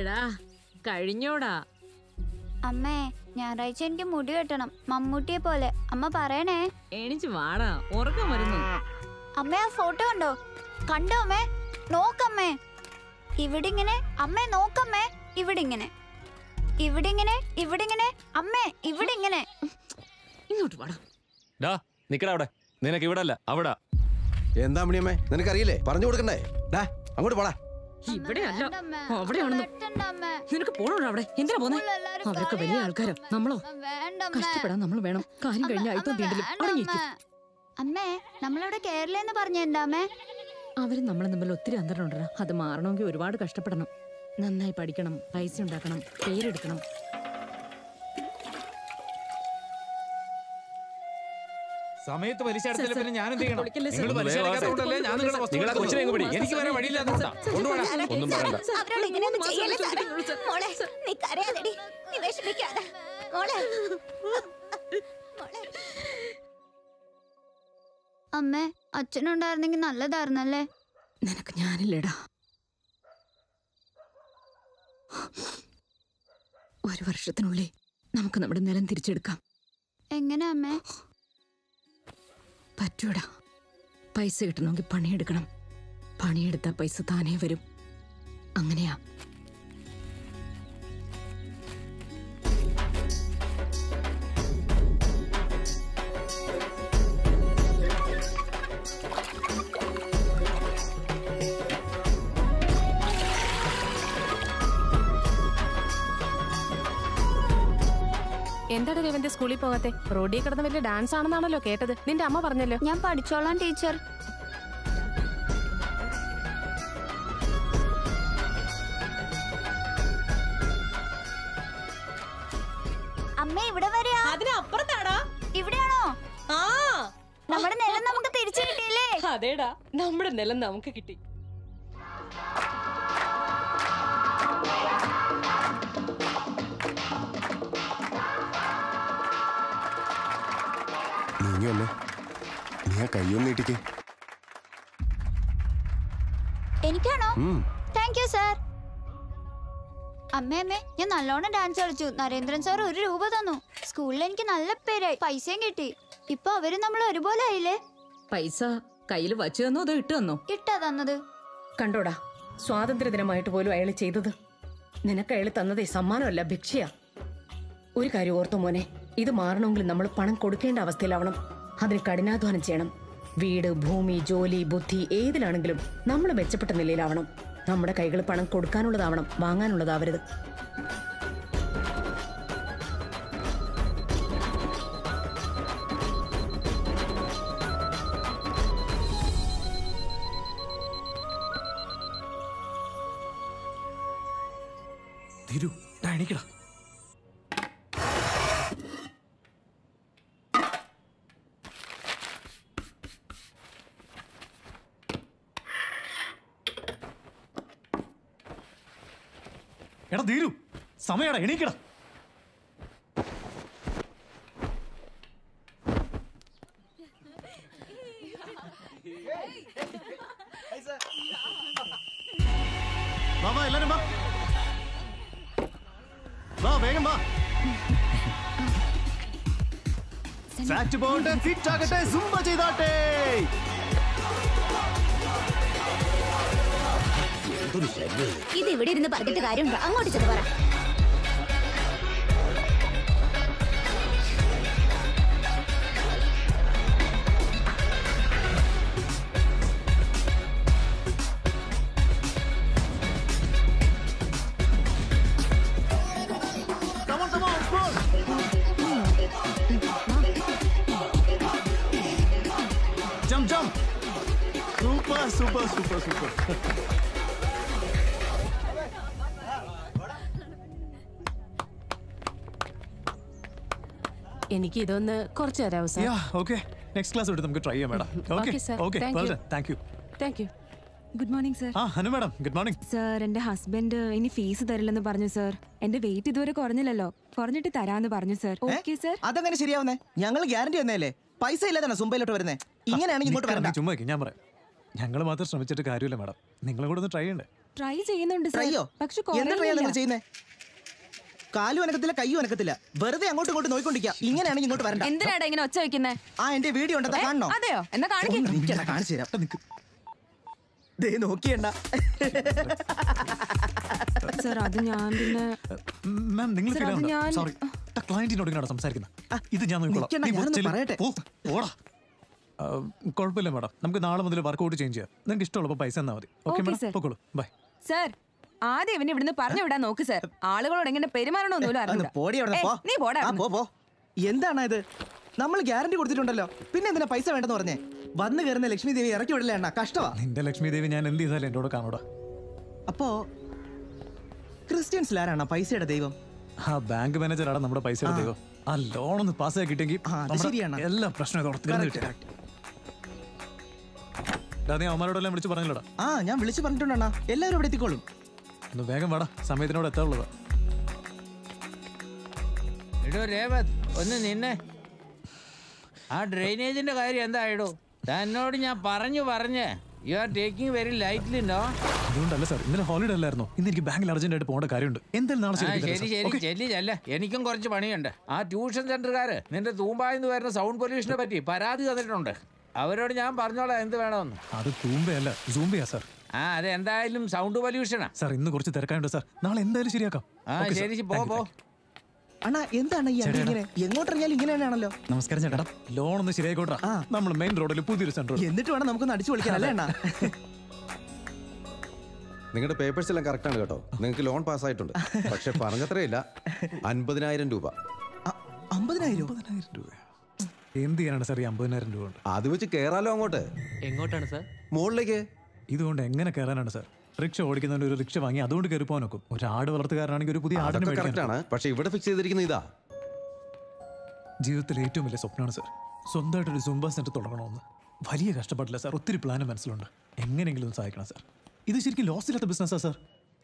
എടാ കഴിഞ്ഞോടാ. അമ്മേ ഞായറാഴ്ച എനിക്ക് മുടി വെട്ടണം. മമ്മൂട്ടിയെ പോലെ. അമ്മ പറയണേ. എണിച്ച് വാടാ ഉറക്കം വരുന്നു. അമ്മ ആ ഫോട്ടോ കണ്ടോ? കണ്ടോ അമ്മേ? നോക്കമ്മേ. ഇവിടെ ഇങ്ങനെ അമ്മേ നോക്കമ്മേ. ഇവിടെ ഇങ്ങനെ ഇവിടെ ഇങ്ങനെ ഇവിടെ ഇങ്ങനെ അമ്മേ ഇവിടെ ഇങ്ങനെ ഇങ്ങോട്ട് വാടാ. ഡാ നിക്കടാ അവിടെ. നിനക്ക് ഇവിടല്ല അല്ല അവിടെ. എന്താ മണിയമ്മേ നിനക്കറിയില്ലേ? പറഞ്ഞു കൊടുക്കണ്ടേ? ഡാ അങ്ങോട്ട് പോടാ ഇവിടെ അല്ല. അവിടെയാണെന്ന്. നിനക്ക് പോണോ അവിടെ? എന്തിനാ പോന്നെ? അവരൊക്കെ വലിയ ആൾക്കാരോ. നമ്മളോ? കഷ്ടപ്പെടാൻ നമ്മൾ വേണം. കാര്യം കഴിഞ്ഞ അയത്തും തീണ്ടലും അടങ്ങിയിരിക്കും അമ്മേ. നമ്മളിവിടെ കേരളെന്ന് പറഞ്ഞെന്താ അമ്മേ? അവരും നമ്മളെ തമ്മിൽ ഒത്തിരി അന്തരമുണ്ടടാ. അത് മാറണമെങ്കിൽ ഒരുപാട് കഷ്ടപ്പെടണം. നന്നായി പഠിക്കണം. പൈസ ഉണ്ടാക്കണം. പേരെടുക്കണം. സമയത്ത് പലിശ അടച്ചില്ല പിന്നെ ഞാൻ എന്ത് ചെയ്യണം നിങ്ങൾ ഞാൻ നിങ്ങളുടെ നിങ്ങളെ കൊച്ചിനെ അങ്ങ് പിടി. എനിക്ക് വരാൻ വഴിയില്ലാത്തതുകൊണ്ടാ കൊണ്ടുപോകണം. ഒന്നും പറയണ്ട. അവരോട് ഇങ്ങനെയൊന്നും ചെയ്യല്ലേ സാറേ മോളെ നീ കരയാതെടി നീ വിഷമിക്കാതെ. മോളെ. അമ്മേ അച്ഛനുണ്ടായിരുന്നെങ്കിൽ നല്ലതായിരുന്നല്ലേ? നിനക്ക് ഞാനില്ലടാ. ഒരു വർഷത്തിനുള്ളിൽ നമുക്ക് നമ്മുടെ നിലം തിരിച്ചെടുക്കാം. എങ്ങനെ അമ്മേ? പറ്റൂടാ. പൈസ കിട്ടണമെങ്കിൽ പണിയെടുക്കണം. പണിയെടുത്താൽ പൈസ താനേ വരും. അങ്ങനെയാ. എന്താണ് രവന്റെ സ്കൂളിൽ പോകാത്തെ? റോഡിൽ കിടന്ന് വലിയ ഡാൻസ് ആണെന്നാണല്ലോ കേട്ടത്. നിന്റെ അമ്മ പറഞ്ഞല്ലോ. ഞാൻ പഠിച്ചോളാം ടീച്ചർ. അമ്മ ഇവിടെ വരിക. അതിനപ്പുറത്താടാ. ഇവിടെയാണോ? ആ. നമ്മുടെ നിലം നമുക്ക് തിരിച്ചു കിട്ടിയില്ലേ? അതേടാ നമ്മുടെ നിലം നമുക്ക് കിട്ടി. വന്നേ നീ ആ കയ്യൊന്ന് നീട്ടിക്കേ എനിക്കാണോ. താങ്ക് യു സാർ അമ്മേ അമ്മേ ഞാൻ നല്ലോണം ഡാൻസ് കളിച്ചു. നരേന്ദ്രൻ സാർ ഒരു രൂപ തന്നു. സ്കൂളിൽ എനിക്ക് നല്ല പേരായി. പൈസയും കിട്ടി. ഇപ്പൊ അവർ നമ്മൾ ഒരുപോലെ ആയില്ലേ? പൈസ കയ്യിൽ വച്ചു തന്നോ അതോ ഇട്ടു തന്നോ? ഇട്ടാ തന്നത്. കണ്ടോടാ സ്വാതന്ത്ര്യദിനമായിട്ട് പോലും അയാൾ ചെയ്തത്. നിനക്ക് അയാൾ തന്നതേ സമ്മാനമല്ല ഭിക്ഷയാ. ഒരു കാര്യം ഓർത്തു മോനെ. ഇത് മാറണമെങ്കിൽ നമ്മൾ പണം കൊടുക്കേണ്ട അവസ്ഥയിലാവണം. അതിന് കഠിനാധ്വാനം ചെയ്യണം. വീട് ഭൂമി ജോലി ബുദ്ധി ഏതിലാണെങ്കിലും നമ്മൾ മെച്ചപ്പെട്ട നിലയിലാവണം. നമ്മുടെ കൈകൾ പണം കൊടുക്കാനുള്ളതാവണം വാങ്ങാനുള്ളതാവരുത്. തിരു എണീക്കടാ എടാ ധീരു സമയടാ എണീക്കട. സുംബ ചെയ്താട്ടെ. ഇത് ഇവിടെ ഇരുന്ന് പറഞ്ഞിട്ട് കാര്യമുണ്ടോ? അങ്ങോട്ട് ചെന്ന് പറ. എനിക്ക് ഇതൊന്ന് കുറച്ച് തരാമോ sir yeah okay. Next class തൊട്ട് നമുക്ക് ട്രൈ ചെയ്യാം madam. Okay Okay, sir. Okay Thank you. Thank you thank you good morning sir ആ ഹനു മാഡം ഗുഡ് മോർണിംഗ് സർ എന്റെ ഹസ്ബൻഡ് ഇനി ഫീസ് തരില്ലെന്ന് പറഞ്ഞു സർ എന്റെ വെയിറ്റ് ഇതുവരെ കുറഞ്ഞില്ലല്ലോ. കുറഞ്ഞിട്ട് തരാന്ന് പറഞ്ഞു സർ ഓക്കെ സർ അതങ്ങനെ ശരിയാവുന്നേ? ഞങ്ങൾ ഗ്യാരണ്ടി തന്നെയല്ലേ പൈസ ഇല്ലാതാണ് സുംബയിലോട്ട് വരുന്നേ. ഇങ്ങനെയാണെങ്കിൽ ഇങ്ങോട്ട് വരണ്ട. ചുമ്മാ നിൽക്ക്, ഞാൻ പറയാം. ഞങ്ങൾ മാത്രം ശ്രമിച്ചിട്ട് കാര്യമില്ല മാഡം നിങ്ങളും കൂടെ ഒന്ന് ട്രൈ ചെയ്യണ്ടേ? ട്രൈ ചെയ്യുന്നുണ്ട് സർ ട്രൈയോ പക്ഷെ എന്താ നിങ്ങൾ കുറയുന്നില്ല. കാലും അനക്കത്തില്ല കയ്യും അനക്കത്തില്ല. വെറുതെ അങ്ങോട്ട് ഇങ്ങോട്ട് നോയിക്കൊണ്ടിരിക്കാം. ഇങ്ങനെയാണെങ്കിൽ ഇങ്ങോട്ട് വരണ്ട. എന്തിനാടാ ഇങ്ങനെ ഒച്ച വെക്കുന്നേ? ആ എന്റെ വീഡിയോ ഉണ്ടെന്നാ കാണണോ? അതെയോ? എന്നാ കാണിക്കാം. കാണിച്ചു തരാം. ദേ നോക്കിയണ്ട. സർ അത് ഞാൻ പിന്നെ മാം നിങ്ങൾ സോറി ക്ലയന്റിനോട് ഇങ്ങനെയാണ് സംസാരിക്കുന്നത് ഇത് ഞാൻ പറയട്ടെ. കുഴപ്പമില്ല മാഡം. നമുക്ക് നാളെ മുതൽ വർക്കൗട്ട് ചേഞ്ച് ചെയ്യാം. നിങ്ങൾക്ക് ഇഷ്ടമുള്ളപ്പോൾ പൈസ തന്നാൽ മതി. Okay madam. പൊക്കോളൂ. ബൈ സർ ആദ്യം ഇവനെ ഇവിടുന്ന് പറഞ്ഞു വിടാൻ നോക്ക് സർ ആളുകളോട് എങ്ങനെ പെരുമാറണമെന്നൊന്നും ഒന്ന് അറിയില്ല പോടി അവിടെ പോ. നീ പോടാ പോ പോ. എന്താണ് ഇത് നമ്മൾ ഗ്യാരണ്ടി കൊടുത്തിട്ടുണ്ടല്ലോ. പിന്നെ എന്തിനാ പൈസ വേണ്ടെന്ന് പറഞ്ഞേ? വന്ന് കയറുന്ന ലക്ഷ്മി ദേവി ഇറക്കി വിടില്ല എണ്ണ കഷ്ടവാ. നിന്റെ ലക്ഷ്മി ദേവി ഞാൻ എന്ത് ചെയ്താലും എന്നോട് കാണൂടാ. അപ്പോ ക്രിസ്ത്യൻസിൽ ആരാണ് പൈസയുടെ ദൈവം? ആ ബാങ്ക് മാനേജറാണ് നമ്മുടെ പൈസയുടെ ദൈവം. ആ ലോൺ ഒന്ന് പാസ്സാക്കി കിട്ടിയെങ്കിൽ ആ, ശരിയാണ്. എല്ലാ പ്രശ്നവും നീ അവന്മാരോടെല്ലാം വിളിച്ച് പറഞ്ഞല്ലോടാ. ആ ഞാൻ വിളിച്ചു പറഞ്ഞിട്ടുണ്ടണ്ണ എല്ലാവരും ഇവിടെ എത്തിക്കോളും. ഒന്ന് വേഗം വേടാ. സമയത്തിനോട് എത്താവുള്ളത് എടോ രേവത് ഒന്ന് നിന്നെ. ആ ഡ്രെയിനേജിന്റെ കാര്യം എന്താ എടോ തന്നോട് ഞാൻ പറഞ്ഞു പറഞ്ഞ്. You are taking very lightly ഉണ്ടോ അതുകൊണ്ടല്ല സാർ ഇന്നലെ ഹോളിഡേ അല്ലായിരുന്നു? ഇന്ന് എനിക്ക് ബാങ്കിൽ അർജന്റ് ആയിട്ട് പോകേണ്ട കാര്യമുണ്ട്. എന്തായാലും നാളെ ശരി ശരി ചെല്ലി ചെല്ല എനിക്കും കുറച്ച് പണിയുണ്ട്. ആ ട്യൂഷൻ സെന്ററുകാര് നിന്റെ തൂമ്പായെന്ന് വരുന്ന സൗണ്ട് പൊല്യൂഷനെ പറ്റി പരാതി തന്നിട്ടുണ്ട്. അവരോട് ഞാൻ പറഞ്ഞോളാം എന്ത് വേണമെന്ന്. അത് തൂമ്പയല്ല സൂമ്പയാ സാർ. ആ അത് എന്തായാലും സൗണ്ട് പൊല്യൂഷനാ സാർ ഇന്ന് കുറച്ച് തിരക്കാനുണ്ട് സാർ. നാളെ എന്തായാലും ശരിയാക്കാം. ആ ശരി പോ പോ. അണ്ണാ എന്താണ് ഈ അടി ഇങ്ങനെ? എങ്ങോട്ടിറങ്ങിയാലും ഇങ്ങനെ തന്നെയാണല്ലോ. നമസ്കാരം ചേട്ടാ. ലോൺ ഒന്ന് ശരിയായിക്കോട്ടെ. നമ്മൾ മെയിൻ റോഡിൽ പുതിയൊരു സെന്റർ എന്നിട്ട് വേണം നമുക്കൊന്ന് അടിച്ചു പൊളിക്കാൻ അല്ലേ അണ്ണാ? നിങ്ങളുടെ പേപ്പേഴ്സ് എല്ലാം കറക്റ്റ് ആണ് കേട്ടോ. നിങ്ങൾക്ക് ലോൺ പാസ് ആയിട്ടുണ്ട് പക്ഷെ പറഞ്ഞത്രയില്ല അൻപതിനായിരം രൂപ. അമ്പതിനായിരം? രൂപ. എന്ത് ചെയ്യാനാണ് സാർ ഈ അമ്പതിനായിരം രൂപ അത് വെച്ച് കേറാലോ അങ്ങോട്ട്. എങ്ങോട്ടാണ് സാർ? മുകളിലേക്ക് ഇതുകൊണ്ട് എങ്ങനെ കയറാനാണ് സാർ? റിക്ഷ ഓടിക്കുന്നവന് ഒരു റിക്ഷ വാങ്ങി അതുകൊണ്ട് കയറി പോകാൻ നോക്കും. ഒരു ആട് വളർത്തുകാരനാണെങ്കിൽ ഒരു പുതിയ ആടിനെ അതൊക്കെ മേടിക്കാൻ പക്ഷെ ഇവിടെ ഫിക്സ് ചെയ്തിരിക്കുന്ന ഇതാ. ജീവിതത്തിൽ ഏറ്റവും വലിയ സ്വപ്നമാണ് സാർ. സ്വന്തമായിട്ട് ഒരു സുംബ സെന്റർ തുടങ്ങണമെന്ന്. വലിയ കഷ്ടപ്പാടില്ല സാർ. ഒത്തിരി പ്ലാനും മനസ്സിലുണ്ട്. എങ്ങനെയെങ്കിലും ഒന്ന് സഹായിക്കണം സാർ. ഇത് ശരിക്കും ലോസ് ഇല്ലാത്ത ബിസിനസ്സാ സാർ?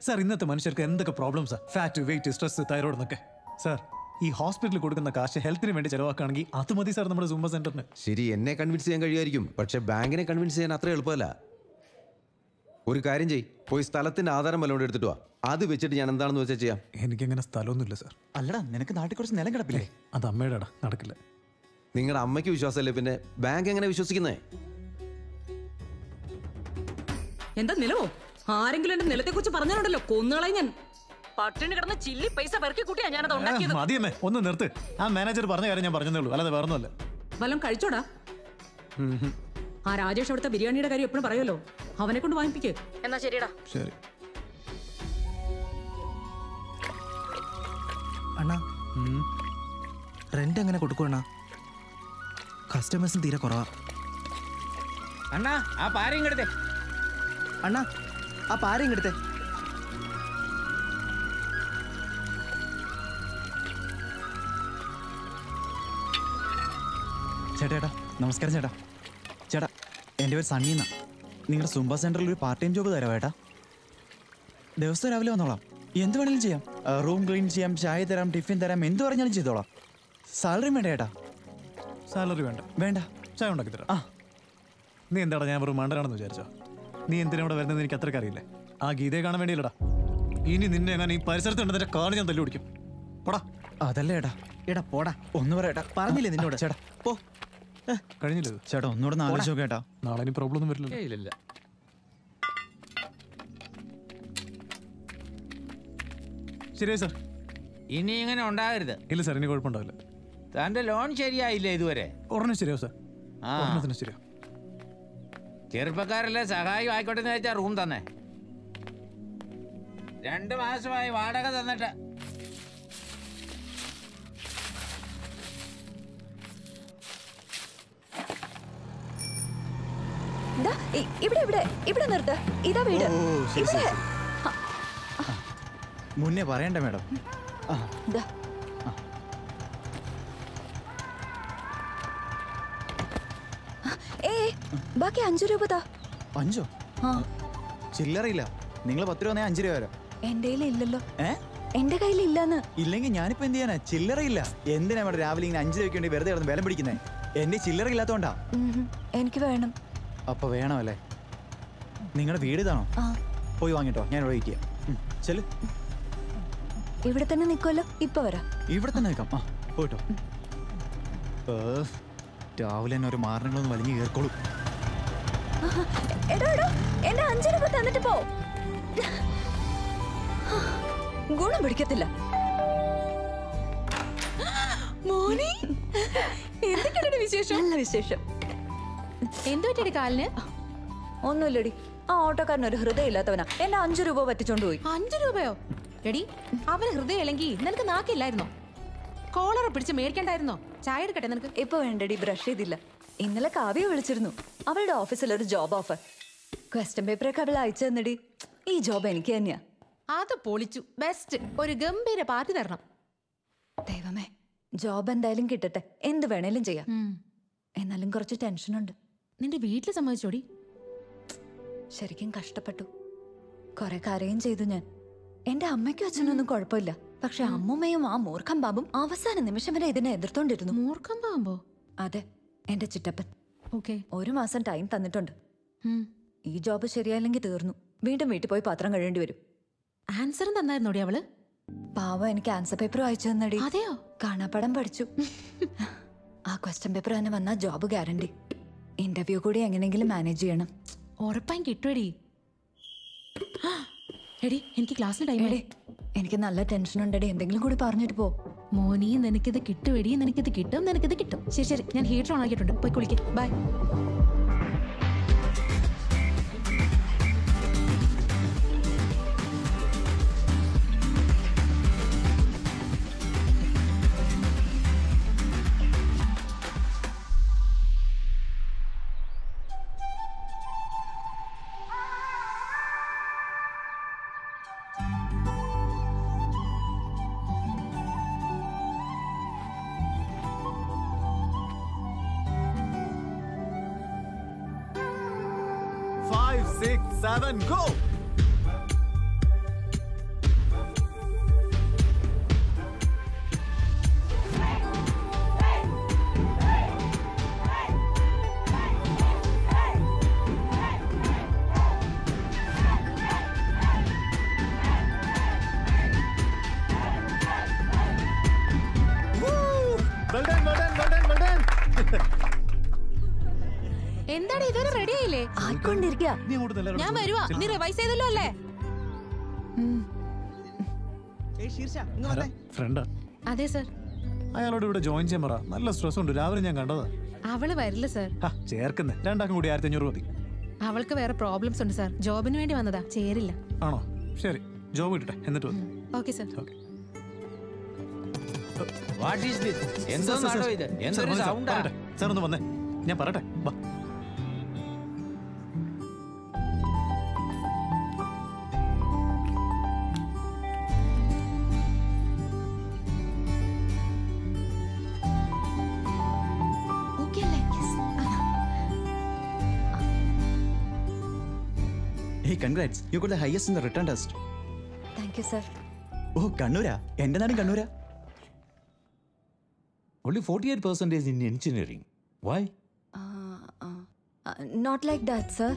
സാർ ഇന്നത്തെ മനുഷ്യർക്ക് എന്തൊക്കെ പ്രോബ്ലംസാ ഫാറ്റ് വെയിറ്റ് സ്ട്രെസ് തൈറോയ്ഡ് എന്നൊക്കെ. സാർ ഈ ഹോസ്പിറ്റലിൽ കൊടുക്കുന്ന കാശ് ഹെൽത്തിന് വേണ്ടി ചിലവാക്കുകയാണെങ്കിൽ അത് മതി സാർ നമ്മുടെ സുംബ സെന്ററിന് ശരി എന്നെ കൺവിൻസ് ചെയ്യാൻ കഴിയുമായിരിക്കും. പക്ഷെ ബാങ്കിനെ കൺവിൻസ് ചെയ്യാൻ അത്ര എളുപ്പമല്ല. ഒരു കാര്യം ചെയ് പോയി സ്ഥലത്തിന്റെ ആധാരം വല്ലതും എടുത്തിട്ട് വാ. അത് വെച്ചിട്ട് ഞാൻ എന്താണെന്ന് വെച്ചാൽ ചെയ്യാം? എനിക്കങ്ങനെ സ്ഥലമൊന്നുമില്ല സാർ. അല്ലടാ നിനക്ക് നാട്ടിൽ കുറച്ച് നിലം കിടപ്പില്ലേ? അത് അമ്മയുടെ നടക്കില്ല. നിങ്ങളുടെ അമ്മയ്ക്ക് വിശ്വാസമല്ലേ പിന്നെ? ബാങ്ക് എങ്ങനെ വിശ്വസിക്കുന്നേ? എന്താ നിലവോ ആരെങ്കിലും എന്റെ നിലത്തെ കുറിച്ച് പറഞ്ഞാലുണ്ടല്ലോ കൊന്നുകളെ ഞാൻ. പട്ടിണി കിടന്ന് ചില്ലി പൈസ പെറുക്കി കൂട്ടിയാ ഞാനത് ഉണ്ടാക്കിയത്. മതിയമ്മേ ഒന്ന് നിർത്ത്. ആ മാനേജർ പറഞ്ഞ കാര്യം ഞാൻ പറഞ്ഞതേ ഉള്ളൂ അല്ലാതെ വേറൊന്നുമല്ല. വല്ലതും കഴിച്ചോടാ? ആ രാജേഷ് അവിടുത്തെ ബിരിയാണിയുടെ കാര്യം എപ്പോഴും പറയുമല്ലോ. അവനെ കൊണ്ട് വാങ്ങിപ്പിക്കേ. എന്നാ ശരിടാ ശരി. അണ്ണാ റെന്റ് എങ്ങനെ കൊടുക്കും അണ്ണാ? കസ്റ്റമേഴ്സും തീരെ കുറവാ. അണ്ണാ ആ പാരയും കെടുത്തേ അണ്ണാ ആ പാരയും കെടുത്തേ ചേട്ടാ ചേട്ടാ നമസ്കാരം ചേട്ടാ. ചേട്ടാ എന്റെ പേര് സണ്ണി എന്നാ. നിങ്ങളുടെ സുംബ സെന്ററിൽ ഒരു പാർട്ട് ടൈം ജോബ് തരാം ഏട്ടാ? ദിവസം രാവിലെ വന്നോളാം. എന്ത് വേണമെങ്കിലും ചെയ്യാം. റൂം ക്ലീൻ ചെയ്യാം ചായ തരാം ടിഫിൻ തരാം എന്ത് പറഞ്ഞാലും ചെയ്തോളാം. സാലറി വേണ്ട ഏട്ടാ? സാലറി വേണ്ട. വേണ്ട. ചായ ഉണ്ടാക്കി തരാം. ആ. നീ എന്താടാ ഞാൻ വെറും മണ്ടനാണെന്ന് വിചാരിച്ചോ? നീ എന്തിനാ ഇവിടെ വരുന്നത് എനിക്ക് അത്രയ്ക്ക് അറിയില്ലേ? ആ ഗീതയെ കാണാൻ വേണ്ടിയില്ലടാ. ഇനി നിന്നെ ഞാൻ ഈ പരിസരത്ത് ഉണ്ടെന്നെ കാണ് ഞാൻ തല്ലി പിടിക്കും പോടാ. അതല്ല ഏടാ എടാ പോടാ. ഒന്ന് പറയട്ടാ പറഞ്ഞില്ലേ നിന്നോട്? ചേട്ടാ. പോ. കഴിഞ്ഞില്ല ചേടാ ചേട്ടാ ഒന്നുകൂടെ ആലോചിച്ചോ കേട്ടാ നാളെ ഇനി പ്രോബ്ലം ഒന്നും വരില്ലല്ലോ. ഇല്ലില്ല. ശരിയായി സാർ. ഇനി ഇങ്ങനെ ഉണ്ടാകരുത്. ഇല്ല സാർ ഇനി കുഴപ്പമുണ്ടാവില്ല. തന്റെ ലോൺ ശരിയായില്ല ഇതുവരെ? ഉടനെ ശരിയാവും സാർ. ആ. ഉടനെ ശരിയാവും. ചെറുപ്പക്കാരല്ലേ സഹായം ആയിക്കോട്ടെ എന്ന് വെച്ചാൽ റൂം തന്നെ. രണ്ട് മാസമായി വാടക തന്നിട്ട്. ഇവിടെ ഇവിടെ ഇവിടെ നിർത്ത്. ഇതാ വീട്. ശരി ശരി ഇവിടെ. മുന്നേ പറയണ്ട മേഡം. ബാക്കി അഞ്ചു രൂപ അഞ്ചോ? ആ. ചില്ലറയില്ല. നിങ്ങൾ പത്ത് രൂപ അഞ്ച് രൂപ വരാം. എന്റെ ഇല്ലല്ലോ. എന്റെ കയ്യിൽ ഇല്ലെന്ന്. ഇല്ലെങ്കിൽ ഞാനിപ്പോ എന്ത് ചെയ്യാനാ? ചില്ലറയില്ല. എന്തിനാ മേഡം രാവിലെ ഇങ്ങനെ അഞ്ച് രൂപയ്ക്ക് വേണ്ടി വെറുതെ കിടന്ന് വില പിടിക്കുന്നേ? എന്റെ ചില്ലറ ഇല്ലാത്തോണ്ടാ. എനിക്ക് വേണം. അപ്പൊ വേണമല്ലേ? നിങ്ങളുടെ വീട് ഇതാണോ? പോയി വാങ്ങിട്ടോ. ഞാൻ വെയിറ്റ് ചെയ്യാം. ചെല്ല്. ഇവിടെ തന്നെ നിൽക്കുമല്ലോ ഇപ്പൊ വരാം. ഇവിടെ തന്നെ നിൽക്കാം. ആ പോയിട്ടോ. രാവിലെ തന്നെ ഒരു മാരണങ്ങളൊന്ന് വലിഞ്ഞു കയറിക്കോളൂ. എടോ എടോ എന്റെ അഞ്ചു രൂപ തന്നിട്ട് പോ. ഗുണം പിടിക്കത്തില്ല. മോനെ എന്തൊക്കെയാണ് വിശേഷം? നല്ല വിശേഷം. എന്തു പറ്റിയടി കാലിന്? ഒന്നുമില്ലടി. ആ ഓട്ടോക്കാരൻ ഒരു ഹൃദയമില്ലാത്തവനാ. എന്റെ അഞ്ചു രൂപ പറ്റിച്ചോണ്ട് പോയി. അഞ്ചു രൂപയോ? എടി അവന് ഹൃദയം ഇല്ലെങ്കിൽ നിനക്ക് നാക്കില്ലായിരുന്നോ? കോളർ പിടിച്ച് മേടിക്കണ്ടായിരുന്നോ? ചായ എടുക്കട്ടെ നിനക്ക്? ഇപ്പൊ വേണ്ടടി ബ്രഷ് ചെയ്തില്ല. ഇന്നലെ കാവ്യ വിളിച്ചിരുന്നു. അവളുടെ ഓഫീസിൽ ഒരു ജോബ് ഓഫർ ക്വസ്റ്റ്യൻ പേപ്പറൊക്കെ അവൾ അയച്ചു തന്നടി. ഈ ജോബ് എനിക്ക് തന്നെയാ. അത് പൊളിച്ചു. ബെസ്റ്റ് ഒരു ഗംഭീര പാർട്ടി തരണം. ദൈവമേ ജോബ് എന്തായാലും കിട്ടട്ടെ. എന്ത് വേണേലും ചെയ്യാം. എന്നാലും കുറച്ച് ടെൻഷനുണ്ട് നിന്റെ വീട്ടിൽ സമ്മതിച്ചോടി. ശരിക്കും കഷ്ടപ്പെട്ടു. കുറെ കരയും ചെയ്തു ഞാൻ. എന്റെ അമ്മയ്ക്കും അച്ഛനൊന്നും കുഴപ്പമില്ല. പക്ഷെ അമ്മുമ്മയും ആ മൂർഖം ബാബും അവസാന നിമിഷം വരെ ഇതിനെ എതിർത്തോണ്ടിരുന്നു. മൂർഖം പാമ്പോ അതെ എന്റെ ചിറ്റപ്പൻ. ഓക്കെ. ഒരു മാസം ടൈം തന്നിട്ടുണ്ട്. ഈ ജോബ് ശരിയായില്ലെങ്കിൽ തീർന്നു. വീണ്ടും വീട്ടിൽ പോയി പാത്രം കഴിയേണ്ടി വരും. ആൻസറും തന്നായിരുന്നോടി അവൾ? പാവ എനിക്ക് ആൻസർ പേപ്പർ അയച്ചു തന്നടി. അതെയോ? കാണാപ്പടം പഠിച്ചു. ആ ക്വസ്റ്റ്യൻ പേപ്പർ തന്നെ വന്നാ ജോബ് ഗ്യാരണ്ടി ഇന്റർവ്യൂ കൂടി എങ്ങനെയെങ്കിലും മാനേജ് ചെയ്യണം. ഉറപ്പായും കിട്ടുവടി. എടി എനിക്ക് ക്ലാസ്സിന് ടൈം എടി എനിക്ക് നല്ല ടെൻഷൻ ഉണ്ടടി. എന്തെങ്കിലും കൂടി പറഞ്ഞിട്ട് പോ. മോനി നിനക്കിത് കിട്ടും എടിയും നിനക്കിത് കിട്ടും നിനക്കിത് കിട്ടും. ശരി ശരി. ഞാൻ ഹീറ്റർ ഓൺ ആക്കിയിട്ടുണ്ട്. പോയി കുളിക്ക്. Bye six, seven, go! ഞാൻ വരുവാ. നീ റിവൈസ് ചെയ്തല്ലോ അല്ലേ? ഫ്രണ്ടാ. അതെ സർ. അയാളോട് ഇവിടെ ജോയിൻ ചെയ്യാൻ പറ. നല്ല സ്ട്രെസ് ഉണ്ട്. രാവിലെ ഞാൻ കണ്ടതാ. അവൾ വരില്ല സർ. ചേർക്കുന്നേ. രണ്ടാക്കും കൂടി ആയിരത്തി അഞ്ഞൂറ് മതി. അവൾക്ക് വേറെ പ്രോബ്ലംസ് ഉണ്ട് സർ. ജോബിന് വേണ്ടി വന്നതാ. ചേരില്ല. ആണോ? ശരി. ജോബ് കിട്ടട്ടെ. എന്നിട്ട് വന്നു. Okay sir. What is this എന്തോന്നാണോ ഇത്? എന്തൊരു സൗണ്ടാ സാർ ഒന്ന് വന്നേ. ഞാൻ പറയട്ടെ. വാ. Hey congrats you got the highest in the return test thank you sir ഓ കണ്ണൂരാ എന്റെ നാടും കണ്ണൂരാ Only 48 percentage in engineering. Why? Not like that sir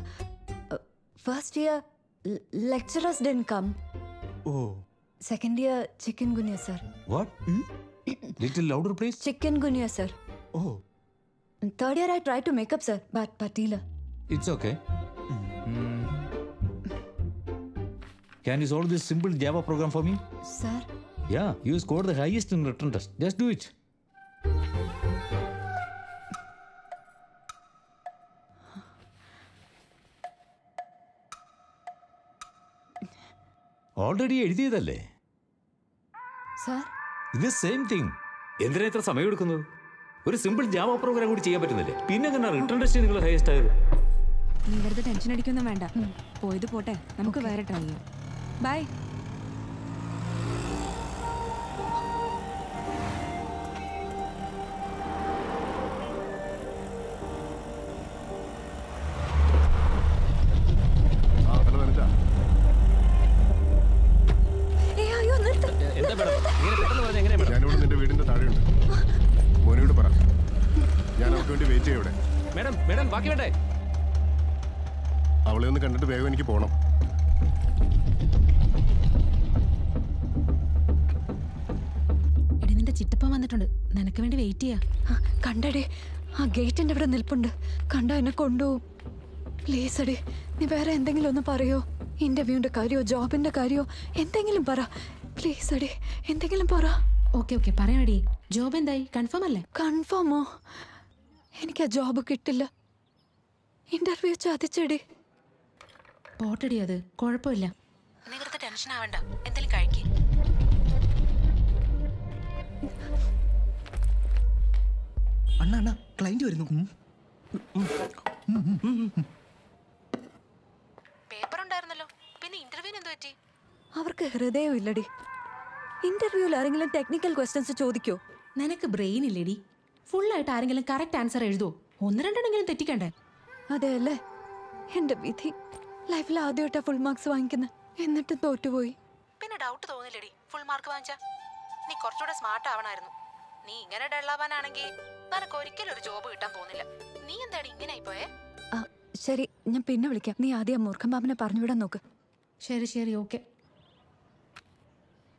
first year lecturers then come oh second year chikungunya sir What? Little louder, please. Chikungunya sir oh third year I try to make up sir but പറ്റിയില്ല It's okay. Can you solve this simple Java program for me? Sir? Yeah, you scored the highest in return test. Just do it. Already എഴുതിയതല്ലേ? Sir ഇത് same thing എന്തിനാ ഇത്ര സമയം എടുക്കുന്നത്? ഒരു simple Java program കൂടി ചെയ്യാൻ പറ്റുന്നില്ലേ? പിന്നെ എങ്ങനെ റിട്ടേൺ ടെസ്റ്റ് നിങ്ങൾ ഹയസ്റ്റ് ആയത്? നീ വെറുതെ ടെൻഷൻ അടിക്കൊന്നും വേണ്ട. പോയത് പോട്ടെ. നമുക്ക് വേറെ ട്രൈ ചെയ്യാം. ബൈ ആ ഗേറ്റിന്റെ അവിടെ നിൽപ്പുണ്ട്. കണ്ട എന്നെ കൊണ്ടുപോകും പ്ലീസ് അടി നീ വേറെ എന്തെങ്കിലും ഒന്ന് പറയോ? ഇന്റർവ്യൂവിന്റെ കാര്യോ ജോബിന്റെ കാര്യോ? എന്തെങ്കിലും പറ. പ്ലീസ് അടി എന്തെങ്കിലും പറ. ഓക്കെ ഓക്കെ പറയാടി ജോബ് എന്തായി? കൺഫേം അല്ലേ? കൺഫേമോ എനിക്ക് ആ ജോബ് കിട്ടില്ല. ഇന്റർവ്യൂ ചതിച്ചടി. പോട്ടടി അത്. കുഴപ്പമില്ല. നിങ്ങൾക്ക് ടെൻഷൻ ആവണ്ട. എന്തെങ്കിലും കഴിക്കും. അണ്ണ അണ്ണ ക്ലൈന്റ് വരുന്നു. പേപ്പർ ഉണ്ടായിരുന്നല്ലോ. പിന്നെ ഇന്റർവ്യൂവിന് എന്ത് പറ്റി? അവർക്ക് ഹൃദയം ഇല്ലടി. ഇന്റർവ്യൂവിൽ ആരെങ്കിലും ടെക്നിക്കൽ ക്വസ്റ്റ്യൻസ് ചോദിക്കോ? നിനക്ക് ബ്രെയിൻ ഇല്ലേടി. ആയിട്ട് ആരെങ്കിലും കറക്റ്റ് ആൻസർ എഴുതുമോ ഒന്ന് രണ്ടെണ്ണെങ്കിലും തെറ്റിക്കണ്ടേ? അതെ അല്ലേ? എന്റെ വിധി. ലൈഫിൽ ആദ്യമായിട്ടാ ഫുൾ മാർക്സ് വാങ്ങിക്കുന്നത്. എന്നിട്ട് തോറ്റുപോയി. പിന്നെ ഡൗട്ട് തോന്നില്ലടി. ഫുൾ മാർക്ക് വാങ്ങിച്ച. നീ കുറച്ചുകൂടെ സ്മാർട്ട് ആവണായിരുന്നു. നീ ഇങ്ങനെ ഡള്ളാവാനാണെങ്കിൽ നിനക്ക് ഒരിക്കലും ഒരു ജോബ് കിട്ടാൻ പോകുന്നില്ല. നീ എന്താണ് ഇങ്ങനെ പോയേ? ശരി ഞാൻ പിന്നെ വിളിക്കാം. നീ ആദ്യം ആ മൂർഖൻ ബാബിനെ പറഞ്ഞുവിടാൻ നോക്ക്. ശരി ശരി ഓക്കെ.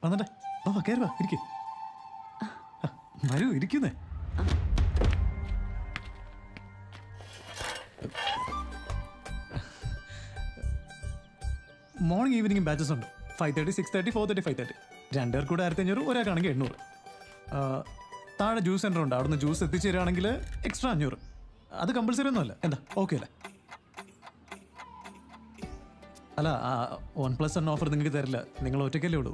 വന്നട്ടെ. വാ കയറി വാ ഇരിക്കേ. വരൂ ഇരിക്കുന്നേ. മോർണിംഗ് ഈവനിങ് ബാച്ചസ് ഉണ്ട്. Five thirty six thirty four thirty five thirty രണ്ടുപേർ കൂടെ ആയിരത്തി അഞ്ഞൂറ് ഒരാൾക്കാണെങ്കിൽ എണ്ണൂറ്. ആ, താഴെ ജ്യൂസ് സെന്റർ ഉണ്ട്. അവിടുന്ന് ജ്യൂസ് എത്തിച്ചു തരികയാണെങ്കിൽ എക്സ്ട്രാ അഞ്ഞൂറ്. അത് കമ്പൽസറി ഒന്നുമല്ല. എന്താ? ഓക്കെ അല്ലേ? അല്ല വൺ പ്ലസ് വൺ ഓഫർ നിങ്ങൾക്ക് തരില്ല. നിങ്ങൾ ഒറ്റയ്ക്കല്ലേ ഉള്ളൂ.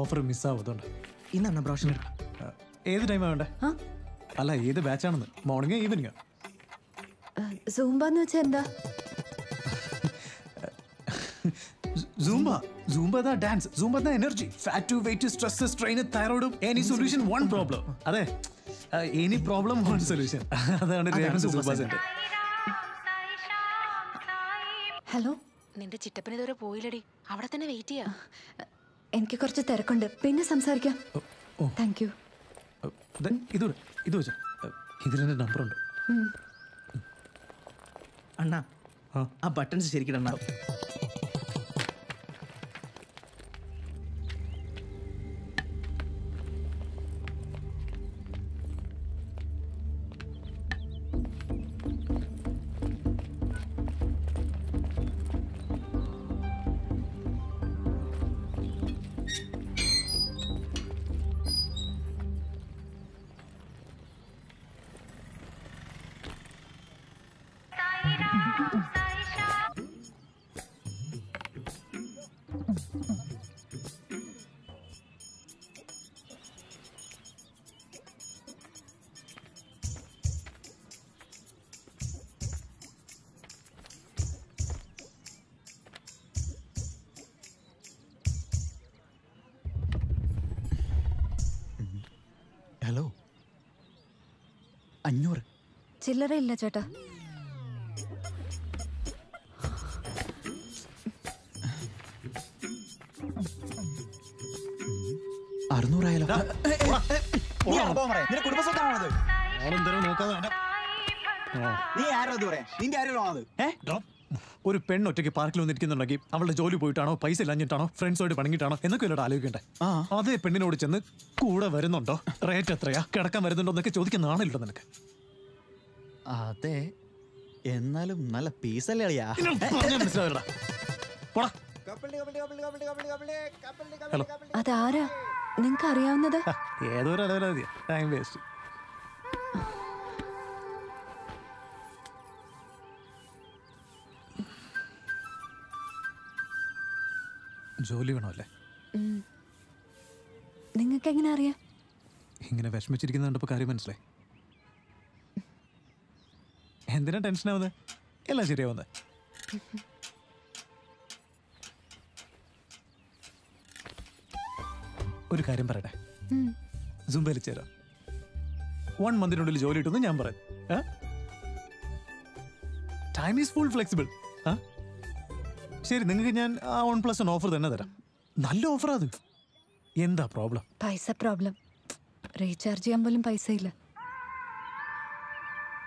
ഓഫർ മിസ്സാവും അതുകൊണ്ട്. ഇന്നാണ് ബ്രോഷൻ ഏത് ടൈമാണ് വേണ്ടേ? അല്ല ഏത് ബാച്ചാണെന്ന് മോർണിംഗ് ഈവനിങ് സൂംബാന്ന് വെച്ചാൽ എന്താ? സൂംബ സൂംബ ദാ ഡാൻസ് സൂംബ ദാ energy fat to weight stress strain തൈറോയിഡും any solution one problem അതെ. എനി പ്രോബ്ലം വൺ സൊല്യൂഷൻ അതാണ് രേവൻ സൂംബ സെന്റർ ഹലോ നിന്റെ ചിറ്റപ്പൻ ഇതുവരെ പോയില്ലടി. അവിടെ തന്നെ വെയിറ്റ് ചെയ്യാ. എനിക്ക് കുറച്ച് തിരക്കുണ്ട്. പിന്നെ സംസാരിക്കാം. താങ്ക് യു ഇത് ഇത് വെച്ചോ. ഇതിലെന്റെ നമ്പർ ഉണ്ട് അണ്ണാ ആ. ബട്ടൺസ് ശരിക്കും അണ്ണാ. ചില്ലറ ഇല്ല ചേട്ടാ. അറുന്നൂറായാലോ? ഒരു പെണ്ണ് ഒറ്റയ്ക്ക് പാർക്കിൽ വന്നിരിക്കുന്നുണ്ടെങ്കിൽ അവളുടെ ജോലി പോയിട്ടാണോ പൈസ ഇല്ലാഞ്ഞിട്ടാണോ ഫ്രണ്ട്സുമായിട്ട് പണങ്ങിട്ടാണോ എന്നൊക്കെ അല്ലോട് ആലോചിക്കണ്ടേ അതേ പെണ്ണിനോട് ചെന്ന് കൂടെ വരുന്നുണ്ടോ? റേറ്റ് എത്രയാ? കിടക്കാൻ വരുന്നുണ്ടോ എന്നൊക്കെ ചോദിക്കുന്നതാണല്ലോ നിനക്ക്? അതെ. എന്നാലും നല്ല പീസല്ലേ അളിയാ. അതാരാ? നിങ്ങക്ക് അറിയാവുന്നത് ഏതൊരു അലവലാതിയാ ടൈം വേസ്റ്റ് ജോലി വേണമല്ലേ? നിങ്ങൾക്ക് എങ്ങനെ അറിയാം? ഇങ്ങനെ വിഷമിച്ചിരിക്കുന്ന കണ്ടപ്പോൾ കാര്യം മനസ്സിലായി. എന്തിനാ ടെൻഷൻ ആവുന്നത് എല്ലാം ശരിയാവുന്നത് ഒരു കാര്യം പറയട്ടെ? ജുംബയിൽ ചേരാം. വൺ മന്തിനുള്ളിൽ ജോലി കിട്ടുമെന്ന് ഞാൻ പറയാം. ടൈം ഈസ് ഫുൾ ഫ്ലെക്സിബിൾ ശരി നിങ്ങൾക്ക് ഞാൻ ആ വൺ പ്ലസ് വൺ ഓഫർ തന്നെ തരാം. നല്ല ഓഫറാ അത്. എന്താ പ്രോബ്ലം പൈസ പ്രോബ്ലം റീചാർജ് ചെയ്യാൻ പോലും പൈസ ഇല്ല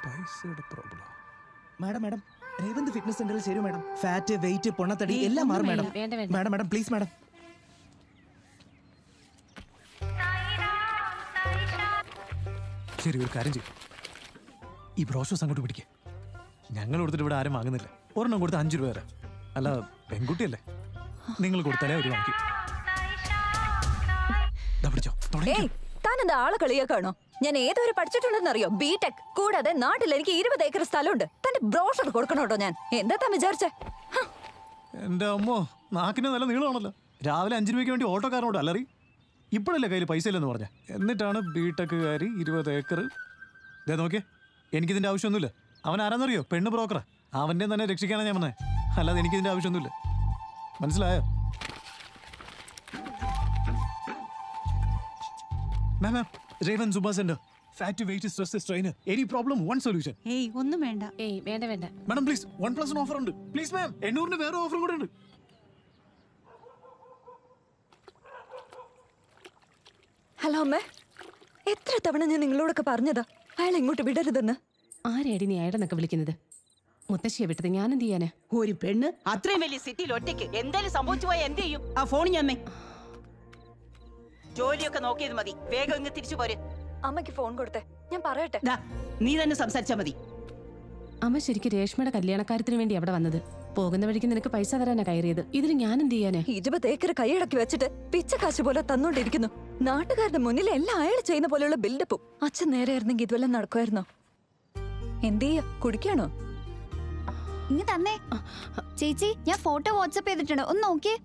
പൈസയുടെ problem madam madam Revanth fitness സെന്ററിൽ ചേരും മാഡം. ഫാറ്റ് വെയിറ്റ് പൊണ്ണത്തടി എല്ലാം മാറും madam. Madam madam please madam. ശരി ഒരു കാര്യം ചെയ്യും. ഈ ബ്രോഷസ് അങ്ങോട്ട് പിടിക്കുക ഞങ്ങൾ കൊടുത്തിട്ട് ഇവിടെ ആരും വാങ്ങുന്നില്ല. ഒരെണ്ണം കൊടുത്ത് അഞ്ച് രൂപ തരാം. അല്ല പെൺകുട്ടിയല്ലേ? നിങ്ങൾ കൊടുത്താലേ ഒരു വാങ്ങി പിടിച്ചോ. എന്താ ആളെ കളിയാക്കാണോ? ഞാൻ ഏതുവരെ പഠിച്ചിട്ടുണ്ടെന്നറിയോ? ബി ടെക് കൂടാതെ നാട്ടിൽ എനിക്ക് ഇരുപത് ഏക്കർ സ്ഥലമുണ്ട്. തന്റെ ബ്രോഷർ കൊടുക്കണോട്ടോ ഞാൻ? എന്താ താൻ വിചാരിച്ചേ? എന്റെ അമ്മോ നാക്കിന് നല്ല നീളമാണല്ലോ. രാവിലെ അഞ്ച് രൂപയ്ക്ക് വേണ്ടി ഓട്ടോക്കാരനോട് അലറി. ഇപ്പോഴല്ലേ കയ്യിൽ പൈസ ഇല്ലെന്ന് പറഞ്ഞ. എന്നിട്ടാണ് ബി ടെക്കുകാരി ഇരുപത് ഏക്കർ. ഇതേ നോക്കിയേ എനിക്കിതിന്റെ ആവശ്യമൊന്നുമില്ല. അവൻ ആരാന്നറിയോ? പെണ്ണ് ബ്രോക്കറാ. അവന്റെ തന്നെ രക്ഷിക്കാനാണ് ഞാൻ വന്നത് അല്ലാതെ എനിക്കിതിന്റെ ആവശ്യമൊന്നുമില്ല. മനസ്സിലായോ? Ma'am ma'am Revan Zumba's center fat weight stress strain any problem one solution ഏയ് ഒന്നും വേണ്ട. ഏയ് വേണ്ട വേണ്ട. Madam please one plus offer ഉണ്ട്. പ്ലീസ് മാം എണ്ണൂറിന് വേറെ ഓഫർ കൂടെ ഉണ്ട്. ഹലോ അമ്മേ. എത്ര തവണ ഞാൻ നിങ്ങളോടൊക്കെ പറഞ്ഞതാ? അയാൾ ഇങ്ങോട്ട് വിടരുതെന്ന്. ആരെയടി നീ അയാളെന്നൊക്കെ വിളിക്കുന്നത്? മുത്തശ്ശിയെ വിട്ടത് ഞാൻ എന്ത് ചെയ്യാന്? ഒരു പെണ്ണ് അത്രയും വലിയ സിറ്റിയിൽ ഒറ്റയ്ക്ക് എന്തായാലും സംഭവിച്ചു പോയാൽ എന്ത് ചെയ്യും? ആ ഫോൺ ഞാൻ ജോലിയൊക്കെ നോക്കിയത് മതി. വേഗം ഇങ്ങ് തിരിച്ചു പോര്. അമ്മയ്ക്ക് ഫോൺ കൊടുത്തേ. ഞാൻ പറയട്ടെ? ദാ, നീ തന്നെ സംസാരിച്ചാ മതി. അമ്മ ശരിക്കും രേഷ്മയുടെ കല്യാണക്കാര്യത്തിന് വേണ്ടി അവിടെ വന്നത്. പോകുന്ന വഴിക്ക് നിനക്ക് പൈസ തരാനാ കയറിയത്. ഇതിന് ഞാൻ എന്ത് ചെയ്യാനെ? ഇരുപത് ഏക്കർ കൈയടക്കി വെച്ചിട്ട് പിച്ചക്കാശ് പോലെ തന്നോണ്ടിരിക്കുന്നു. നാട്ടുകാരുടെ മുന്നിൽ എല്ലാം അയാൾ ചെയ്യുന്ന പോലെയുള്ള ബിൽഡപ്പും അച്ഛൻ നേരെ ആയിരുന്നെങ്കിൽ ഇതുവെല്ലാം നടക്കുമായിരുന്നോ? എന്ത് ചെയ്യാ? കുടിക്കാണോ? ഇങ്ങ് തന്നെ. ചേച്ചി ഞാൻ ഫോട്ടോ വാട്സപ്പ് ചെയ്തിട്ടുണ്ട്. ഒന്ന് നോക്കിയേ.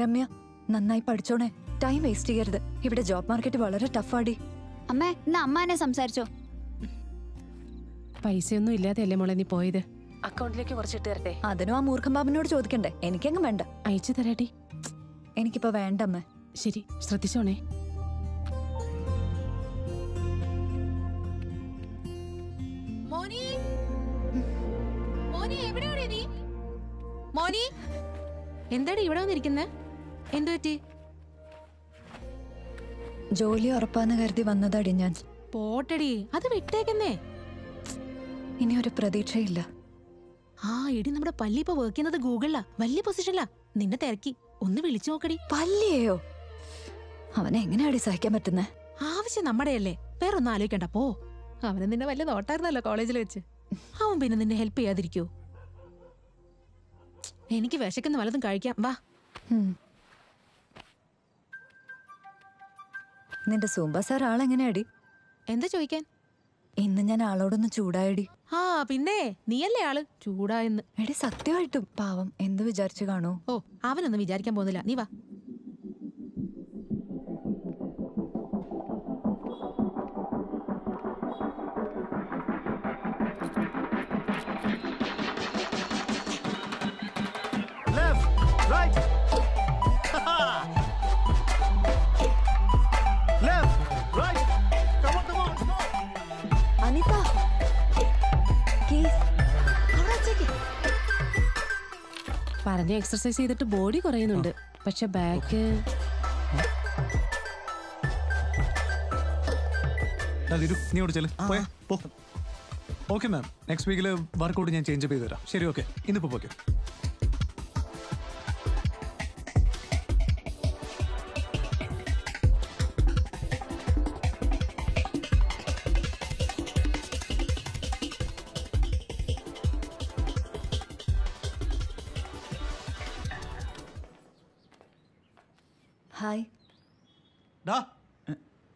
രമ്യ നന്നായി പഠിച്ചോണേ. ടൈം വേസ്റ്റ് ചെയ്യരുത്. ഇവിടെ ജോബ് മാർക്കറ്റ് വളരെ ടഫാടി അമ്മേ ഇന്ന് അമ്മ എന്നെ സംസാരിച്ചോ? പൈസയൊന്നും ഇല്ലാതെയല്ലേ മോളെ നീ പോയത്? അക്കൗണ്ടിലേക്ക് കുറച്ചിട്ട് തരട്ടെ? അതിനും ആ മൂർഖം ബാബിനോട് ചോദിക്കണ്ടേ? എനിക്കങ്ങ് വേണ്ട. അയച്ചു തരാടി. എനിക്കിപ്പോ വേണ്ട അമ്മ. ശരി ശ്രദ്ധിച്ചോണേ. മോനി? മോനി എവിടെയാണ് നീ? മോനി? എന്താടി ഇവിടെ വന്നിരിക്കുന്നേ? എന്തു പറ്റി? ജോലി ഉറപ്പാന്ന് കരുതി വന്നതടി ഞാൻ. പോട്ടടി അത് വിട്ടേക്കുന്നേ. ഇനി ഒരു പ്രതീക്ഷയില്ല. ആ എടി നമ്മുടെ പല്ലി ഇപ്പൊ വർക്ക് ചെയ്യുന്നത് ഗൂഗിളിലാ വലിയ പൊസിഷനിലാ നിന്നെ തിരക്കി. ഒന്ന് വിളിച്ചു നോക്കടി. പല്ലിയെയോ അവനെ എങ്ങനെയാടി സഹിക്കാൻ പറ്റുന്നേ? ആവശ്യം നമ്മുടെയല്ലേ. വേറെ ഒന്നും ആലോചിക്കണ്ട പോ. അവനെ നിന്നെ വലിയ നോട്ടായിരുന്നല്ലോ കോളേജിൽ വെച്ച്. അവൻ പിന്നെ നിന്നെ ഹെൽപ്പ് ചെയ്യാതിരിക്കോ. എനിക്ക് വിശക്കുന്ന വലതും കഴിക്കാം വാ. നിന്റെ സൂമ്പ സാർ ആളെങ്ങനെയാടി? എന്താ ചോദിക്കാൻ? ഇന്ന് ഞാൻ ആളോടൊന്ന് ചൂടായടി. ആ പിന്നെ നീയല്ലേ ആൾ? ചൂടായെന്ന്. എടി സത്യമായിട്ടും. പാവം എന്ത് വിചാരിച്ചു കാണോ? ഓ അവനൊന്നും വിചാരിക്കാൻ പോകുന്നില്ല. നീ വാ. പറഞ്ഞ എക്സർസൈസ് ചെയ്തിട്ട് ബോഡി കുറയുന്നുണ്ട്. പക്ഷെ ബാക്ക് നീ പോയേ. പോ. ഓക്കെ മാം നെക്സ്റ്റ് വീക്കിൽ വർക്കൗട്ട് ഞാൻ ചേഞ്ച് ചെയ്ത് തരാം. ശരി ഓക്കെ ഇന്നിപ്പോ പോക്കെ.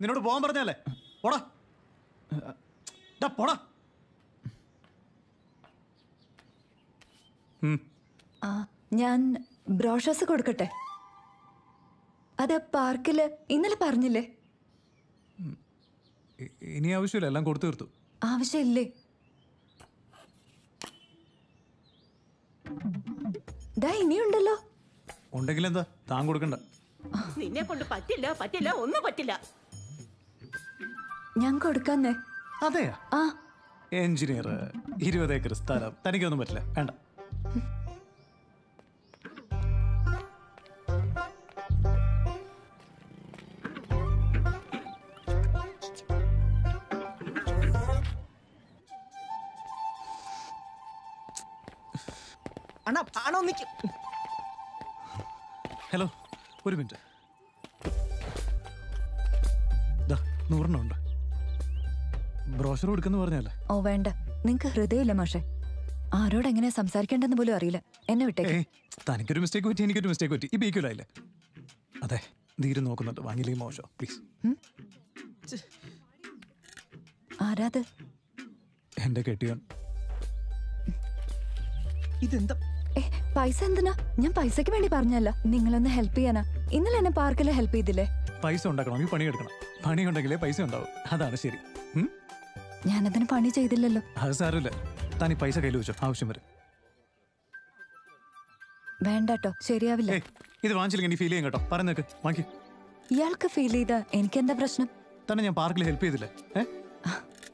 നിന്നോട് പോകാൻ പറഞ്ഞല്ലേ പോടാ. ഡാ പോടാ. ഞാൻ ബ്രോഷേഴ്സ് കൊടുക്കട്ടെ? അത് പാർക്കിൽ ഇന്നലെ പറഞ്ഞില്ലേ? ഇനി ആവശ്യമില്ല എല്ലാം കൊടുത്തു തീർത്തു. ആവശ്യമില്ലേ? ഡാ ഇനിയുണ്ടല്ലോ. ഉണ്ടെങ്കിൽ എന്താ താൻ കൊടുക്കണ്ട. നിന്നെ കൊണ്ട് പറ്റില്ല പറ്റില്ല ഒന്നും പറ്റില്ല. ഞാൻ കൊടുക്കാന്നേ. അതെയാ? ആ. എഞ്ചിനീയർ ഇരുപത് ഏക്കർ സ്ഥലം. തനിക്കൊന്നും പറ്റില്ല. വേണ്ട. ഹലോ ഒരു മിനിറ്റ്. ദാ നൂറെണ്ണം ഉണ്ട്. ബ്രോഷർ കൊടുക്കുന്നു പറഞ്ഞല്ലേ? ഓ വേണ്ട. നിങ്ങക്ക് ഹൃദയമില്ല മാഷെ. ആരോട് എങ്ങനെ സംസാരിക്കേണ്ടെന്ന് പോലും അറിയില്ല. എന്നെ വിട്ടേക്ക്. തനിക്കൊരു മിസ്റ്റേക്ക് പറ്റി എനിക്കൊരു മിസ്റ്റേക്ക് പറ്റി. ഈ ഈക്വൽ ആയില്ലേ? അതെ ധീരം നോക്കുന്നുണ്ട്. വാങ്ങില്ലേ മോശോ പ്ലീസ് ആരാത് എന്റെ കെട്ടിയോൻ. ഇതെന്താ? പൈസ എന്തിനാ? ഞാൻ പൈസക്ക് വേണ്ടി പറഞ്ഞല്ല നിങ്ങളൊന്ന് ഹെൽപ്പ് ചെയ്യാനാ. ഇന്നലെ എന്നെ പാർക്കിൽ ഹെൽപ്പ് ചെയ്തില്ലേ? പൈസ ഉണ്ടാക്കണം ഈ പണിയെടുക്കണം പണി ഉണ്ടെങ്കിലേ പൈസ ഉണ്ടാവും. അതാണ് ശരി? ഞാനതിന് പണി ചെയ്തില്ലല്ലോ. അത് സാരമില്ല. താൻ ഈ പൈസ കയ്യിൽ വെച്ചോ. ആവശ്യം വരും. വേണ്ടട്ടോ. ശരിയാവില്ല. ഇത് വാങ്ങിച്ചില്ലെങ്കിൽ ഫീൽ ചെയ്യും കേട്ടോ. പറഞ്ഞേക്ക് വാങ്ങി ഇയാൾക്ക് ഫീൽ ചെയ്ത എനിക്കെന്താ പ്രശ്നം? തന്നെ ഞാൻ പാർക്കിൽ ഹെൽപ്പ് ചെയ്തില്ലേ?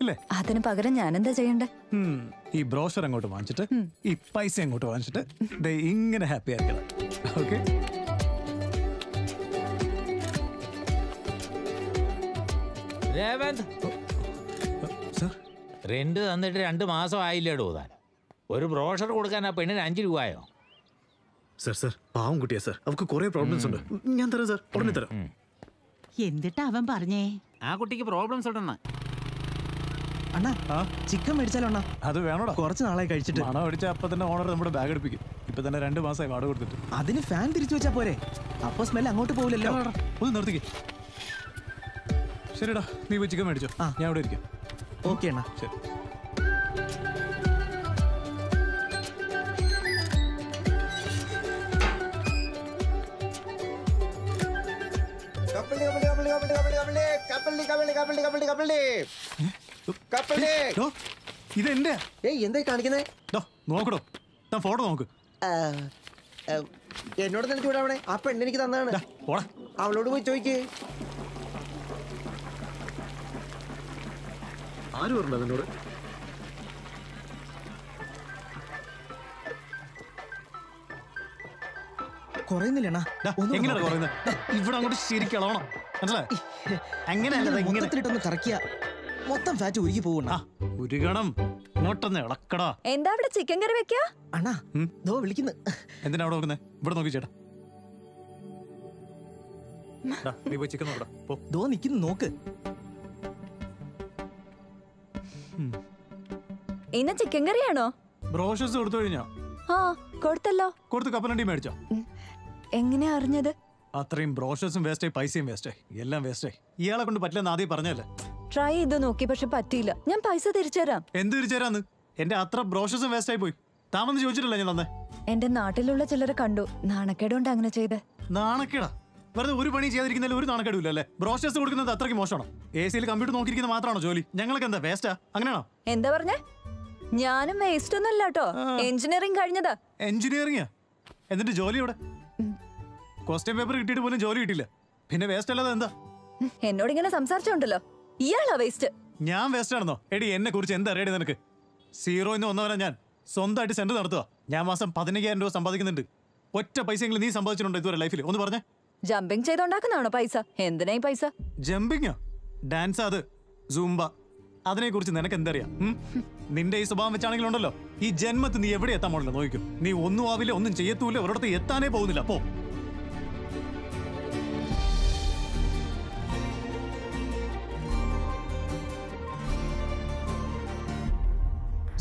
ഇല്ലേ? അതിന് പകരം ഞാൻ എന്താ ചെയ്യണ്ടേ. ഈ ബ്രോഷർ അങ്ങോട്ട് വാങ്ങിച്ചിട്ട് ഈ പൈസ അങ്ങോട്ട് വാങ്ങിച്ചിട്ട് ദേ ഇങ്ങനെ ഹാപ്പി ആക്കണം. ഓക്കെ രേവന്ത്. റെന്റ് തന്നിട്ട് രണ്ട് മാസം ആയില്ലേടോ താൻ? ഒരു ബ്രോഷർ കൊടുക്കാൻ ആ പെണ്ണിന് അഞ്ച് രൂപയോ? സർ സർ പാവം കുട്ടിയാ സർ അവർക്ക് കുറെ പ്രോബ്ലംസ് ഉണ്ട്. ഞാൻ തരാം സർ ഉടനെ തരാം. എന്നിട്ടാ അവൻ പറഞ്ഞേ? ആ കുട്ടിക്ക് പ്രോബ്ലംസ് ഉണ്ടെന്ന്. അണ്ണാ ചിക്കൻ മേടിച്ചാലോ അണ്ണാ? അത് വേണോടാ. കുറച്ച് നാളായി കഴിച്ചിട്ട്. മണം അടിച്ച അപ്പൊ തന്നെ ഓണർ നമ്മുടെ ബാഗ് എടുപ്പിക്കും ഇപ്പൊ തന്നെ രണ്ട് മാസമായി വാടക കൊടുത്തിട്ട്. അതിന് ഫാൻ തിരിച്ചു വെച്ചാ പോരെ? അപ്പൊ സ്മെൽ അങ്ങോട്ട് പോവില്ലല്ലോ. ഒന്ന് നിർത്തിക്കേ. ശരിടാ നീ പോയി ചിക്കൻ മേടിച്ചോ. ഞാൻ ഇവിടെ ഇരിക്കാം. ഓക്കെ അണ്ണാ. ശരി. എന്നോട് തന്നെ ചൂടാവണേ ആ പെണ്ണെനിക്ക് തന്നാണ്. അവളോട് പോയി ചോദിക്കേ. ആര് പറഞ്ഞു അതിനോട് കുറയുന്നില്ല അണ്ണാ? എങ്ങനെയാണ് കുറയുന്നത് ഇവിടെ അങ്ങോട്ട് ശരിക്കും ഇളവണം. മനസ്സിലായി? മൊത്തത്തിലിട്ടൊന്ന് കറക്കിയ. മൊത്തം ഫാറ്റ് ഉരുകി പോകണ ഉരുകണം. ഇങ്ങോട്ടൊന്ന് ഇളക്കടാ. എന്താ അവിടെ ചിക്കൻ കറി വെക്കാ? അണ്ണാ ദോ വിളിക്കുന്നു. എന്തിനാ അവിടെ നോക്കുന്നത് ഇവിടെ നോക്കി ചേട്ടാ. നീ പോയി ചിക്കൻ നോക്കടാ. പോ. ദോ നിക്കുന്നു നോക്ക്. ഇന്ന് ചിക്കൻ കറിയാണോ? ബ്രോഷസ് കൊടുത്തു കഴിഞ്ഞാ. ആ കൊടുത്തല്ലോ. കൊടുത്ത് കപ്പലണ്ടി മേടിച്ചോ. എങ്ങനെയാ അറിഞ്ഞത്? അത്രയും ബ്രോഷസും വേസ്റ്റായി പൈസയും വേസ്റ്റായി എല്ലാം വേസ്റ്റായി ഇയാളെ കൊണ്ട് പറ്റില്ലെന്ന് ആദ്യം പറഞ്ഞല്ലേ? ട്രൈ ചെയ്ത് നോക്കി പക്ഷെ പറ്റിയില്ല. ഞാൻ പൈസ തിരിച്ചു തരാം എന്ത് തിരിച്ചുതരാന്ന്? എന്റെ അത്ര വേസ്റ്റ് വേസ്റ്റായി പോയി. താമെന്ന് ചോദിച്ചിട്ടില്ല ഞാൻ തന്നെ? എന്റെ നാട്ടിലുള്ള ചിലരെ കണ്ടു. നാണക്കേടുകൊണ്ട് അങ്ങനെ ചെയ്തേ. നാണക്കേടാ. വെറുതെ ഒരു പണി ചെയ്തിരിക്കുന്നതിൽ ഒരു നാണക്കേടുമില്ല അല്ലേ? ബ്രോഷേഴ്സ് കൊടുക്കുന്നത് അത്രയ്ക്ക് മോശമാണോ? എ സിയിൽ കമ്പ്യൂട്ടർ നോക്കിയിരിക്കുന്ന മാത്രമാണോ ജോലി? ഞങ്ങൾക്ക് എന്താ വേസ്റ്റാ അങ്ങനെയാണോ? എന്താ പറഞ്ഞേ? ഞാനും വേസ്റ്റ് ഒന്നും അല്ല കേട്ടോ എഞ്ചിനീയറിംഗ് കഴിഞ്ഞതാ. എഞ്ചിനീയറിംഗ് എന്നിട്ട് ജോലി ഇവിടെ ക്വസ്റ്റ്യൻ പേപ്പർ കിട്ടിയിട്ട് പോലും ജോലി കിട്ടില്ല പിന്നെ വേസ്റ്റ് അല്ലാതെ എന്താ? എന്നോട് ഇങ്ങനെ സംസാരിച്ചോണ്ടല്ലോ. ഇയാളാ വേസ്റ്റ് ഞാൻ വേസ്റ്റ് ആണെന്നോ? എടി എന്നെ കുറിച്ച് എന്താ അറിയടി നിനക്ക്? സീറോ എന്ന് വന്നവരാ ഞാൻ. സ്വന്തമായിട്ട് സെന്റർ നടത്തുക ഞാൻ മാസം പതിനയ്യായിരം രൂപ സമ്പാദിക്കുന്നുണ്ട്. ഒറ്റ പൈസയെങ്കിലും നീ സമ്പാദിച്ചിട്ടുണ്ടോ ഇതുവരെ ലൈഫിൽ ഒന്ന് പറഞ്ഞേ. ജമ്പിങ് ചെയ്തുണ്ടാക്കുന്നതാണോ പൈസ? എന്തിനായി ഈ പൈസ? ജമ്പിങ്ങോ ഡാൻസ് അത്. സൂംബ അതിനെ കുറിച്ച് നിനക്ക് എന്തറിയാം നിന്റെ ഈ സ്വഭാവം വെച്ചാണെങ്കിലും ഉണ്ടല്ലോ. ഈ ജന്മത്ത് നീ എവിടെ എത്താൻ പോണല്ലോ നോക്കും നീ ഒന്നും ആവില്ല ഒന്നും ചെയ്യത്തൂല്ല ഒരിടത്ത് എത്താനേ പോകുന്നില്ല. അപ്പോ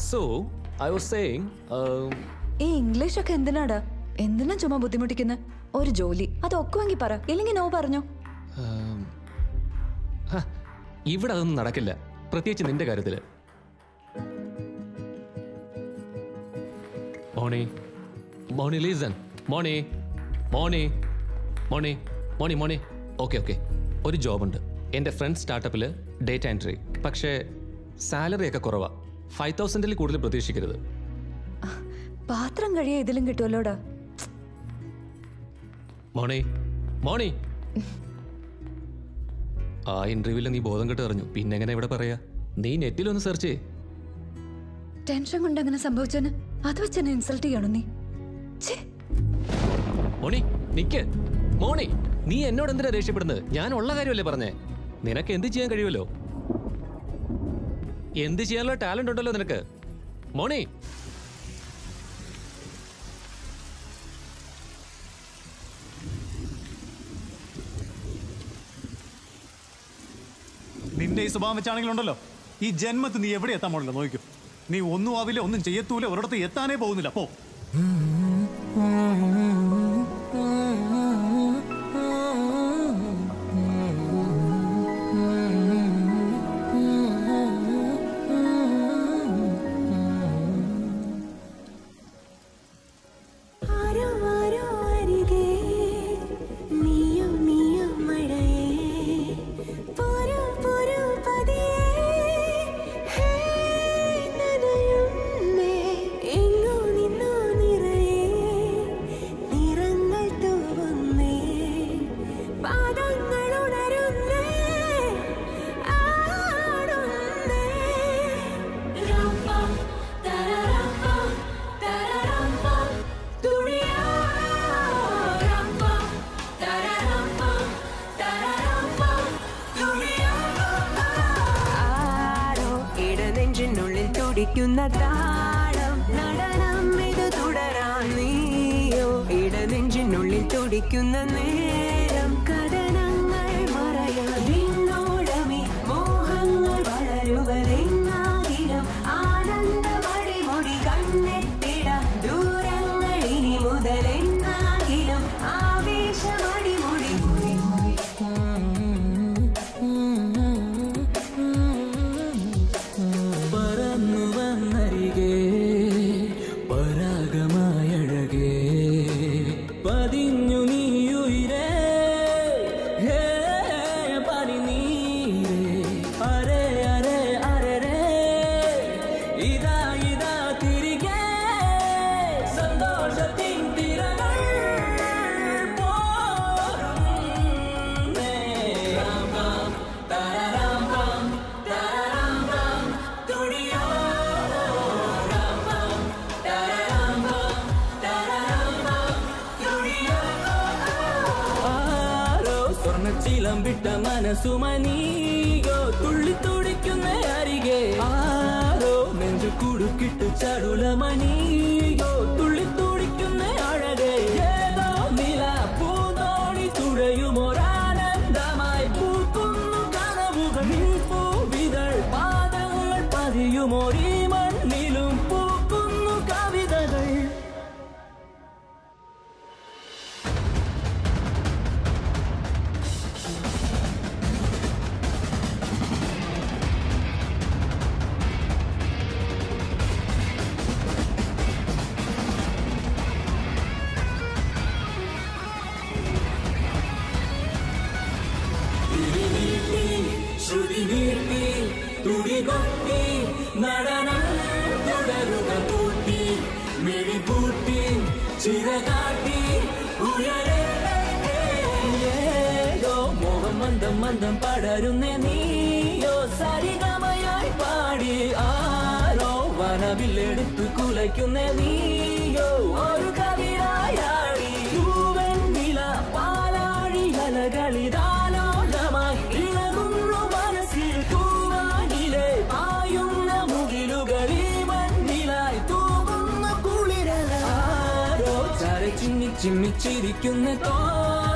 സോ ഐ വാസ് സേയിങ് ഈ ഇംഗ്ലീഷ് ഒക്കെ എന്തിനാടാ? എന്തിനാ ചുമ ബുദ്ധിമുട്ടിക്കുന്നത് ഒരു ജോലി. അത് ഒക്കുമെങ്കിൽ പറ. ഇല്ലെങ്കിൽ നോ പറഞ്ഞോ. ഇവിടെ അതൊന്നും നടക്കില്ല. പ്രത്യേകിച്ച് നിന്റെ കാര്യത്തിൽ. Moni. Moni listen Moni. Money. Money. Money money. Okay okay. ഒരു ജോബുണ്ട്. എന്റെ ഫ്രണ്ട് സ്റ്റാർട്ടപ്പിൽ ഡേറ്റ എൻട്രി. പക്ഷേ സാലറി ഒക്കെ കുറവാ. ഫൈവ് തൗസൻഡിൽ കൂടുതൽ പ്രതീക്ഷിക്കരുത്. പാത്രം കഴിയാ ഇതിലും കിട്ടുമല്ലോടാ മോണി മോണി. ആ ഇന്റർവ്യൂവിൽ നീ ബോധം കെട്ട് പറഞ്ഞു പിന്നെങ്ങനെ ഇവിടെ പറയാ? നീ നെറ്റിലൊന്ന് സെർച്ച് ചെയ് ടെൻഷൻ കൊണ്ട് അങ്ങനെ സംഭവിച്ചെന്ന് അത് വെച്ച് എന്നെ ഇൻസൾട്ട് ചെയ്യണോ നീ? മോണി നിക്ക്. മോണി നീ എന്നോട് എന്തിനാ ദേഷ്യപ്പെടുന്നത്? ഞാൻ ഉള്ള കാര്യമല്ലേ പറഞ്ഞേ. നിനക്ക് എന്ത് ചെയ്യാൻ കഴിയുമല്ലോ? എന്ത് ചെയ്യാനുള്ള ടാലന്റ് ഉണ്ടല്ലോ നിനക്ക്? മോണി നിന്റെ ഈ സ്വഭാവം വെച്ചാണെങ്കിലും ഉണ്ടല്ലോ ഈ ജന്മത്തിൽ നീ എവിടെ എത്താൻ പോണില്ല നോക്കിക്കോ നീ ഒന്നും ആവില്ല ഒന്നും ചെയ്യത്തൂല ഒരിടത്ത് എത്താനേ പോകുന്നില്ല. പോ. സ്വർണച്ചിലമ്പിട്ട മനസ്സുമനീയോ തുള്ളി തുടിക്കുന്ന അരികെ? ആരോ നെഞ്ചു കുടുക്കിട്ട് ചടുലമനീയോ തുള്ളി മന്ദം പടരുന്നേ നീയോ സരിഗമയായി പാടി. ആരോ വനവില്ലെടുത്തു കുലയ്ക്കുന്ന നീയോ ഒരു കവിരായാടി. തൂവെണ്ണില പാലാഴി അലകളിതാലോലമായി ഇളകുന്നു മനസ്സിൽ തൂവാനിലെ പായുന്ന മുകിലുകളീ മണ്ണിലായി തൂകുന്ന കുളിരല. ചര ചിന്നി ചിമ്മിച്ചിരിക്കുന്ന തോരാ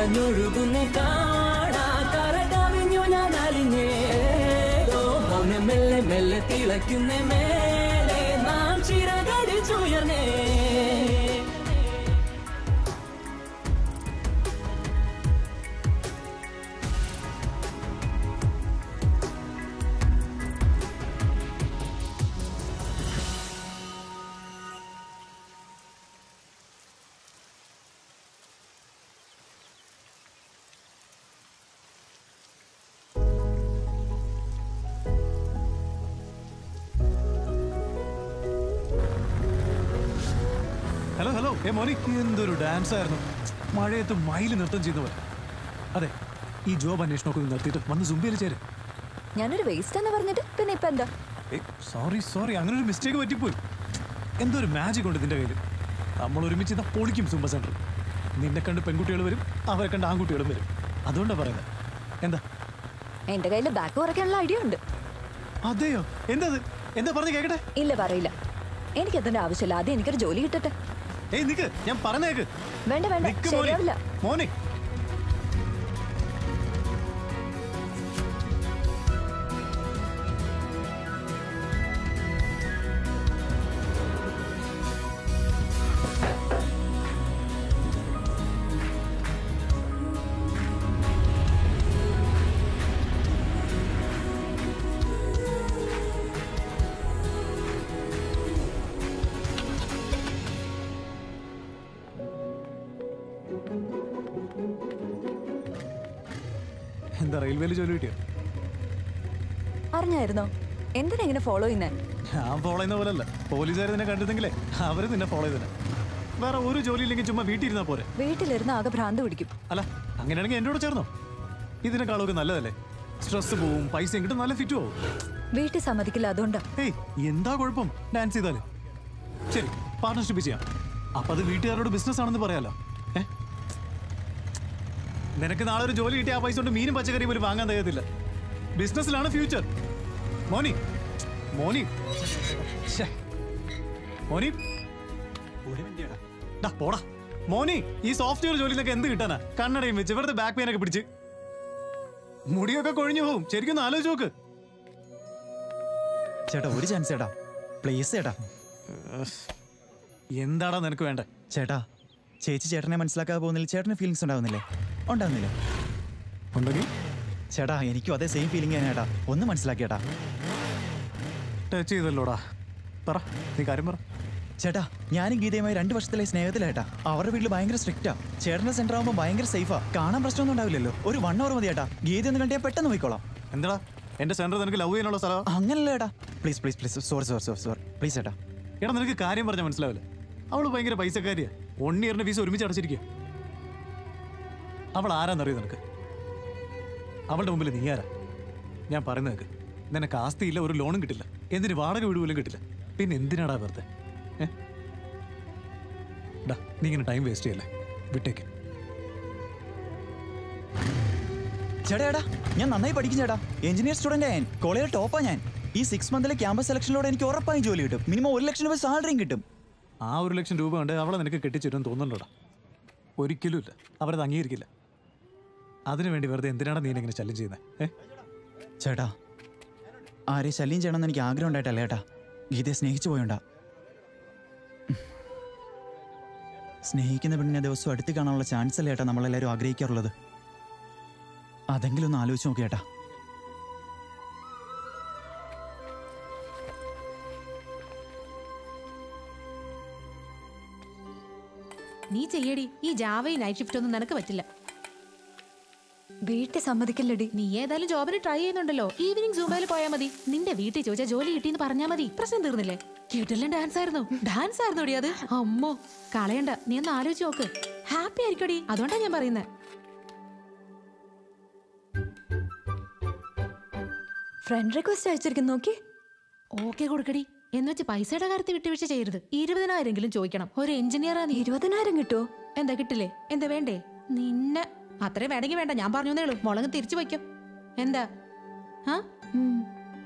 പദ പദഞ്ഞൊഴുകുന്ന കാണാ കര കവിഞ്ഞു ഞാൻ അലിഞ്ഞേ. മെല്ലെ മെല്ലെ തിളയ്ക്കുന്ന മേലെ. നാം ചിറകടിച്ചുയർന്നേ. മഴയത്ത് മയിൽ നൃത്തം ചെയ്തവർ അതെ ഈ ജോബ് അന്വേഷണമൊക്കെ നിർത്തിയിട്ട് വന്ന് സുംബിയിൽ ചേര്. ഞാനൊരു വേസ്റ്റ് എന്ന് പറഞ്ഞിട്ട് പിന്നെ ഇപ്പൊ എന്താ? സോറി സോറി അങ്ങനെ ഒരു മിസ്റ്റേക്ക് പറ്റിപ്പോയി. എന്തോ ഒരു മാജിക് ഉണ്ട് ഇതിന്റെ കയ്യിൽ നമ്മൾ ഒരുമിച്ച് ഇതാ പൊളിക്കും സുംബ സെന്റർ നിന്നെ കണ്ട് പെൺകുട്ടികൾ വരും അവരെ കണ്ട് ആൺകുട്ടികളും വരും. അതുകൊണ്ടാ പറയുന്നത് എന്താ? എന്റെ കയ്യിൽ ബാക്ക് കുറയ്ക്കാനുള്ള ഐഡിയ ഉണ്ട്. അതെയോ? എന്താ എന്താ പറഞ്ഞു കേക്കട്ടെ? ഇല്ല പറയില്ല. എനിക്ക് എനിക്കതിന്റെ ആവശ്യമില്ല. ആദ്യം എനിക്കൊരു ജോലി കിട്ടട്ടെ. ഏയ് നിക്ക് ഞാൻ പറഞ്ഞേക്ക്. വേണ്ട വേണ്ട. ശരിയാവില്ല. മോനെ. ഫോളോ ചെയ്യുന്നേ? ഞാൻ ഫോളോ ചെയ്യുന്ന പോലല്ല പോലീസുകാർ നിന്നെ കണ്ടിരുന്നെങ്കിലേ അവർ നിന്നെ ഫോളോ ചെയ്തന്നെ വേറെ ഒരു ജോലി ഇല്ലെങ്കിൽ ചുമ്മാ വീട്ടിലിരുന്നാ പോരെ. വീട്ടിലിരുന്ന് ആകെ ഭ്രാന്ത് പിടിക്കും. അല്ല അങ്ങനെയാണെങ്കിൽ എന്നോട് കൂടെ ചേർന്നോ? ഇതിനേക്കാളൊക്കെ നല്ലതല്ലേ? സ്ട്രെസ് പോവും പൈസ കിട്ടും നല്ല ഫിറ്റ് പോവും വീട്ടിൽ സമ്മതിക്കില്ല അതുകൊണ്ടാ. ഏയ് എന്താ കുഴപ്പം? ഡാൻസ് ചെയ്താൽ. ശരി പാർട്ണർഷിപ്പ് ചെയ്യാം. അപ്പൊ അത് വീട്ടുകാരോട് ബിസിനസ് ആണെന്ന് പറയാലോ. നിനക്ക് നാളെ ഒരു ജോലി കിട്ടിയ ആ പൈസ കൊണ്ട് മീനും പച്ചക്കറിയും പോലും വാങ്ങാൻ തയ്യത്തില്ല ബിസിനസ്സിലാണ് ഫ്യൂച്ചർ മോനി മോനി. മോനി. ഡാ, പോടാ. മോനി ഈ സോഫ്റ്റ്വെയർ ജോലി നിന്നൊക്കെ എന്ത് കിട്ടാനാ? കണ്ണടയും വെച്ച് ഇവിടുത്തെ ബാക്ക് പെയിൻ ഒക്കെ പിടിച്ച്. മുടിയൊക്കെ കൊഴിഞ്ഞു പോവും. ശരിക്കും ആലോചിച്ച് നോക്ക്. ചേട്ടാ ഒരു ചാൻസ് ചേട്ടാ. പ്ലീസ് ചേട്ടാ. എന്താടാ നിനക്ക് വേണ്ട? ചേട്ടാ ചേച്ചി ചേട്ടനെ മനസ്സിലാക്കാതെ പോകുന്നില്ല. ചേട്ടന് ഫീലിങ്സ് ഉണ്ടാവുന്നില്ലേ? ഉണ്ടാവുന്നില്ല? ഉണ്ടെങ്കിൽ? ചേട്ടാ എനിക്കും അതേ സെയിം ഫീലിംഗ് ആണ് ചേട്ടാ. ഒന്ന് മനസ്സിലാക്കിയേട്ടാ. ടച്ച് ചെയ്തല്ലോടാ. പറ നീ കാര്യം പറ. ചേട്ടാ ഞാനും ഗീതയുമായി രണ്ട് വർഷത്തിലെ സ്നേഹത്തിലേട്ടാ അവരുടെ വീട്ടിൽ ഭയങ്കര സ്ട്രിക്റ്റാ. ചേട്ടന്റെ സെന്റർ ആകുമ്പോൾ ഭയങ്കര സേഫാ കാണാൻ പ്രശ്നമൊന്നും ഉണ്ടാവില്ലല്ലോ. ഒരു വൺ അവർ മതി ചേട്ടാ. ഗീത ഒന്ന് കണ്ടിയാ പെട്ടെന്ന് പോയിക്കോളാം. എന്താ എന്റെ സെന്റർ നിനക്ക് ലവ് ചെയ്യാനുള്ള സ്ഥലം അങ്ങനല്ല ഏട്ടാ please please please sorry sorry sorry sorry please ചേട്ടാ. എടാ നിനക്ക് കാര്യം പറഞ്ഞാൽ മനസ്സിലാവില്ല. അവൾ ഭയങ്കര പൈസക്കാരിയാ. വൺ ഇയറിന്റെ ഫീസ് ഒരുമിച്ച് അടച്ചിരിക്കുക അവൾ ആരാന്നറിയോ നിനക്ക്? അവളുടെ മുമ്പിൽ നീ ആരാ? ഞാൻ പറയുന്നത് നിനക്ക് ആസ്തിയില്ല ഒരു ലോണും കിട്ടില്ല. എന്തിന് വാടക വീട് പോലും കിട്ടില്ല. പിന്നെ എന്തിനാടാ വെറുതെ? ഡാ നീ ഇങ്ങനെ ടൈം വേസ്റ്റ് ചെയ്യല്ലേ? വിട്ടേക്ക്. ചേട്ടാ ചേട്ടാ ഞാൻ നന്നായി പഠിക്കും ചേട്ടാ. എഞ്ചിനീയർ സ്റ്റുഡന്റ് ഞാൻ. കോളേജിൽ ടോപ്പാ ഞാൻ. ഈ സിക്സ് മന്തിലെ ക്യാമ്പസ് സെലക്ഷനിലൂടെ എനിക്ക് ഉറപ്പായും ജോലി കിട്ടും. മിനിമം ഒരു ലക്ഷം രൂപ സാലറിയും കിട്ടും. ആ ഒരു ലക്ഷം രൂപ കൊണ്ട് അവളെ നിനക്ക് കെട്ടിച്ചിട്ടും തോന്നുന്നുണ്ടോടാ? ഒരിക്കലും ഇല്ല. അവരത് അംഗീകരിക്കില്ല. അതിനുവേണ്ടി വെറുതെ എന്തിനാണ് നീ ഇങ്ങനെ ചലഞ്ച് ചെയ്യുന്നത് ഏ? ചേട്ടാ ആരെ ശല്യം ചെയ്യണമെന്ന് എനിക്ക് ആഗ്രഹം ഉണ്ടായിട്ടല്ല ഏട്ടാ ഗീതയെ സ്നേഹിച്ചു പോയോണ്ടാ. സ്നേഹിക്കുന്ന പെണ്ണിനെ ദിവസം അടുത്ത് കാണാനുള്ള ചാൻസ് അല്ലേ ഏട്ടാ നമ്മളെല്ലാവരും ആഗ്രഹിക്കാറുള്ളത്? അതെങ്കിലും ഒന്ന് ആലോചിച്ച് നോക്കിയേട്ടാ നീ ചെയ്യടി. ഈ ജാവയും നൈറ്റ് ഷിഫ്റ്റ് ഒന്നും നിനക്ക് പറ്റില്ല. വീട്ടിൽ സമ്മതിക്കില്ലടി. നീ ഏതായാലും ജോബിന് ട്രൈ ചെയ്യുന്നുണ്ടല്ലോ. ഈവനിങ് സൂമയിൽ പോയാൽ മതി. നിന്റെ വീട്ടിൽ ചോദിച്ചാൽ ജോലി കിട്ടിയെന്ന് പറഞ്ഞാൽ മതി. പ്രശ്നം തീർന്നില്ലേ? കേട്ടെല്ലാം ഡാൻസ് ആയിരുന്നു. ഡാൻസ് ആയിരുന്നു അത്? അമ്മോ കളയണ്ട. നീ ഒന്ന് ആലോചിച്ച് നോക്ക്. ഹാപ്പി ആയിരിക്കടി. അതുകൊണ്ടാ ഞാൻ പറയുന്നത് ഫ്രണ്ട് റിക്വസ്റ്റ് അയച്ചിരിക്കുന്നു നോക്കി. ഓക്കെ കൊടുക്കടി. എന്ന് വെച്ച് പൈസയുടെ കാര്യത്തിൽ വിട്ടുവീഴ്ച ചെയ്യരുത്. ഇരുപതിനായിരെങ്കിലും ചോദിക്കണം. ഒരു എഞ്ചിനീയർ ആണ് ഇരുപതിനായിരം കിട്ടുമോ എന്താ കിട്ടില്ലേ? എന്താ വേണ്ടേ? നിന്നെ അത്രയും വേണമെങ്കിൽ വേണ്ട. ഞാൻ പറഞ്ഞേ ഉള്ളൂ. മുളക് തിരിച്ചു വയ്ക്കും എന്താ? ആ?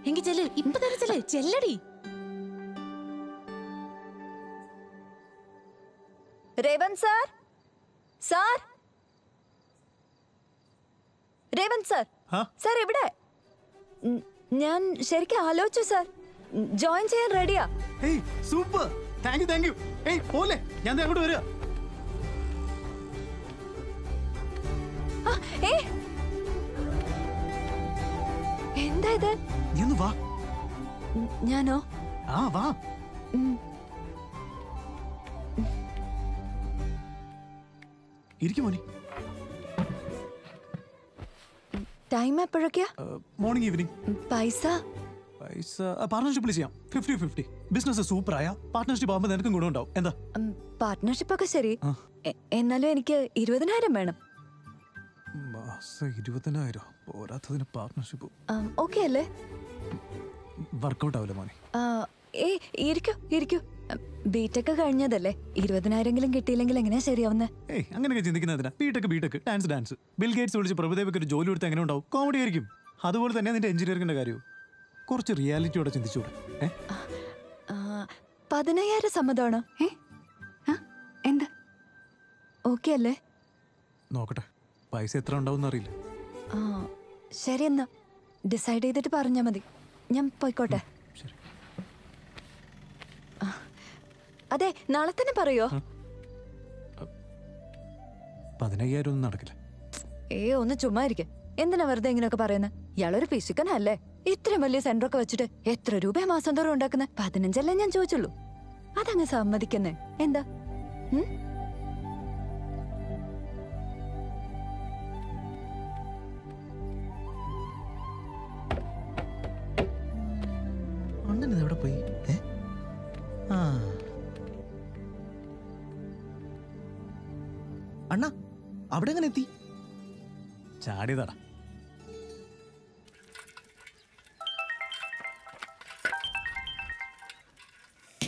എങ്കി ചെല്ല്. ഇപ്പൊ തന്നെ ചെല്ല്. ചെല്ലടി. Revanth sir? Sir? Revanth sir? Sir എവിടെ? ഞാൻ ശരിക്കും ആലോചിച്ചു സാർ. ജോയിൻ ചെയ്യാൻ റെഡിയാ. ഏയ് super. Thank you thank you ഏയ് പോലെ. ഞാൻ ദേ അങ്ങോട്ട് വരിക എന്താ ഇത് നീ ഒന്ന് വാ. ഞാനോ? ആ വാ. ഇരിക്കും മോനി. ടൈം എപ്പോഴൊക്കെയാ? മോർണിംഗ് ഈവനിങ് പൈസ? പൈസ പാർട്ണർഷിപ്പിൽ ചെയ്യാം. ഫിഫ്റ്റി ഫിഫ്റ്റി ബിസിനസ് സൂപ്പർ ആയ പാർട്ണർഷിപ്പ് ആകുമ്പോൾ നിനക്കും ഗുണമുണ്ടാവും. എന്താ? പാർട്ണർഷിപ്പ് ഒക്കെ ശരി. എന്നാലും എനിക്ക് ഇരുപതിനായിരം വേണം. മാസം ഇരുപതിനായിരം. പോരാത്തതിന് പാർട്ണർഷിപ്പ് ഓക്കെ അല്ലേ? വർക്കൗട്ട് ആവില്ല മോനെ? ഏ ഇരിക്കൂ ഇരിക്കൂ. ബിടെക് കഴിഞ്ഞതല്ലേ? ഇരുപതിനായിരെങ്കിലും കിട്ടിയില്ലെങ്കിൽ എങ്ങനെയാ ശരിയാവുന്നേ? ഏയ് അങ്ങനെയൊക്കെ ചിന്തിക്കുന്നതിനാ BTech BTech dance dance Bill Gates വിളിച്ച് പ്രഭുദേവയ്ക്ക് ഒരു ജോലി കൊടുത്ത് എങ്ങനെ ഉണ്ടാവും? കോമഡി ആയിരിക്കും. അതുപോലെ തന്നെ നിന്റെ എഞ്ചിനീയറിംഗിന്റെ കാര്യവും. കുറച്ച് റിയാലിറ്റിയോടെ ചിന്തിച്ചൂടെ പതിനയ്യായിരം സമ്മതമാണോ? എന്താ? ഓക്കെ അല്ലേ? നോക്കട്ടെ. പൈസ എത്ര ഉണ്ടാവും അറിയില്ല. ആ ശരി എന്നാ ഡിസൈഡ് ചെയ്തിട്ട് പറഞ്ഞാൽ മതി. ഞാൻ പോയിക്കോട്ടെ. അതെ നാളെ തന്നെ പറയോ? പതിനയ്യായിരം ഒന്നും നടക്കില്ല. ഏ ഒന്ന് ചുമ്മാ ഇരിക്കെ. എന്തിനാ വെറുതെ ഇങ്ങനെയൊക്കെ പറയുന്നത് ഇയാളൊരു പിശുക്കനല്ലേ ഇത്രയും വലിയ സെന്റർ ഒക്കെ വെച്ചിട്ട് എത്ര രൂപ മാസം തോറും ഉണ്ടാക്കുന്നത് പതിനഞ്ചല്ലേ ഞാൻ ചോദിച്ചുള്ളൂ. അതങ്ങ് സമ്മതിക്കുന്നേ. എന്താ? ഉം? അവിടെ എങ്ങനെ എത്തി? ചാടിയതാടാ.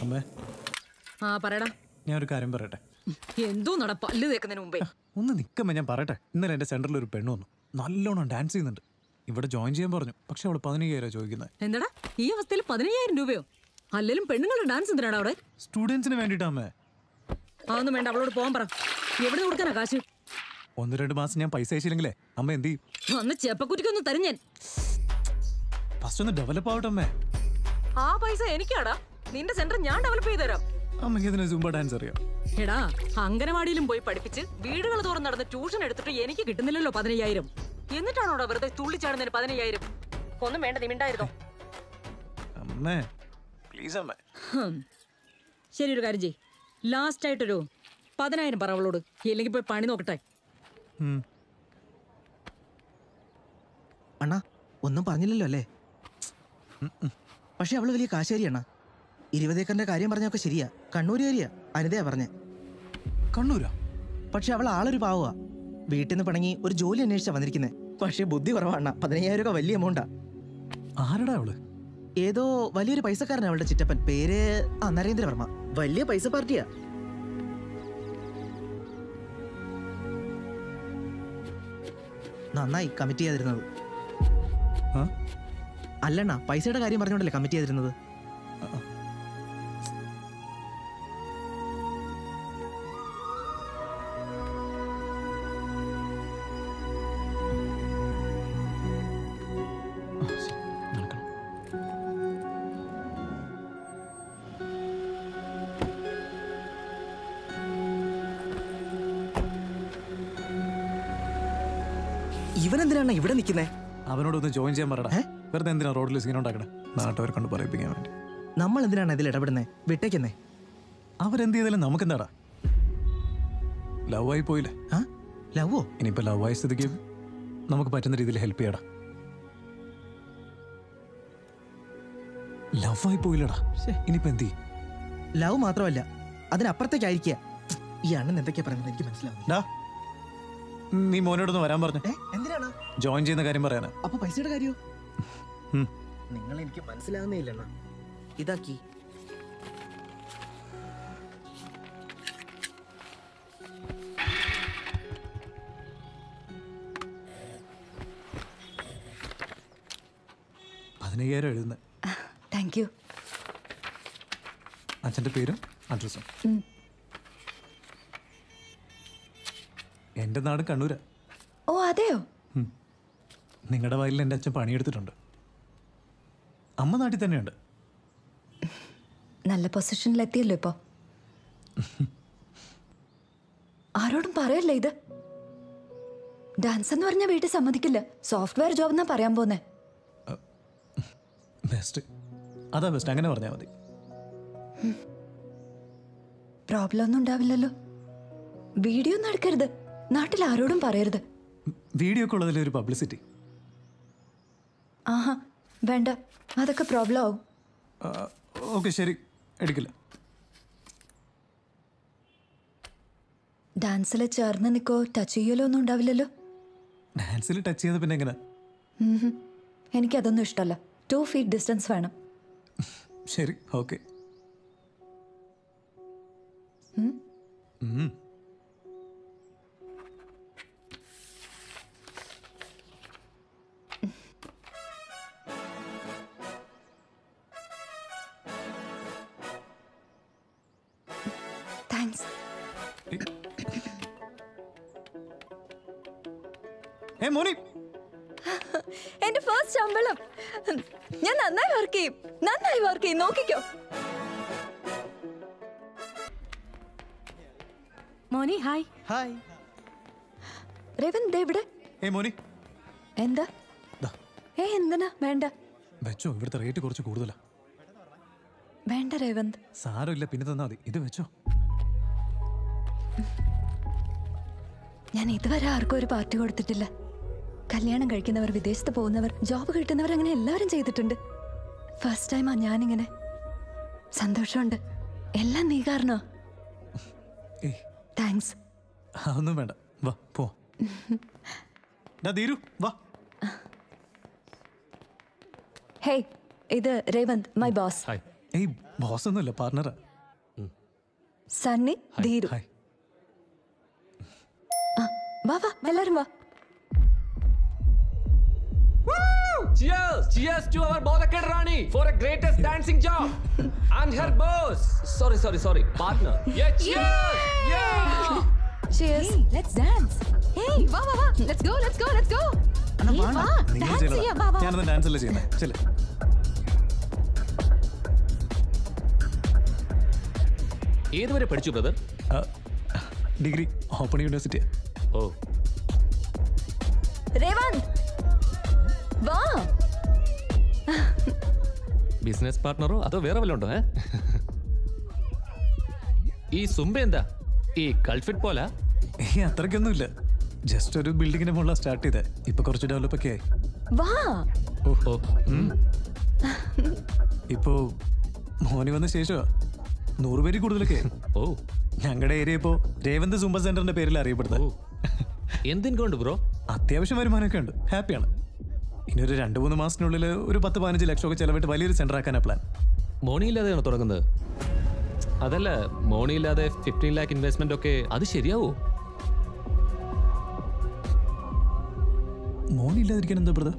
അമ്മേ. ആ പറയടാ. ഞാൻ ഒരു കാര്യം പറയട്ടെ? എന്തോ നട പല്ല് തേക്കുന്നതിന് മുമ്പേ. ഒന്ന് നിൽക്കമ്മേ ഞാൻ പറയട്ടെ. ഇന്നലെ എന്റെ സെന്ററിൽ ഒരു പെണ്ണ് വന്നു. നല്ലോണം ഡാൻസ് ചെയ്യുന്നുണ്ട്. ഇവിടെ ജോയിൻ ചെയ്യാൻ പറഞ്ഞു. പക്ഷെ അവൾ പതിനയ്യായിരം ചോദിക്കുന്നത്. എന്താടാ? ഈ അവസ്ഥയിൽ പതിനയ്യായിരം രൂപയോ? അല്ലെങ്കിലും പെണ്ണുങ്ങളുടെ ഡാൻസ് എന്തിനാണ് അവിടെ? സ്റ്റുഡൻസിന് വേണ്ടിട്ടാമേ അതൊന്നും വേണ്ട. അവളോട് പോകാൻ പറ. എവിടെ കൊടുക്കാനാ കാശ്? ഒന്ന് രണ്ട് മാസം ഞാൻ പൈസ അയച്ചില്ലെങ്കിലേ അമ്മ എന്ത് ചെയ്യും? ചെപ്പക്കുറ്റിക്കൊന്ന് തരും ഞാൻ. ഫസ്റ്റ് ഒന്ന് ഡെവലപ്പ് ആവട്ടെ അമ്മേ. ആ പൈസ എനിക്കാടാ. നിന്റെ സെന്റർ ഞാൻ ഡെവലപ്പ് ചെയ്ത് തരാം. അമ്മയ്ക്ക് ഇതിന് സുംബ ഡാൻസ് അറിയാം. എടാ അങ്കനവാടിയിലും പോയി പഠിപ്പിച്ച് വീടുകൾ തോറും നടന്ന് ട്യൂഷൻ എടുത്തിട്ട് എനിക്ക് കിട്ടുന്നില്ലല്ലോ പതിനയ്യായിരം. എന്നിട്ടാണോടാ വെറുതെ തുള്ളിച്ചാടുന്നതിന് പതിനയ്യായിരം? ഒന്നും വേണ്ട നീ മിണ്ടായിരുന്നോ? അമ്മേ പ്ലീസ് അമ്മേ. ശരി ഒരു കാര്യം ചെയ് ലാസ്റ്റ് ആയിട്ടൊരു പതിനായിരം പറ അവളോട്. ഇല്ലെങ്കിൽ പോയി പണി നോക്കട്ടെ. അണ്ണാ ഒന്നും പറഞ്ഞില്ലല്ലോ അല്ലേ? പക്ഷെ അവൾ വലിയ കാശേരി അണ്ണാ ഇരുപതേക്കറിന്റെ കാര്യം പറഞ്ഞൊക്കെ ശരിയാ. കണ്ണൂരുകാരിയാ അനിതയാ പറഞ്ഞേ. കണ്ണൂരാ? പക്ഷെ അവൾ ആളൊരു പാവുക വീട്ടിൽ നിന്ന് പണങ്ങി ഒരു ജോലി അന്വേഷിച്ചാ വന്നിരിക്കുന്നത് പക്ഷെ ബുദ്ധി കുറവാണ് പതിനയ്യായിരം രൂപ വലിയ എമൗണ്ടാ ആരടാ അവൾ? ഏതോ വലിയൊരു പൈസക്കാരനാ അവളുടെ ചിറ്റപ്പൻ. പേര് ആ നരേന്ദ്രവർമ്മ വലിയ പൈസ പാർട്ടിയാ. നന്നായി കമ്മിറ്റ് ചെയ്തിരുന്നത്? അല്ലണ്ണ പൈസയുടെ കാര്യം പറഞ്ഞോണ്ടല്ലേ കമ്മിറ്റ് ചെയ്തിരുന്നത്? ഒന്ന് അവനോടൊന്ന് ജോയിൻ ചെയ്യാൻ പറയടാ വെറുതെ എന്തിനാ റോഡിൽ സീൻ ഉണ്ടാക്കണേ? നാട്ടുകാരെ കൊണ്ട് പറയിപ്പിക്കാൻ വേണ്ടി. നമ്മൾ എന്തിനാണ് ഇതിൽ ഇടപെടുന്നേ? വിട്ടേക്കുന്നേ. അവരെന്ത് ചെയ്താലും നമുക്കെന്താടാ? ലവ് ആയി പോയില്ലേ ലവോ? ഇനിയിപ്പോ ലവ് ആയ സ്ഥിതിക്ക് നമുക്ക് പറ്റുന്ന രീതിയിൽ ഹെൽപ്പ് ചെയ്യടാ. ലവ് ആയി പോയില്ലടാ ഇനിയിപ്പോ എന്ത് ലവ് മാത്രമല്ല അതിനപ്പുറത്തേക്കായിരിക്കുക. ഈ അണ്ണൻ എന്തൊക്കെയാ പറയുന്നത് എനിക്ക് മനസ്സിലാവുന്നില്ല. ഡാ, നീ മോനോടൊന്ന് വരാൻ പറഞ്ഞു. എന്തിനാണ്? ജോയിൻ ചെയ്യുന്ന കാര്യം പറയാനാ. അപ്പൊ പൈസയുടെ കാര്യോ? നിങ്ങൾ എനിക്ക് മനസ്സിലാകുന്നേ ഇല്ലണ്ണ ഇതാക്കി. പതിനയ്യായിരം എഴുതുന്നത് താങ്ക് യു അച്ഛന്റെ പേരും അഡ്രസ്സും. എന്റെ നാട് കണ്ണൂരാ. ഓ അതെയോ? നിങ്ങളുടെ വയലിൽ എന്റെ അച്ഛൻ പണിയെടുത്തിട്ടുണ്ട്. അമ്മ നാട്ടിൽ തന്നെയുണ്ട്. നല്ല പൊസിഷനിലെത്തിയല്ലോ ഇപ്പോ. ആരോടും പറയല്ലേ ഇത്? ഡാൻസ് എന്ന് പറഞ്ഞാൽ വീട്ടിൽ സമ്മതിക്കില്ല. സോഫ്റ്റ്വെയർ ജോബ് എന്നാ പറയാൻ പോന്നെ. ബെസ്റ്റ് അതാ ബെസ്റ്റ് അങ്ങനെ പറഞ്ഞാൽ മതി. പ്രോബ്ലം ഒന്നും ഉണ്ടാവില്ലല്ലോ. വീഡിയോ ഒന്നും എടുക്കരുത്. നാട്ടിൽ ആരോടും പറയരുത്. വീഡിയോ ഒരു പബ്ലിസിറ്റി. ആഹാ വേണ്ട. അതൊക്കെ പ്രോബ്ലം ആവും ഓക്കെ ശരി. എടുക്കില്ല. ഡാൻസിൽ ചേർന്ന് നിൽക്കോ ടച്ച് ചെയ്യലോ ഒന്നും ഉണ്ടാവില്ലല്ലോ? ഡാൻസിൽ ടച്ച് ചെയ്ത് പിന്നെ എങ്ങനെ. എനിക്കതൊന്നും ഇഷ്ടമല്ല. ടു ഫീറ്റ് ഡിസ്റ്റൻസ് വേണം. ശരി ഓക്കെ. ഏ മോനി. എന്റെ ഫസ്റ്റ് ശമ്പളം. ഞാൻ നന്നായി വർക്ക് ചെയ്യും. നന്നായി വർക്ക് ചെയ്യും. നോക്കിക്കോ. മോനി ഹായ് ഹായ് രവൻ എവിടെ ഏ മോനി. എന്താ. ഏ എന്തിനാ? വേണ്ട. വെച്ചോ ഇവിടുത്തെ റേറ്റ് കുറച്ച് കൂടുതലാ. വേണ്ട രേവന്ത് സാരമില്ല പിന്നെ തന്നാ മതി. ഇത് വെച്ചോ. ഞാൻ ഇതുവരെ ആർക്കും ഒരു പാർട്ടി കൊടുത്തിട്ടില്ല. കല്യാണം കഴിക്കുന്നവർ വിദേശത്ത് പോകുന്നവർ ജോബ് കിട്ടുന്നവർ അങ്ങനെ എല്ലാവരും ചെയ്തിട്ടുണ്ട്. ഫസ്റ്റ് ടൈമാ ഞാനിങ്ങനെ. സന്തോഷമുണ്ട്. എല്ലാം നീ കാരണോ? താങ്ക്സ് ഒന്നും വേണ്ട. വാ പോ. ധീരു വാ. ഹേയ് ഇത് രേവന്ത് മൈ ബോസ് ഹായ് ഏയ് ബോസ് ഒന്നുമില്ല പാർട്ണറാ സണ്ണി ധീരു. വാ വാ എല്ലാരും വാ. Cheers! Cheers to our Bodhakar Rani for a greatest dancing job! And her boss! Sorry, sorry, sorry. Partner. Yeah, cheers! Yeah! Cheers. let's dance. Hey, വാ വാ വാ. Let's go, let's go, let's go. Hey, വാ. നിങ്ങൾ Dance ചെയ്യാം, വാ ചെയ്യണം വാ. ഞാനൊന്ന് ഡാൻസ് അല്ലേ ചെയ്യുന്നത് ചെല്ലേ ഏതുവരെ പഠിച്ചു ബ്രദർ ഡിഗ്രി ഓപ്പൺ യൂണിവേഴ്സിറ്റി ഓ രേവന്ത് വാ. ബിസിനസ് പാർട്ണറോ അതോ വേറെ വല്ലതുണ്ടോ ഏ? ഈ സുംബ എന്താ? ഈ കൾഫിറ്റ് പോല? ഈ അത്രയ്ക്കൊന്നുമില്ല. ജസ്റ്റ് ഒരു ബിൽഡിങ്ങിന് മുകളിൽ സ്റ്റാർട്ട് ചെയ്തേ. ഇപ്പൊ കുറച്ച് ഡെവലപ്പ് ഒക്കെ ആയി. വാ. ഓ ഉം. ഇപ്പോ മോനി വന്ന ശേഷമാ നൂറ് പേര് കൂടുതലൊക്കെ. ഓ. ഞങ്ങളുടെ ഏരിയ ഇപ്പോ രേവന്ത് സുംബ സെന്ററിന്റെ പേരിൽ അറിയപ്പെടുന്നത്. എന്തിനുകൊണ്ട് ബ്രോ? അത്യാവശ്യം വരുമാനമൊക്കെ ഉണ്ട്. ഹാപ്പിയാണ് ഇനി ഒരു രണ്ട് മൂന്ന് മാസത്തിനുള്ളിൽ ഒരു പത്ത് പതിനഞ്ച് ലക്ഷം ഒക്കെ ചെലവിട്ട് വലിയൊരു സെന്റർ ആക്കാനാ പ്ലാൻ മോണി ഇല്ലാതെയാണോ തുടങ്ങുന്നത്? അതല്ല മോണി ഇല്ലാതെ ഫിഫ്റ്റീൻ ലാക്ക് ഇൻവെസ്റ്റ്മെന്റ് ഒക്കെ അത് ശരിയാവോ? മോണി ഇല്ലാതിരിക്കാൻ എന്താ ബ്രദർ?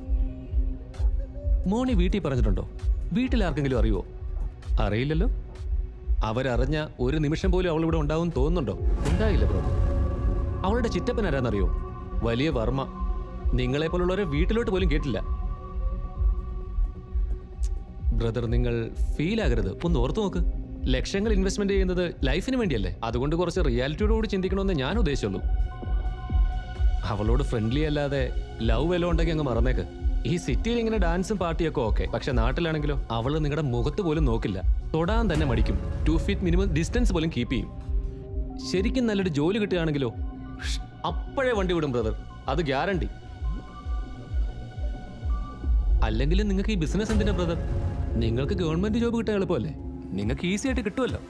മോണി വീട്ടിൽ പറഞ്ഞിട്ടുണ്ടോ? വീട്ടിൽ ആർക്കെങ്കിലും അറിയുമോ അറിയില്ലല്ലോ. അവരറിഞ്ഞ ഒരു നിമിഷം പോലും അവൾ ഇവിടെ ഉണ്ടാവും തോന്നുന്നുണ്ടോ? ഉണ്ടായില്ല ബ്രോ അവളുടെ ചിറ്റപ്പൻ ആരാന്നറിയോ? വലിയ വർമ്മ. നിങ്ങളെ പോലുള്ളവരെ വീട്ടിലോട്ട് പോലും കേട്ടില്ല. ബ്രദർ നിങ്ങൾ ഫീൽ ആകരുത്. ഒന്ന് ഓർത്തു നോക്ക്. ലക്ഷങ്ങൾ ഇൻവെസ്റ്റ്മെന്റ് ചെയ്യുന്നത് ലൈഫിന് വേണ്ടിയല്ലേ? അതുകൊണ്ട് കുറച്ച് റിയാലിറ്റിയോടുകൂടി ചിന്തിക്കണമെന്ന് ഞാൻ ഉദ്ദേശിച്ചുള്ളൂ. അവളോട് ഫ്രണ്ട്ലി അല്ലാതെ ലവ് എല്ലാം ഉണ്ടെങ്കിൽ അങ്ങ് മറന്നേക്ക്. ഈ സിറ്റിയിൽ ഇങ്ങനെ ഡാൻസും പാർട്ടിയൊക്കെ ഓക്കെ. പക്ഷെ നാട്ടിലാണെങ്കിലോ അവൾ നിങ്ങളുടെ മുഖത്ത് പോലും നോക്കില്ല. തൊടാൻ തന്നെ മടിക്കും. ടു ഫീറ്റ് മിനിമം ഡിസ്റ്റൻസ് പോലും കീപ്പ് ചെയ്യും. ശരിക്കും നല്ലൊരു ജോലി കിട്ടുകയാണെങ്കിലോ അപ്പോഴേ വണ്ടി വിടും ബ്രദർ. അത് ഗ്യാരണ്ടി അല്ലെങ്കിൽ നിങ്ങൾക്ക് ഈ ബിസിനസ് എന്തിനാ ബ്രദർ നിങ്ങൾക്ക് ഗവൺമെന്റ് ജോബ് കിട്ടാൻ എളുപ്പമല്ലേ നിങ്ങൾക്ക് ഈസി ആയിട്ട് കിട്ടുമല്ലോ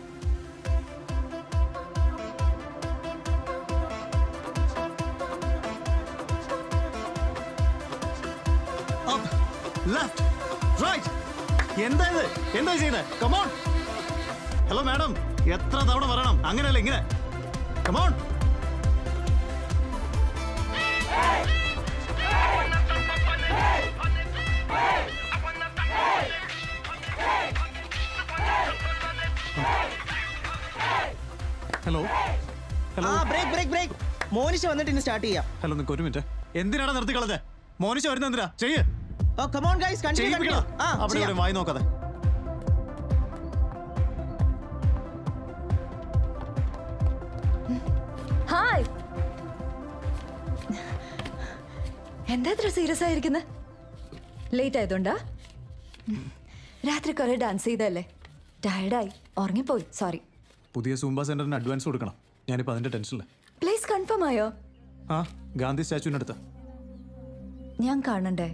എന്താ ഇത്? എന്താ ചെയ്യുന്നത് കമോൺ ഹലോ മാഡം എത്ര തവണ പറയണം അങ്ങനെയല്ല ഇങ്ങനെ? കമോൺ ആ ബ്രേക്ക് ബ്രേക്ക് ബ്രേക്ക് മോനിഷ വന്നിട്ട് ഇനി സ്റ്റാർട്ട് ചെയ്യാം. ഹലോ ഒരു മിനിറ്റ് എന്തിനാണ് നിർത്തി കളഞ്ഞത്? മോനിച്ച വരുന്ന എന്തിനാ? ചെയ്യ്. ഓ കമോൺ ഗൈസ് കണ്ടിന്യൂ ചെയ്യിപ്പിക്കണം. കണ്ടിന്യൂ ആ അവിടെ ഇവിടെ വായി നോക്കാതെ. ഹായ് എന്താ ഇത്ര സീരിയസ് ആയിരിക്കുന്നത് ലേറ്റ് ആയതുകൊണ്ടാ? രാത്രി കുറെ ഡാൻസ് ചെയ്തല്ലേ ടയർഡായി ഉറങ്ങിപ്പോയി. സോറി പുതിയ സൂംബ സെന്ററിന് അഡ്വാൻസ് കൊടുക്കണം. ഞാനിപ്പോൾ അതിന്റെ ടെൻഷനില്ല പ്ലേസ് കൺഫേം ആയോ? ആ ഗാന്ധി സ്റ്റാച്ചുവിനടുത്ത് ഞാൻ കാണണ്ടേ?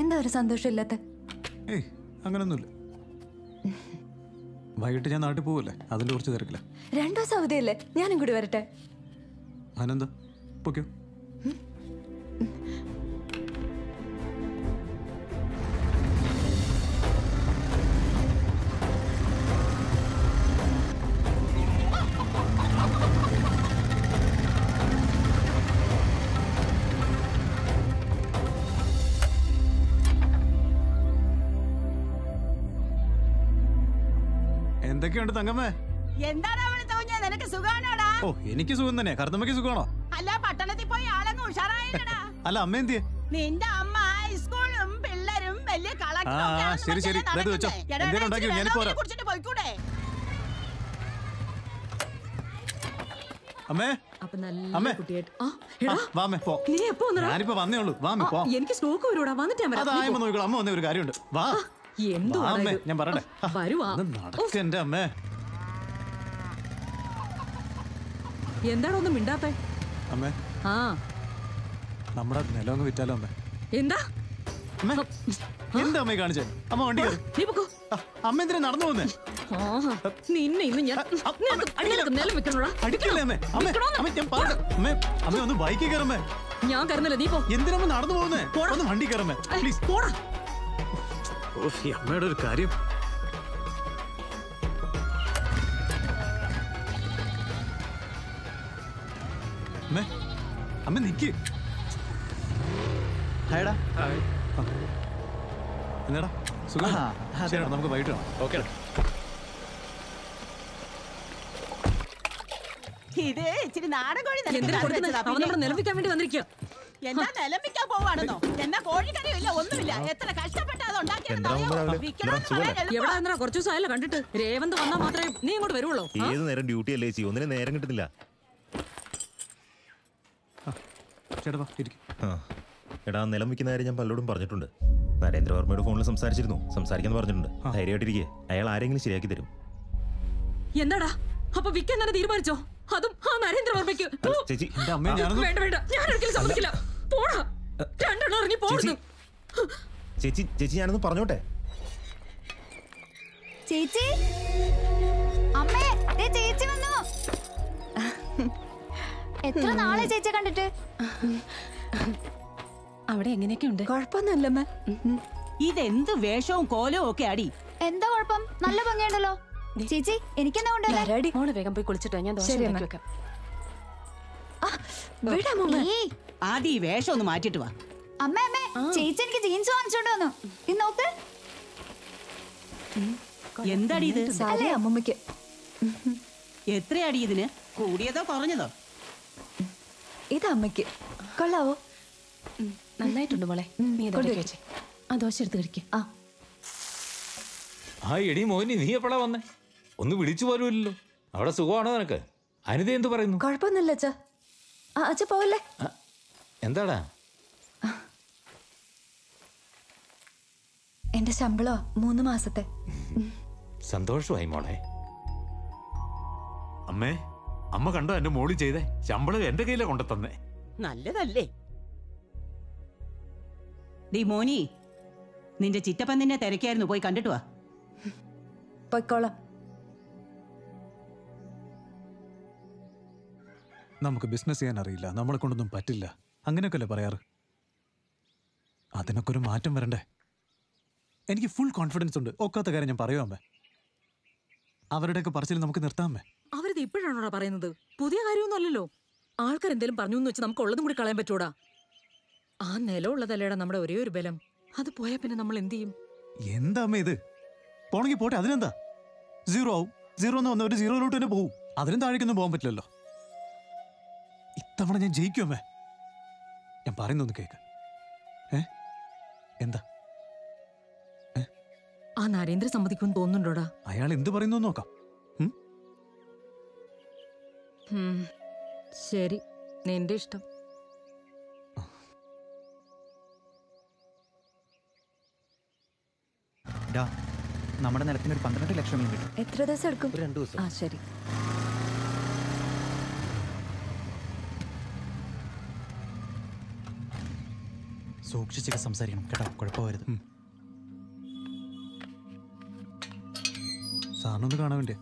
എന്താ ഒരു സന്തോഷമില്ലാത്ത ഏയ് അങ്ങനൊന്നുമില്ല. വൈകിട്ട് ഞാൻ നാട്ടിൽ പോവല്ലേ? അതിന്റെ കുറച്ച് തിരക്കില്ല രണ്ടു ദിവസം അവധിയല്ലേ? ഞാനും കൂടി വരട്ടെ. അനന്ത പൊക്കോ എന്തൊക്കെയുണ്ട് തങ്കമ്മേ? എന്താണ് അവൾ തോന്നിയ? നിനക്ക് സുഖാണോടാ ഓ എനിക്ക് സുഖം തന്നെ. കറുത്തമ്മയ്ക്ക് സുഖമാണോ? അല്ല പട്ടണത്തിൽ പോയി ആളങ്ങ് ഉഷാറായില്ലടാ. അല്ല അമ്മ എന്തിയെ നിന്റെ അമ്മ സ്കൂളും പിള്ളേരും വലിയ ശരി ശരി. കുടിച്ചിട്ട് പോയിക്കൂടെ? അമ്മേ. അമ്മേ. കുട്ടിയായിട്ട്. ആ ആ, എടാ വാ അമ്മേ പോ? ഞാനിപ്പോ വന്നേ ഉള്ളൂ. വാമേ പോ. എനിക്ക് സ്റ്റോക്ക് വരൂടാ വന്നിട്ട് അമ്മ വന്നേ ഒരു കാര്യമുണ്ട്. വാ. ഞാൻ പറയട്ടെ. ആ, വരുവാ. നടക്ക എന്റെ അമ്മേ. എന്താടാ ഒന്നും മിണ്ടാത്തെ? അമ്മേ. ആ. നമ്മുടെ നിലം അങ്ങ് വിറ്റാലോ അമ്മേ? എന്താ? എന്താ കാണിച്ചേ? അമ്മ വണ്ടി അമ്മ എന്തിനാ നടന്നു പോന്നേ? ആഹാ, നിന്നെ ഇന്ന് ഞാൻ നിലം വെക്കണോടാ അടിക്കല്ലേ അമ്മേ? അമ്മേ അമ്മേ ഞാൻ പറഞ്ഞു അമ്മേ അമ്മേ ഒന്ന് ബൈക്കിൽ കയറമ്മേ. ഞാൻ കരുന്നില്ല നീ പോ. എന്തിനാ നടന്നു പോകുന്നേ? വണ്ടി കയറമ്മേ. പ്ലീസ് പോടാ. ഈ അമ്മയുടെ ഒരു കാര്യം. അമ്മേ നിക്ക്. ഹായടാ. എന്നാടാ? സുഖം നമുക്ക് വൈകിട്ട് കാണാം. ഓക്കെ ഇത് ഇച്ചിരി നാടൻ കോഴി നിലവിക്കാൻ വേണ്ടി വന്നിരിക്കുക എന്താ നിലമിക്കാൻ പോവാണെന്നോ? എന്നാ ഒന്നുമില്ല. എത്ര കഷ്ടപ്പെട്ടാ അത് കുറച്ചു ദിവസം ആയല്ലോ കണ്ടിട്ട്. രേവന്ത് വന്നാൽ മാത്രമേ നീ ഇങ്ങോട്ട് വരുള്ളൂ ആ? ഏത് നേരം ഡ്യൂട്ടി അല്ലേ ഒന്നിനും നേരം കിട്ടുന്നില്ല. എടാ നിലം വിൽക്കുന്ന കാര്യം ഞാൻ പലരോടും പറഞ്ഞിട്ടുണ്ട്. നരേന്ദ്രവർമ്മയുടെ ഫോണിൽ സംസാരിച്ചിരുന്നു. സംസാരിക്കാന്ന് പറഞ്ഞിട്ടുണ്ട്. ധൈര്യമായിട്ടിരിക്കെ. അയാൾ ആരെങ്കിലും ശരിയാക്കി തരും. എന്താടാ? അപ്പൊ വിൽക്കാൻ തന്നെ തീരുമാനിച്ചോ? അതും ആ നരേന്ദ്രവർമ്മയ്ക്ക്. ഓ, ചേച്ചി എന്റെ അമ്മേ ഞാനൊന്ന് വേണ്ട വേണ്ട. ഞാൻ ഒരിക്കലും സമ്മതിക്കില്ല. പോടാ. രണ്ടെണ്ണം ഇറങ്ങി പോടുന്നു ചേച്ചി. ചേച്ചി ഞാനൊന്ന് പറഞ്ഞോട്ടെ? ചേച്ചി? അമ്മേ ദേ ചേച്ചി വന്നു. എത്ര നാളെ ചേച്ചി കണ്ടിട്ട്? അവിടെ എങ്ങനെയൊക്കെ ഉണ്ട് കുഴപ്പമൊന്നുമില്ലമ്മ ഇതെന്ത് വേഷവും കോലവും ഒക്കെ അടി എന്താ കുഴപ്പം? നല്ല ഭംഗിയുണ്ടല്ലോ. ചേച്ചി എനിക്കെന്താ കൊണ്ടുവരാടി മോൾ വേഗം പോയി കുളിച്ചിട്ടോ ഞാൻ ദോശ ശരി, ഉണ്ടാക്കി. വെക്കാം. ആദ്യം ഈ വേഷം ഒന്ന് മാറ്റിട്ട് വാ. അമ്മ അമ്മേ ചേച്ചി എനിക്ക് ജീൻസ് വാങ്ങിച്ചോണ്ട് വന്നു. ഇത് നോക്ക്. എന്താടി ഇത്? അല്ലേ? അമ്മമ്മക്ക് എത്രയാടി ഇതിന്? കൂടിയതോ കുറഞ്ഞതോ? ഇത് അമ്മയ്ക്ക്. കൊള്ളാവോ? നന്നായിട്ടുണ്ട് മോളെ. ആ ദോശ എടുത്ത് കഴിക്കുക ആ. ആ എടി മോനി നീ എപ്പോഴാ വന്നേ? ഒന്ന് വിളിച്ചു പോലുമില്ലല്ലോ. അവിടെ സുഖമാണോ നിനക്ക്? അനിത എന്ത് പറയുന്നു? കുഴപ്പമൊന്നുമില്ല അച്ഛാ. ആ അച്ഛ പോവല്ലേ? എന്താടാ? എന്റെ ശമ്പളോ? മൂന്ന് മാസത്തെ. സന്തോഷമായി മോളെ. അമ്മേ അമ്മ കണ്ടോ എന്റെ മോളി ചെയ്തേ? ശമ്പളം എന്റെ കയ്യിലെ കൊണ്ടു തന്നെ നല്ലതല്ലേ. ദീ മോനി നിന്റെ ചിറ്റപ്പൻ നിന്നെ തിരക്കായിരുന്നു പോയി കണ്ടിട്ട് വാ. പൊയ്ക്കോളാം. നമുക്ക് ബിസിനസ് ചെയ്യാൻ അറിയില്ല. നമ്മളെ കൊണ്ടൊന്നും പറ്റില്ല. അങ്ങനെയൊക്കെയല്ലേ പറയാറ്? അതിനൊക്കെ ഒരു മാറ്റം വരണ്ടേ? എനിക്ക് ഫുൾ കോൺഫിഡൻസ് ഉണ്ട്. ഒക്കാത്ത കാര്യം ഞാൻ പറയുമോ അമ്മേ. അവരുടെയൊക്കെ പറച്ചിൽ നമുക്ക് നിർത്താമേ അവരിത് ഇപ്പോഴാണോ പറയുന്നത്? പുതിയ കാര്യമൊന്നും അല്ലല്ലോ ആൾക്കാർ എന്തെങ്കിലും പറഞ്ഞു എന്ന് വെച്ച് നമുക്ക് ഉള്ളതും കൂടി കളയാൻ പറ്റൂടാ. ആ നിലമുള്ളതല്ലേടാ നമ്മുടെ ഒരേ ഒരു ബലം. അത് പോയാ പിന്നെ നമ്മൾ എന്ത് ചെയ്യും? എന്താ അമ്മ ഇത്? പോണെങ്കിൽ പോട്ടെ അതിനെന്താ? സീറോ ആവും. സീറോ എന്ന് വന്നവര് സീറോയിലോട്ട് തന്നെ പോകും അതിനും താഴേക്കൊന്നും പോകാൻ പറ്റില്ലല്ലോ. ഇത്തവണ ഞാൻ ജയിക്കുമേ ഞാൻ പറയുന്നൊന്ന് കേക്ക്. ഏ? എന്താ? ആ നരേന്ദ്ര സമ്മതിക്കുമെന്ന് തോന്നുന്നുണ്ടോടാ? അയാൾ എന്ത് പറയുന്നു നോക്കാം. ശരി. നിന്റെ ഇഷ്ടം. നമ്മുടെ നിലത്തിന് ഒരു പന്ത്രണ്ട് ലക്ഷം എത്ര ദിവസം എടുക്കും? രണ്ടു ദിവസം. ആ ശരി. സൂക്ഷിച്ചൊക്കെ സംസാരിക്കണം കേട്ടോ കുഴപ്പമായിരുന്നു സാറിനൊന്ന് കാണാൻ വേണ്ടിയാ.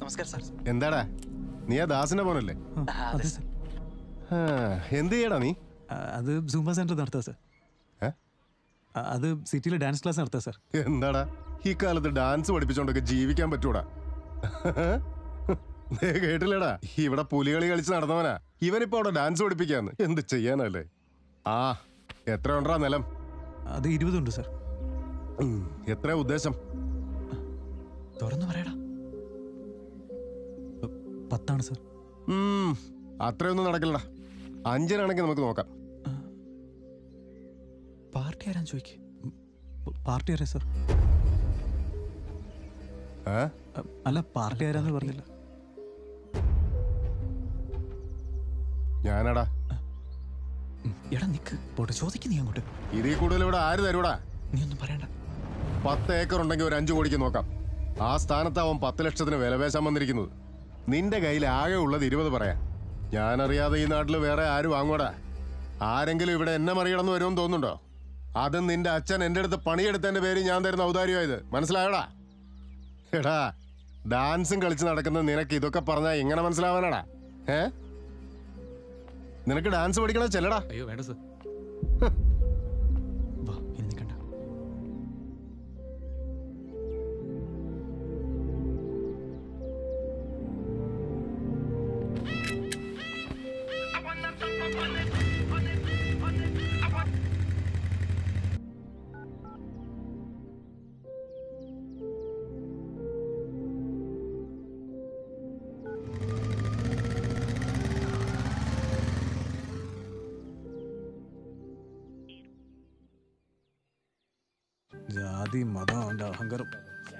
നമസ്കാരം സാർ. എന്താടാ? നീ ആ ദാസിനെ പോണല്ലേ എന്ത് ചെയ്യടാ നീ? അത് സൂംബ സെന്റർ നടത്താ സാർ. അത് സിറ്റിയിലെ ഡാൻസ് ക്ലാസ് നടത്താ സാർ. എന്താടാ? ഈ കാലത്ത് ഡാൻസ് പഠിപ്പിച്ചോണ്ടൊക്കെ ജീവിക്കാൻ പറ്റൂടാ. കേട്ടില്ലടാ. ഇവിടെ പുലികളി കളിച്ച് നടന്നവനാ. ഇവനിപ്പോ അവിടെ ഡാൻസ് പഠിപ്പിക്കാന്ന്. എന്ത് ചെയ്യാനല്ലേ? ആ എത്ര ഉണ്ടാ നിലം? അത് ഇരുപതുണ്ട് സാർ എത്ര ഉദ്ദേശം? തുറന്നു പറയടാ. പത്താണ് സാർ അത്രയൊന്നും നടക്കില്ലടാ. അഞ്ചിനാണെങ്കിൽ നമുക്ക് നോക്കാം. പാർട്ടി ആരാ ചോദിക്കേ. പാർട്ടി ആരാ സാർ അല്ല പാർട്ടി ആരാന്ന് പറഞ്ഞില്ല. ഞാനടാ. എടാ നിക്ക്. പോട്ടെ ചോദിക്ക് നീ അങ്ങോട്ട്. ഇതിൽ കൂടുതൽ ഇവിടെ ആര് തരൂടാ? നീ ഒന്നും പറയണ്ട. പത്ത് ഏക്കർ ഉണ്ടെങ്കിൽ ഒരു അഞ്ചു കോടിക്ക് നോക്കാം. ആ സ്ഥാനത്താവും പത്ത് ലക്ഷത്തിന് വിലപേശാൻ വന്നിരിക്കുന്നത്. നിന്റെ കയ്യിൽ ആകെ ഉള്ളത് ഇരുപത് പറയാം. ഞാനറിയാതെ ഈ നാട്ടിൽ വേറെ ആര് വാങ്ങൂടാ ആരെങ്കിലും ഇവിടെ എന്നെ മറികടന്ന് വരുമെന്ന് തോന്നുന്നുണ്ടോ? അത് നിന്റെ അച്ഛൻ എന്റെ അടുത്ത് പണിയെടുത്തതിന്റെ പേര് ഞാൻ തരുന്ന ഔദാര്യമായത് മനസ്സിലായോടാ? എടാ ഡാൻസും കളിച്ച് നടക്കുന്ന നിനക്ക് ഇതൊക്കെ പറഞ്ഞാൽ എങ്ങനെ മനസ്സിലാവാനാടാ? ഏ? നിനക്ക് ഡാൻസ് പഠിക്കണ ചെല്ലടാ. അയ്യോ വേണ്ട സാർ.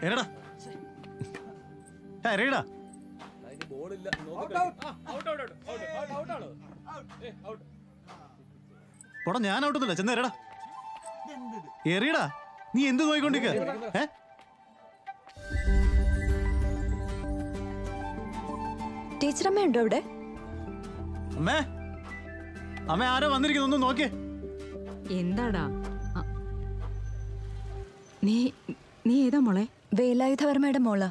എരടാ എരടാ പോടാ ഞാൻ ഔട്ടൊന്നുമില്ല. ചെന്ന് എറിയടാ എറിയടാ. നീ എന്ത് നോയിക്കൊണ്ടിരിക്ക? ഏ? ടീച്ചറമ്മ ഉണ്ടോ അവിടെ? അമ്മേ അമ്മ ആരോ വന്നിരിക്കുന്നു. ഒന്ന് നോക്കിയേ. എന്താടാ? നീ നീ ഏതാ മോളെ? വേലായുധവർമ്മയുടെ മോള.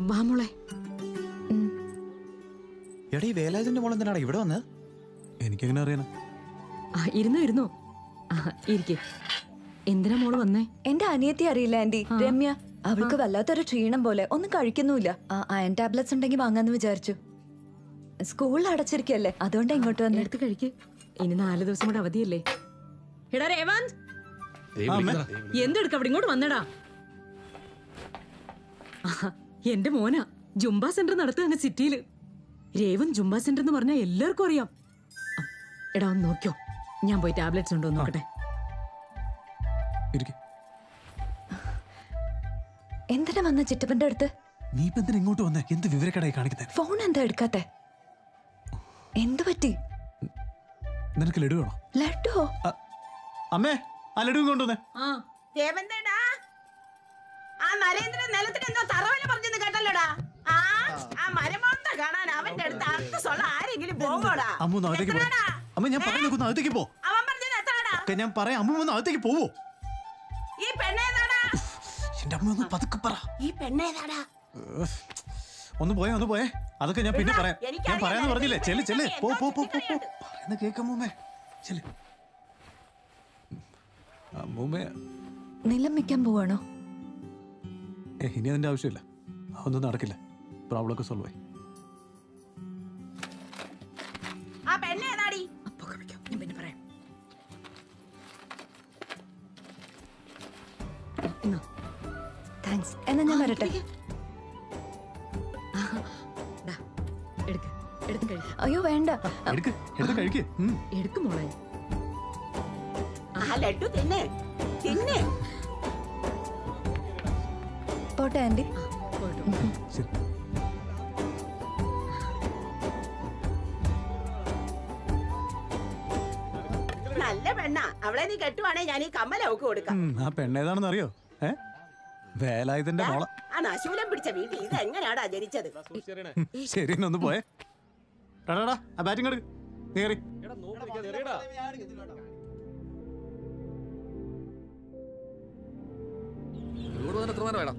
മോളെ. എടാ ഈ വേലായുധന്റെ മോൾ എന്തിനാടാ ഇവിടെ വന്നത് എനിക്കെങ്ങനെ അറിയണം? ആ, ഇരുന്നോ ഇരുന്നോ. ആ, ഇരിക്ക്. എന്തിനാ മോൾ വന്നേ? എന്റെ അനിയത്തി അറിയില്ല ആന്റി. രമ്യ അവൾക്ക് വല്ലാത്തൊരു ക്ഷീണം പോലെ. ഒന്നും കഴിക്കുന്നുമില്ല. ആ അയൺ ടാബ്ലറ്റ്സ് ഉണ്ടെങ്കിൽ വാങ്ങാന്ന് വിചാരിച്ചു. സ്കൂളിൽ അടച്ചിരിക്കല്ലേ? അതുകൊണ്ട് ഇങ്ങോട്ട് വന്ന്. എടുത്ത് കഴിക്ക്. ഇനി നാല് ദിവസം കൂടെ അവധിയല്ലേ? എടാ രേവാന്ത്! എന്തെടുക്ക? അവിടെ ഇങ്ങോട്ട് വന്നടാ എന്റെ മോനാ. ജുംബ സെന്റർ നടത്തുക അങ്ങ് സിറ്റിയിൽ. രേവൻ ജുംബ സെന്റർ എന്ന് പറഞ്ഞാൽ എല്ലാവർക്കും അറിയാം. എടാ ഒന്ന് നോക്കിയോ? ഞാൻ പോയി ടാബ്ലറ്റ്സ് ഉണ്ടോ നോക്കട്ടെ. എന്തിനാ വന്ന ചിറ്റപ്പന്റെ അടുത്ത്? നീ ഇപ്പൊ എന്തിനാ ഇങ്ങോട്ട് വന്നേ? എന്ത് വിവരക്കടായി കാണിക്കുന്നത് ഫോൺ എന്താ എടുക്കാത്തെ? എന്തു പറ്റി? നിനക്ക് ലഡു വേണോ? ലഡുവോ? അമ്മേ. ലഡു കൊണ്ടുവന്നേ. ദേവന്തേടാ. ആ നരേന്ദ്രൻ നിലത്തിന് എന്തോ തറവല പറഞ്ഞെന്ന് കേട്ടല്ലോടാ. ആ ആ മരമോത്ത കാണാൻ അവന്റെ അടുത്ത് അർത്ഥ സൊള്ള ആരെങ്കിലും പോകോടാ അമ്മ അമ്മ ഞാൻ പറഞ്ഞു നോക്കുന്നു അകത്തേക്ക് പോ. അവൻ പറഞ്ഞത് എത്രടാ? ഞാൻ പറയാം. അമ്മ ഒന്ന് അകത്തേക്ക് പോവോ. ഈ പെണ്ണേതാടാ എന്റെ അമ്മ ഒന്ന് പതുക്കെ പറ. ഈ പെണ്ണേതാടാ. ഒന്ന് പോയേ ഒന്ന് പോയേ. അതൊക്കെ ഞാൻ പിന്നെ പറയാം. ഞാൻ പറയാന്ന് പറഞ്ഞില്ലേ? ചെല്ല് ചെല്ല്. പോ പോ പോ പോ. പറയുന്ന കേക്കമ്മൂമ്മേ ചെല്ല്. അമ്മൂമ്മേ. നിലം വെക്കാൻ പോവാണോ? ഇനി അതിന്റെ ആവശ്യമില്ല. അതൊന്നും നടക്കില്ല. പ്രോബ്ലം ഒക്കെ സോൾവ് ആയി. ആ പെണ്ണേതാടി ഞാൻ പിന്നെ പറയാം. താങ്ക്സ് എന്നാ ഞാൻ വരട്ടെ? എടുക്ക്. എടുത്ത് കഴിക്ക് അയ്യോ വേണ്ട. എടുക്ക്. എടുത്ത് കഴിക്ക്. എടുക്ക് മോളെ. ആ ലഡു തിന്നെ തിന്നെ. പോട്ടെ ആന്റി നല്ല പെണ്ണ. അവളെ നീ കെട്ടുവാണേ ഞാൻ ഈ കമ്മല അവക്ക് കൊടുക്കാം ആ പെണ്ണേതാണെന്ന് അറിയോ? ഏ? വേലായുധന്റെ മോള. ആ നശൂലം പിടിച്ച വീട്ടിൽ ഇത് എങ്ങനെയാടാ ജനിച്ചത് ശരി ഒന്ന് പോയേ. ബാറ്റിംഗ് നീ കയറി ഇവിടെ എത്ര നേരം വേണം?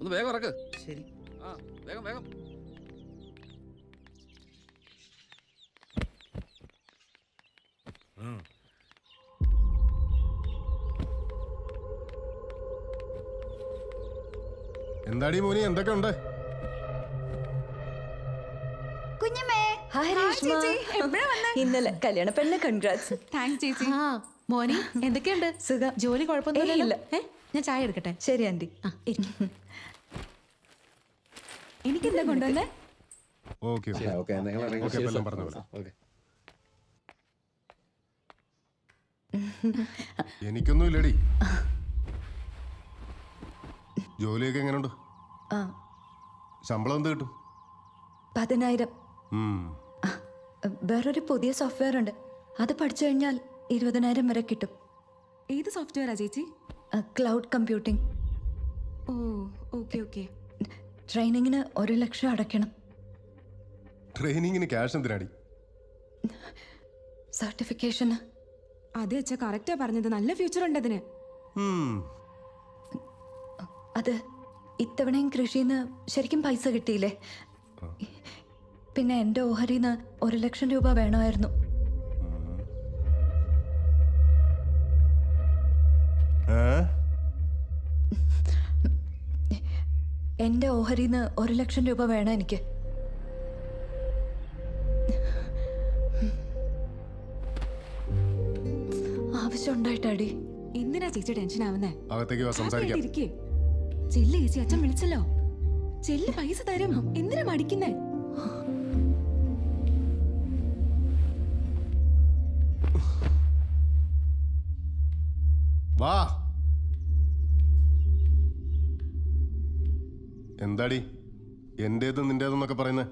ഒന്ന് വേഗം ഇറക്ക്. ശരി. ആ വേഗം വേഗം. എന്താടി മോനി? എന്തൊക്കെ ഉണ്ട്? ഇന്നലെ കല്യാണ പെണ്ണ് കൺഗ്രാറ്റ്സ് താങ്ക്സ് ചേച്ചി. ആ. മോനി എന്തൊക്കെയുണ്ട്? സുഖം. ജോലി കുഴപ്പമൊന്നുമില്ല. ഞാൻ ചായ എടുക്കട്ടെ? ശരി ആന്റി എനിക്കെന്താ കൊണ്ടുവന്നേ? ഓക്കെ ഓക്കെ, ഓക്കെ, നിങ്ങൾ ഇറങ്ങി. ഓക്കെ ശരി, എല്ലാം സർ. പറഞ്ഞ പോലെ. ഓക്കെ. എനിക്കൊന്നും ഇല്ലടി. ജോലിയൊക്കെ എങ്ങനെയുണ്ട് ആ. ശമ്പളം എന്ത് കിട്ടും? പതിനായിരം. വേറൊരു പുതിയ സോഫ്റ്റ്വെയർ ഉണ്ട്. അത് പഠിച്ചു കഴിഞ്ഞാൽ ഇരുപതിനായിരം വരെ കിട്ടും. ഏത് സോഫ്റ്റ്വെയറാ ചേച്ചി? Cloud computing oh okay okay. ട്രെയിനിങ്ങിന് ഒരു ലക്ഷം അടയ്ക്കണം. ട്രെയിനിങ്ങിന് ക്യാഷ് എന്തിനാടി? സർട്ടിഫിക്കേഷൻ അതെ അച്ഛ കറക്റ്റാ പറഞ്ഞത്. നല്ല ഫ്യൂച്ചർ ഉണ്ട് അതിന്. അത് ഇത്തവണയും കൃഷിന്ന് ശരിക്കും പൈസ കിട്ടിയില്ലേ? പിന്നെ എന്റെ ഓഹരിന്ന് ഒരു ലക്ഷം രൂപ വേണമായിരുന്നു. എന്റെ ഓഹരിന്ന് ഒരു ലക്ഷം രൂപ വേണം എനിക്ക്. ആവശ്യമുണ്ടായിട്ടാടി. എന്തിനാ ചേച്ചി ടെൻഷൻ ആവുന്നേ? അകത്തേക്ക് വാ സംസാരിക്കാം. ഇരിക്കേ. ചെല്ല് ചേച്ചി അച്ഛൻ വിളിച്ചല്ലോ. ചെല്ല് പൈസ തരും. എന്തിനാ മടിക്കുന്നേ? വാ. എന്താടി? എന്റേതും നിന്റേതെന്നൊക്കെ പറയുന്നത്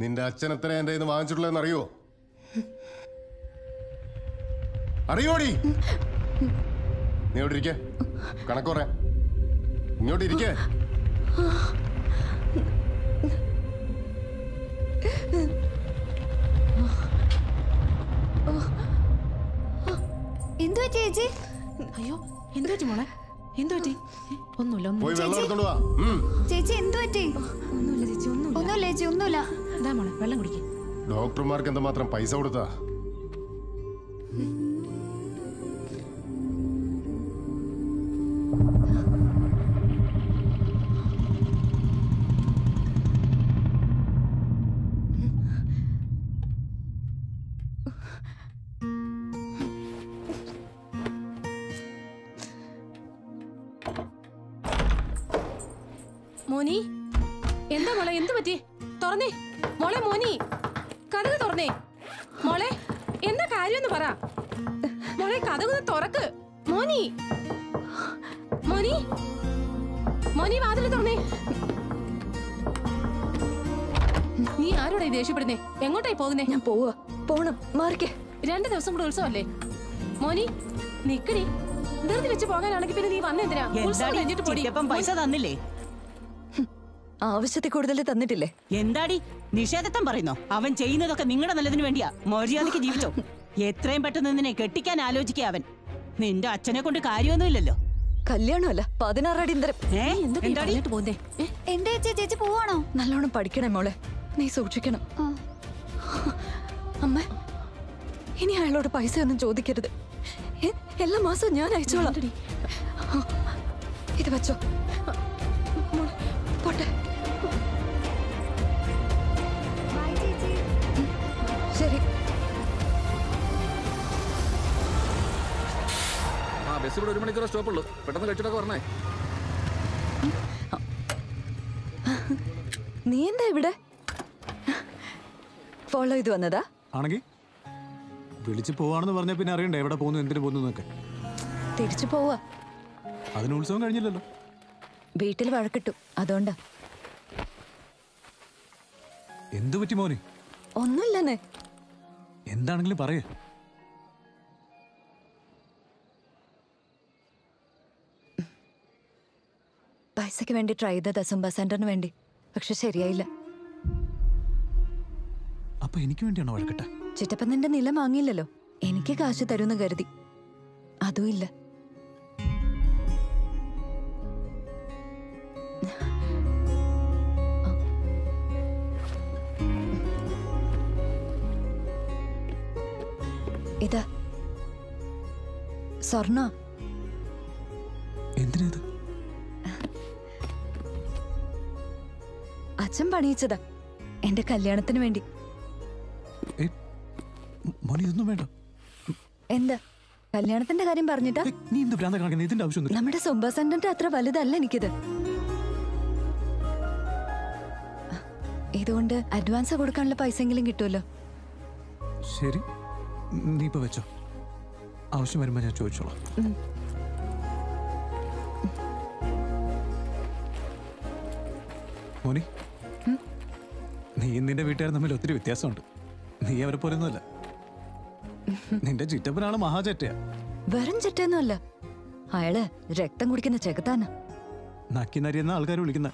നിന്റെ അച്ഛൻ എത്ര എന്റെ ഇന്ന് വാങ്ങിച്ചിട്ടുള്ളതെന്ന് അറിയോ? അറിയോടി? നീ ഇവിടെ ഇരിക്കേ? കണക്ക് പറയാം ഇങ്ങോട്ട് ഇരിക്കേ? എന്തുവാ ചേച്ചി? അയ്യോ എന്തുവാ മോളെ? എന്തു പറ്റി? ഒന്നുമില്ല. ചേച്ചി. എന്തു പറ്റി? ഒന്നുമില്ല ചേച്ചി ഒന്നുമില്ല. ഒന്നുമില്ല ചേച്ചി ഒന്നുമില്ല. ഡോക്ടർമാർക്ക് എന്തുമാത്രം പൈസ കൊടുത്താ? എങ്ങോട്ടായി പോകുന്നേ ഞാൻ പോവാ പോണം. മാറിക്കേ. രണ്ടു ദിവസം കൂടെ ഉത്സവല്ലേ? മോനി നിക്കടി. ധൃതി വെച്ച് പോകാനാണെങ്കിൽ പിന്നെ നീ വന്നെന്തിനാ ഉത്സവം കഴിഞ്ഞിട്ട് പോടി. പൈസ തന്നില്ലേ? ആവശ്യത്തിൽ കൂടുതൽ തന്നിട്ടില്ലേ? എന്താടി? നിഷേധത്തം പറയുന്നോ? അവൻ ചെയ്യുന്നതൊക്കെ നിങ്ങളുടെ നല്ലതിന് വേണ്ടിയാ. മര്യാദയ്ക്ക് ജീവിച്ചോ? എത്രയും പെട്ടെന്ന് നിന്നെ കെട്ടിക്കാൻ ആലോചിക്കുക അവൻ. നിന്റെ അച്ഛനെ കൊണ്ട് കാര്യമൊന്നുമില്ലല്ലോ. കല്യാണമല്ല പതിനാറടി ഇന്തരം ഏ? എന്താടി? പോകുന്നേ എന്റെ ചേച്ചി പോവാണോ? നല്ലോണം പഠിക്കണേ മോളെ. നീ സൂക്ഷിക്കണം. അമ്മ ഇനി അയാളോട് പൈസ ഒന്നും ചോദിക്കരുത്. എ- എല്ലാ മാസവും ഞാൻ അയച്ചോളാം. ഇത് വെച്ചോ. പോട്ടെ. ശരി. ആ ബസ് ഇവിടെ ഒരു മണിക്കൂർ സ്റ്റോപ്പുള്ളൂ. പെട്ടെന്ന് കഴിച്ചിട്ടൊക്കെ പറഞ്ഞേ നീ എന്താ ഇവിടെ? ഫോളോ ചെയ്ത് വന്നതാ? ആണെങ്കിൽ വിളിച്ചു പോവാണെന്ന് പറഞ്ഞാൽ പിന്നെ അറിയണ്ടേ എവിടെ പോകുന്നു എന്തിനു പോകുന്നു എന്നൊക്കെ. തിരിച്ചു പോവാ. അതിന് ഉത്സവം കഴിഞ്ഞില്ലല്ലോ. വീട്ടിൽ വഴക്കിട്ടു അതുകൊണ്ടാ. എന്തു പറ്റി മോനെ? ഒന്നുമില്ലെന്നേ. എന്താണെങ്കിലും പറയേ. പൈസയ്ക്ക് വേണ്ടി ട്രൈ ചെയ്ത ദസംബ സെന്ററിന് വേണ്ടി. പക്ഷെ ശരിയായില്ല. അപ്പൊ എനിക്ക് വേണ്ടിയാണോ വഴക്കട്ടെ? ചിറ്റപ്പൻ നിന്റെ നില വാങ്ങിയില്ലല്ലോ എനിക്ക് കാശ് തരുമെന്ന് കരുതി. അതും ഇല്ല. ഇതാ. സ്വർണ എന്തിനത്? അച്ഛൻ പണിയിച്ചതാ. എന്റെ കല്യാണത്തിന് വേണ്ടി. മോനെ ഇതൊന്നും വേണ്ട. എന്താ? കല്യാണത്തിന്റെ കാര്യം പറഞ്ഞിട്ടാ? നീ എന്ത് ഭ്രാന്ത കാണിക്കുന്നത് ഇതിന്റെ ആവശ്യമൊന്നും നമ്മുടെ സുംബ അത്ര വലുതല്ല എനിക്കിത്. ഇതുകൊണ്ട് അഡ്വാൻസ് കൊടുക്കാനുള്ള പൈസ എങ്കിലും കിട്ടുമല്ലോ. ശരി. നീ ഇപ്പൊ വെച്ചോ. ആവശ്യം വരുമ്പോ ഞാൻ ചോദിച്ചോളാം. മോനി നീ നിന്റെ വീട്ടുകാരും തമ്മിൽ ഒത്തിരി വ്യത്യാസമുണ്ട്. നീ അവരെ പോലൊന്നുമല്ല നിന്റെ ചിറ്റപ്പനാണ് മഹാചറ്റയാ. വെറും ചെറ്റൊന്നുമല്ല അയാൾ രക്തം കുടിക്കുന്ന ചെകുത്താന നക്കി നരിയെന്ന ആൾക്കാർ വിളിക്കുന്ന.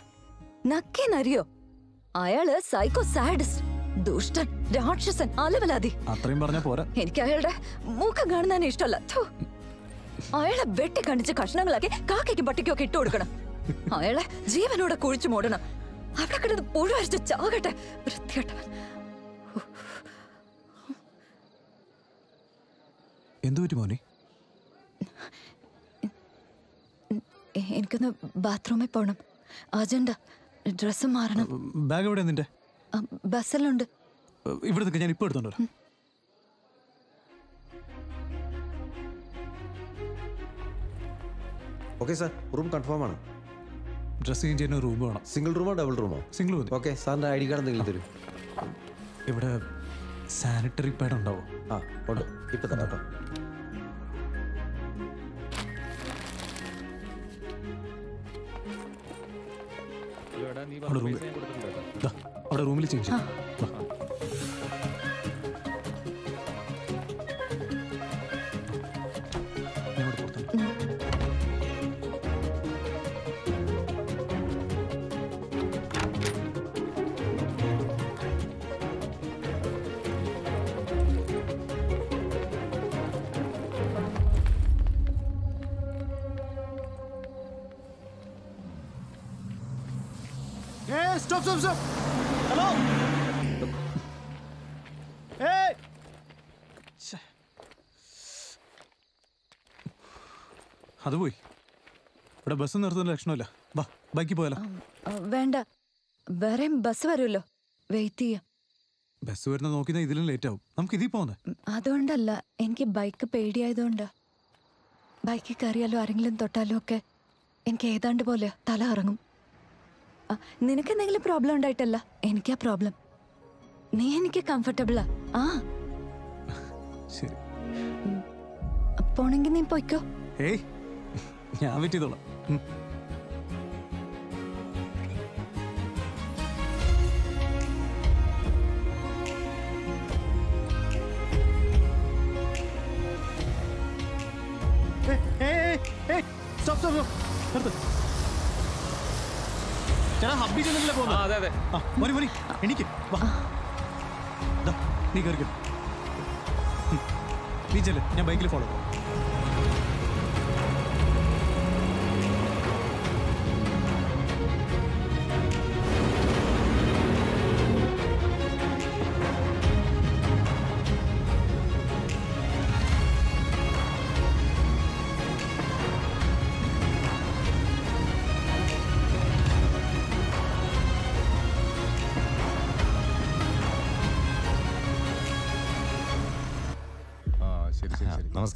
നക്കി നരിയോ? അയാൾ സൈക്കോ സാഡിസ്റ്റ് ദുഷ്ടൻ രാക്ഷസൻ അലവലാതി. അത്രയും പറഞ്ഞ പോരാ. എനിക്ക് അയാളുടെ മൂക്കം കാണുന്നതിന് ഇഷ്ടമല്ല. അയാളെ വെട്ടി കണ്ടിച്ച് കഷ്ണങ്ങളാക്കി കാക്കയ്ക്കും പട്ടിക്കും ഒക്കെ ഇട്ടു കൊടുക്കണം. അയാളെ ജീവനോടെ കുഴിച്ചു മൂടണം. അവിടെ കിടന്ന് പുഴുവരച്ച് ചാകട്ടെ. വൃത്തികെട്ടവൻ. എന്തു മോനെ? എനിക്കൊന്ന് ബാത്റൂമിൽ പോകണം അജണ്ട ഡ്രസ്സ് മാറണം. ബാഗ് എവിടെ നിന്റെ? ബസ്സിലുണ്ട്. ഇവിടെ നിൽക്കാൻ ഞാൻ ഇപ്പോൾ എടുത്തോണ്ട് വരാം. ഓക്കെ സാർ റൂം കൺഫേം ആണ്. ഡ്രസ് ചേഞ്ച് ചെയ്യുന്ന റൂം വേണം. സിംഗിൾ റൂമോ ഡബിൾ റൂമോ സിംഗിൾ മതി. ഓക്കെ സാറിന്റെ ഐ ഡി കാർഡ് എന്തെങ്കിലും തരും. ഇവിടെ സാനിറ്ററി പാഡ് ഉണ്ടാവോ? ആ ഉണ്ട്. ഇപ്പൊ തന്നെ കേട്ടോ അവിടെ റൂമിൽ ദാ, അവിടെ റൂമിൽ change stop, stop, stop! Hello? Hey! അത് പോയി. ഇവിടെ ബസ് നിർത്തുന്ന ലക്ഷണമില്ല. വാ ബൈക്കിൽ പോയാലോ? വേണ്ട. വേറെ ബസ് വരുമല്ലോ. വെയിറ്റ് ചെയ്യാം. ബസ് വരുന്ന നോക്കിയാൽ ഇതിലും ലേറ്റ് ആവും. നമുക്ക് ഇതിൽ പോകുന്നത് അതുകൊണ്ടല്ല. എനിക്ക് ബൈക്ക് പേടിയായതുകൊണ്ട്. ബൈക്കിൽ കയറിയാലോ ആരെങ്കിലും തൊട്ടാലോ ഒക്കെ. എനിക്ക് ഏതാണ്ട് പോലെ തല ഇറങ്ങും നിനക്ക് എന്തെങ്കിലും പ്രോബ്ലം ഉണ്ടായിട്ടല്ല? എനിക്കാ പ്രോബ്ലം നീ എനിക്ക് കംഫർട്ടബിളാ ആ. പോണെങ്കി നീ പോയിക്കോ. ഏയ് ഞാൻ വെയിറ്റ് അതെ അതെ. വരി മതി എനിക്ക് നീ കയറിക്കോ നീ ചെല്ല്. ഞാൻ ബൈക്കിൽ ഫോളോ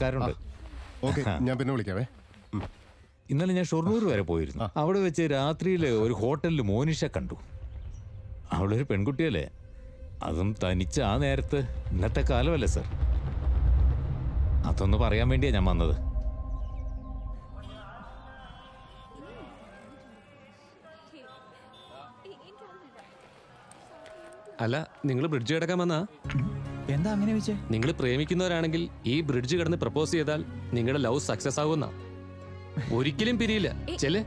നമസ്കാരമുണ്ട്. ഓക്കെ ഞാൻ പിന്നെ വിളിക്കാവേ. ഇന്നലെ ഞാൻ ഷൊർണൂർ വരെ പോയിരുന്നു. അവിടെ വെച്ച് രാത്രിയിൽ ഒരു ഹോട്ടലിൽ മോനിഷ കണ്ടു. അവളൊരു പെൺകുട്ടിയല്ലേ. അതും തനിച്ച് ആ നേരത്ത് ഇന്നത്തെ കാലമല്ലേ സർ? അതൊന്ന് പറയാൻ വേണ്ടിയാ ഞാൻ വന്നത്. അല്ല നിങ്ങൾ ബ്രിഡ്ജ് കിടക്കാൻ വന്നാ? എന്താ അങ്ങനെ വെച്ചേ നിങ്ങൾ പ്രേമിക്കുന്നവരാണെങ്കിൽ ഈ ബ്രിഡ്ജ് കടന്ന് പ്രപ്പോസ് ചെയ്താൽ നിങ്ങളുടെ ലവ് സക്സസ് ആകുന്ന ഒരിക്കലും പിരിയില്ല. ചെൽ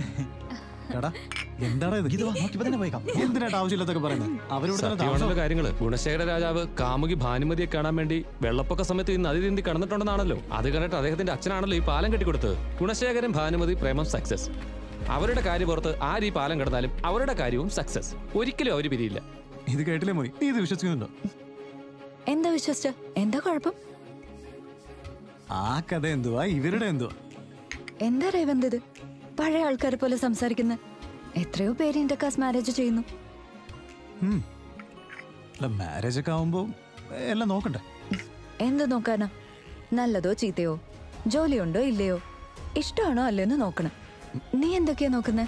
കാര്യങ്ങൾ. ഗുണശേഖര രാജാവ് കാമുകി ഭാനുമതിയെ കാണാൻ വേണ്ടി വെള്ളപ്പൊക്ക സമയത്ത് ഇന്ന് അതി നീന്തി കടന്നിട്ടുണ്ടെന്നാണല്ലോ. അത് കണ്ടിട്ട് അദ്ദേഹത്തിന്റെ അച്ഛനാണല്ലോ ഈ പാലം കെട്ടിക്കൊടുത്തത്. ഗുണശേഖരൻ ഭാനുമതി പ്രേമം സക്സസ് അവരുടെ കാര്യം പുറത്ത് ആര് ഈ പാലം കിടന്നാലും അവരുടെ കാര്യവും സക്സസ് ഒരിക്കലും അവർ പിരിയില്ല. ഇത് കേട്ടില്ലേ മോനി നീ ഇത് വിശ്വസിക്കുന്നുണ്ടോ? എന്താ വിശ്വസിച്ച? എന്താ കുഴപ്പം? ആ കഥ എന്തുവാ? ഇവരുടെ എന്തുവാ? എന്താ രേവന്ത് ഇത്? പഴയ ആൾക്കാരെ പോലെ സംസാരിക്കുന്ന. എത്രയോ പേര് ഇന്റർകാസ്റ്റ് മാരേജ് ചെയ്യുന്നു. മാരേജ് ഒക്കെ ആവുമ്പോ എല്ലാം നോക്കണ്ടേ? എന്ത് നോക്കാനാ? നല്ലതോ ചീത്തയോ? ജോലിയുണ്ടോ ഇല്ലയോ? ഇഷ്ടമാണോ അല്ലെന്ന് നോക്കണം. നീ എന്തൊക്കെയാ നോക്കുന്നേ?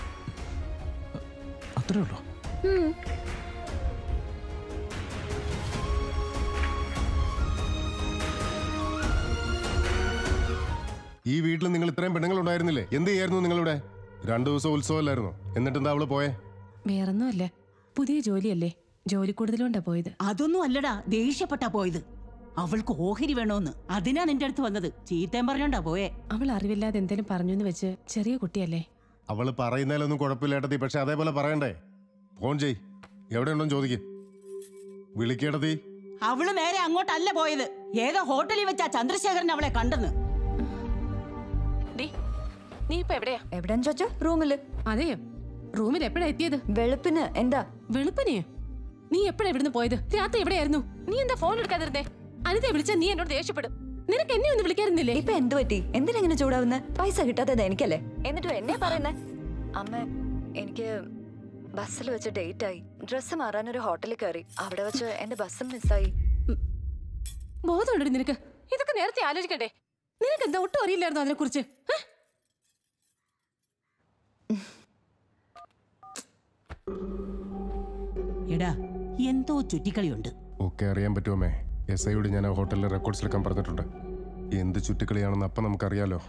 അത്രേ ഉള്ളൂ? ഈ വീട്ടിൽ നിങ്ങൾ ഇത്രയും പെണ്ണുങ്ങൾ ഉണ്ടായിരുന്നില്ലേ എന്ത് ചെയ്യായിരുന്നു നിങ്ങളുടെ രണ്ടു ദിവസം ഉത്സവമല്ലായിരുന്നു? എന്നിട്ട് എന്താ അവൾ പോയെ? വേറൊന്നുമല്ല. പുതിയ ജോലിയല്ലേ. ജോലി കൂടുതലുണ്ടാ പോയത്. അതൊന്നും അല്ലടാ. ദേഷ്യപ്പെട്ടാ പോയത്. അവൾക്ക് ഓഹരി വേണോന്ന്. അതിനാ നിന്റെ അടുത്ത് വന്നത്. ചീത്തയും പറഞ്ഞോണ്ടാ പോയെ. അവൾ അറിവില്ലാതെ എന്തേലും പറഞ്ഞു എന്ന് വെച്ച് ചെറിയ കുട്ടിയല്ലേ. അവൾ പറയുന്നതിലൊന്നും കുഴപ്പമില്ലേട്ടത്തി പക്ഷെ അതേപോലെ പറയണ്ടേ? ഫോൺ ചെയ് എവിടെയുണ്ടോ ചോദിക്ക്. വിളിക്കേട്ടത്തി അവൾ നേരെ അങ്ങോട്ടല്ല പോയത്. ഏതോ ഹോട്ടലിൽ വെച്ചാ ചന്ദ്രശേഖരൻ അവളെ കണ്ടെന്ന്. നീ ഇപ്പൊ എവിടെയാ? എവിടെയാ ചോദിച്ചോ? റൂമിൽ. അതെയോ റൂമിൽ എപ്പോഴാ എത്തിയത്? വെളുപ്പിന്. എന്താ? വെളുപ്പിനെയോ നീ എപ്പോഴാ ഇവിടുന്ന് പോയത്? രാത്രി എവിടെയായിരുന്നു? നീ എന്താ ഫോൺ എടുക്കാതിരുന്നേ? അനിതയെ വിളിച്ചാ നീ എന്നോട് ദേഷ്യപ്പെടും. നിനക്ക് എന്നെ ഒന്ന് വിളിക്കാറുന്നില്ലേ ഇപ്പൊ എന്ത് പറ്റി? എന്തിനെങ്ങനെ ചൂടാവുന്ന? പൈസ കിട്ടാത്തത് എനിക്കല്ലേ? എന്നിട്ടും എന്നെ പറയുന്നേ? അമ്മ എനിക്ക് ബസ്സിൽ വെച്ച് ഡേറ്റ് ആയി ഡ്രസ്സ് മാറാൻ ഒരു ഹോട്ടലിൽ കയറി. അവിടെ വെച്ച് എന്റെ ബസ്സും മിസ്സായി. ബോധമുണ്ടോ നിനക്ക്. ഇതൊക്കെ നേരത്തെ ആലോചിക്കട്ടെ നിനക്ക് എന്താ ഒട്ടും അറിയില്ലായിരുന്നു അതിനെ കുറിച്ച് എടാ എന്തോ ചുറ്റിക്കളിയുണ്ട്. ഒക്കെ അറിയാൻ പറ്റുമേ എസ് ഐയോട് ഞാൻ ആ ഹോട്ടലിലെ റെക്കോർഡ്സ് എടുക്കാൻ പറഞ്ഞിട്ടുണ്ട്. എന്ത് ചുറ്റിക്കളിയാണെന്ന് അപ്പം നമുക്കറിയാലോ.